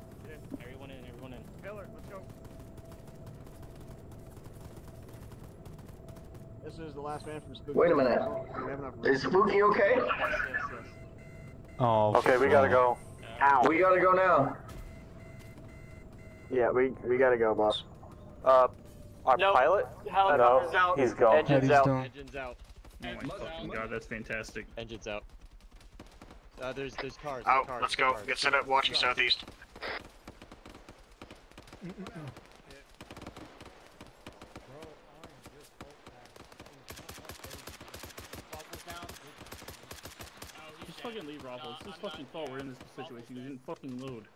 Everyone in, everyone in. Pillar, let's go. This is the last man from Spooky. Wait a minute. We have enough room. Is Spooky okay? Oh. Okay, we gotta go. Ow. We gotta go now. Yeah, we we gotta go, boss. Uh, our Nope. pilot? Helicopter's no, out. he's gone. Engines He's out. down. Engines out. Oh my fucking god, that's fantastic. Engines out. Uh, there's there's cars. Out. cars, Let's go. cars. Get set up. Watching southeast. Just fucking leave Raffles. It's his fucking fault we're in this situation. He didn't fucking load.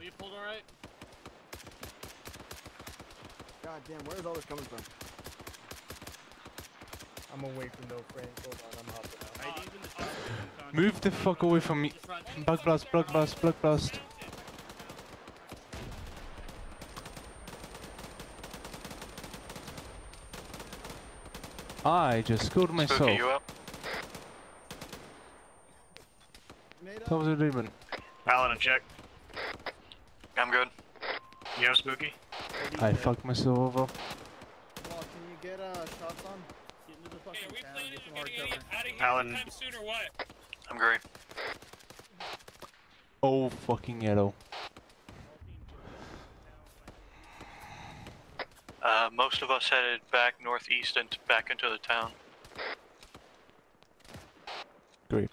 Leopold alright? God damn, where's all this coming from? I'm away from no friends. Hold on, I'm hopping out. Move the fuck away from me. Back blast, back blast, back blast. I just scored myself. Spooky, you up? That was a demon. Paladin, check. I'm good. You have Spooky? I fucked myself over. Well, can you get uh, shots on? Get into the fucking town, get some hard cover. Paladin. Soon or what? I'm great. Oh fucking yellow. Uh, most of us headed back northeast and back into the town. Great.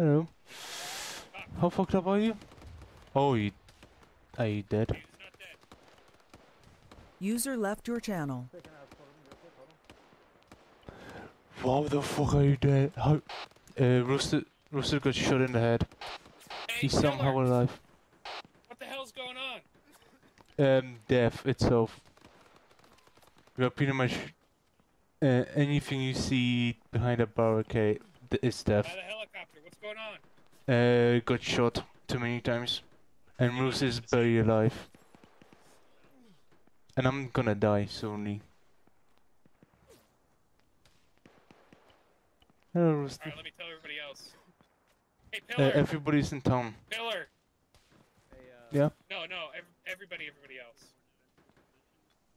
Hello. How fucked up are you? Oh, you. Are you dead? User left your channel. How the fuck are you dead? How? Uh, Rooster, Rooster got shot in the head. He's somehow alive. What the hell's going on? Um, death itself. We are pretty much uh, anything you see behind a barricade is death. By the helicopter, what's going on? Uh, got shot too many times, and Roos is barely alive. And I'm gonna die soonly. Hello, Rooster. Alright, let me tell everybody else. Hey, Uh, everybody's in town. Pillar! Yeah. No, no, ev- everybody, everybody else.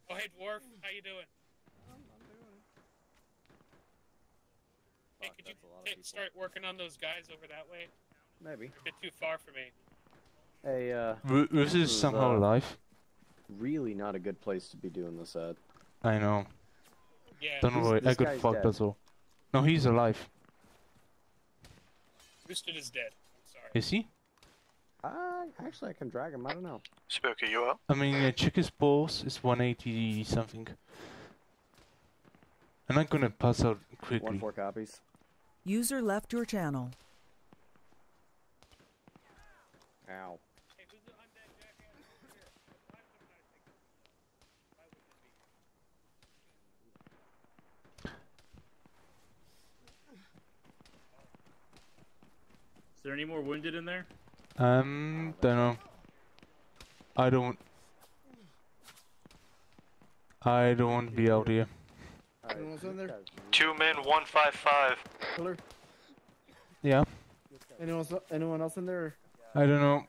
Oh, hey, Dwarf, how you doing? Hey, could you ta- start working on those guys over that way? Maybe. A bit too far for me. Hey, uh. Ru- this is somehow uh, alive. Really not a good place to be doing this at. I know. Yeah. Don't This- worry, I this got guy's fucked dead. as well. No, he's alive. Roosted is dead. I'm sorry. Is he? Uh, actually, I can drag him. I don't know. Spooky, you up? I mean, uh, check his pulse. It's 180 something. I'm not gonna pass out quickly. One four copies. User left your channel. Ow. Is there any more wounded in there? Um, don't know. I don't. I don't want to be out here. Anyone in there? Two men, one five five. Killer? Yeah. Anyone else, anyone else in there? I don't know.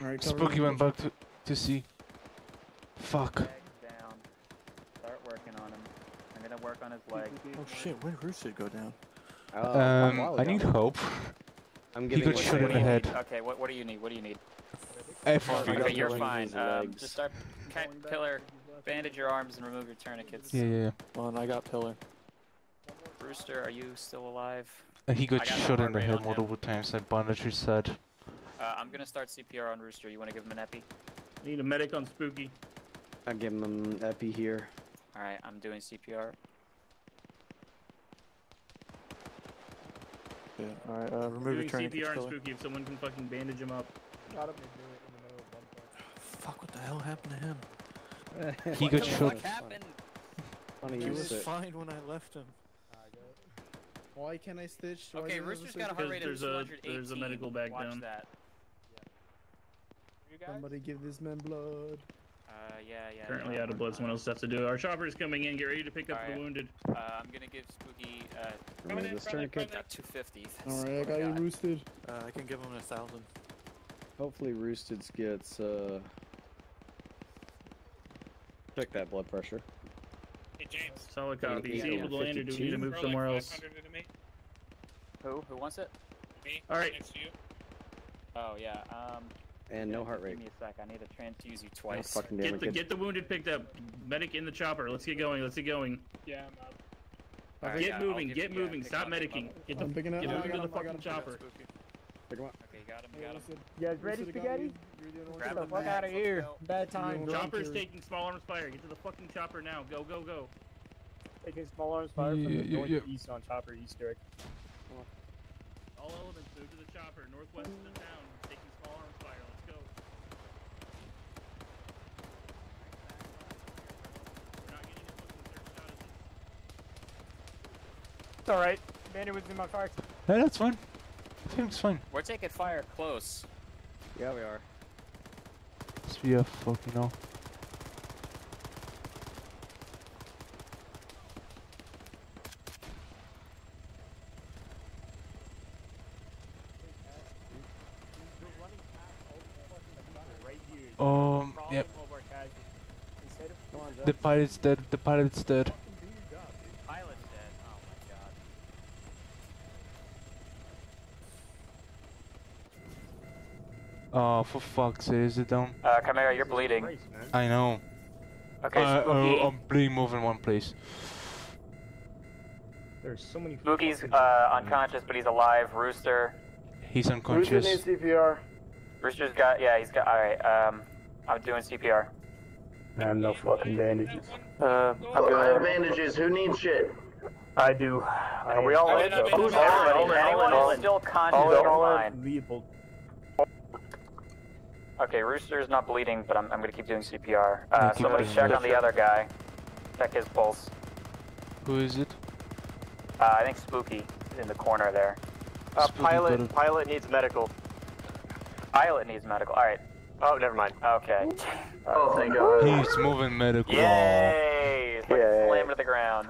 Alright, Spooky went back to to see. Fuck. Down. Start working on him. I'm gonna work on his leg. Oh shit, where did Rooster go down? Um, I need hope. I'm he giving got shot in the head. Okay, what what do you need? What do you need? Everything. Okay, you're fine. Um, just start. Okay, pillar. Bandage your arms and remove your tourniquets. Yeah, yeah, yeah. Well, and I got Pillar. Brewster, are you still alive? Uh, he got got shot in the head multiple times. I bandaged his head. Uh, I'm gonna start CPR on Rooster. You want to give him an epi? Need a medic on Spooky. I'm giving him an epi here. All right, I'm doing CPR. Yeah. Alright, uh, remove your Doing tourniquets, CPR on Pillar. Spooky if someone can fucking bandage him up. Got him. Fuck, what the hell happened to him? He got shot. He was fine when I left him. Why can't I stitch? Why Okay, doesn't it Rooster's stitch? got a heart rate of There's 218. there's a medical bag Watch down. that. You guys? Somebody give this man blood. Uh, yeah, yeah. Currently yeah, out of blood, someone else has to do it. Our chopper's coming in, get ready to pick up the wounded. Uh, I'm gonna give Spooky. Uh, Remove this tourniquet. got 250. Alright, I got you roosted. Uh, I can give him a thousand. Hopefully, Roosted gets uh. Check that blood pressure. Hey, James. Solid Eight- copy. Is he able to land or do we need to move somewhere like else? 500 into me. Who? Who wants it? Me. Alright. Next to you. Oh yeah. Um. And no heart rate. Give me a sec. I need to transfuse you Oh, twice. fucking damn Get the Get, get the wounded picked up. Medic in the chopper. Let's get going. Let's get going. Yeah, I'm up. Alright, Get yeah, moving. give Get you- moving. pick Stop him up, pick medicking. up. Get the I'm picking up. get I him to the him, I got fucking chopper. pick him up. Okay, got him. Got him. You guys ready, spaghetti? Grab the fuck out of here. Bad time. Chopper's taking small arms fire. Get to the fucking chopper now. Go go go. Taking small arms fire from the Yeah, yeah, yeah. northeast on Chopper east Easter. All elements move to the chopper. Northwest of the town. Taking small arms fire. Let's go. We're not getting a fucking third shot at this. It's alright. Bandit was in my fire. Hey, that's fine. I it's fine. We're taking fire close. Yeah, we are. Yeah, fucking hell. Um, yep. The pilot's dead. The pilot's dead. Pilot's dead. Oh my god. Oh, for fuck's sake, is it down? Uh, Chimera, you're bleeding. I know. Okay, uh, Spooky. uh, I'm bleeding more in one place. There's so many. Spooky's uh, unconscious, but he's alive. Rooster, He's unconscious. Rooster unconscious. needs CPR. Rooster's got, yeah, he's got, alright, um, I'm doing CPR. I have no fucking bandages. Uh, I'm I have bandages. Who needs shit? I do. Are we all in? Who's All in, all in, Anyone all still conscious All in, all in. Leopold. Okay, Rooster's not bleeding, but I'm, I'm gonna keep doing CPR. Uh, keep somebody check on the other guy. Check his pulse. Who is it? Uh, I think Spooky is in the corner there. Uh, pilot, button. pilot needs medical. Pilot needs medical. Alright, Oh, never mind. okay. Oh, thank God. He's moving medical. Yay! It's like Yay. slammed to the ground.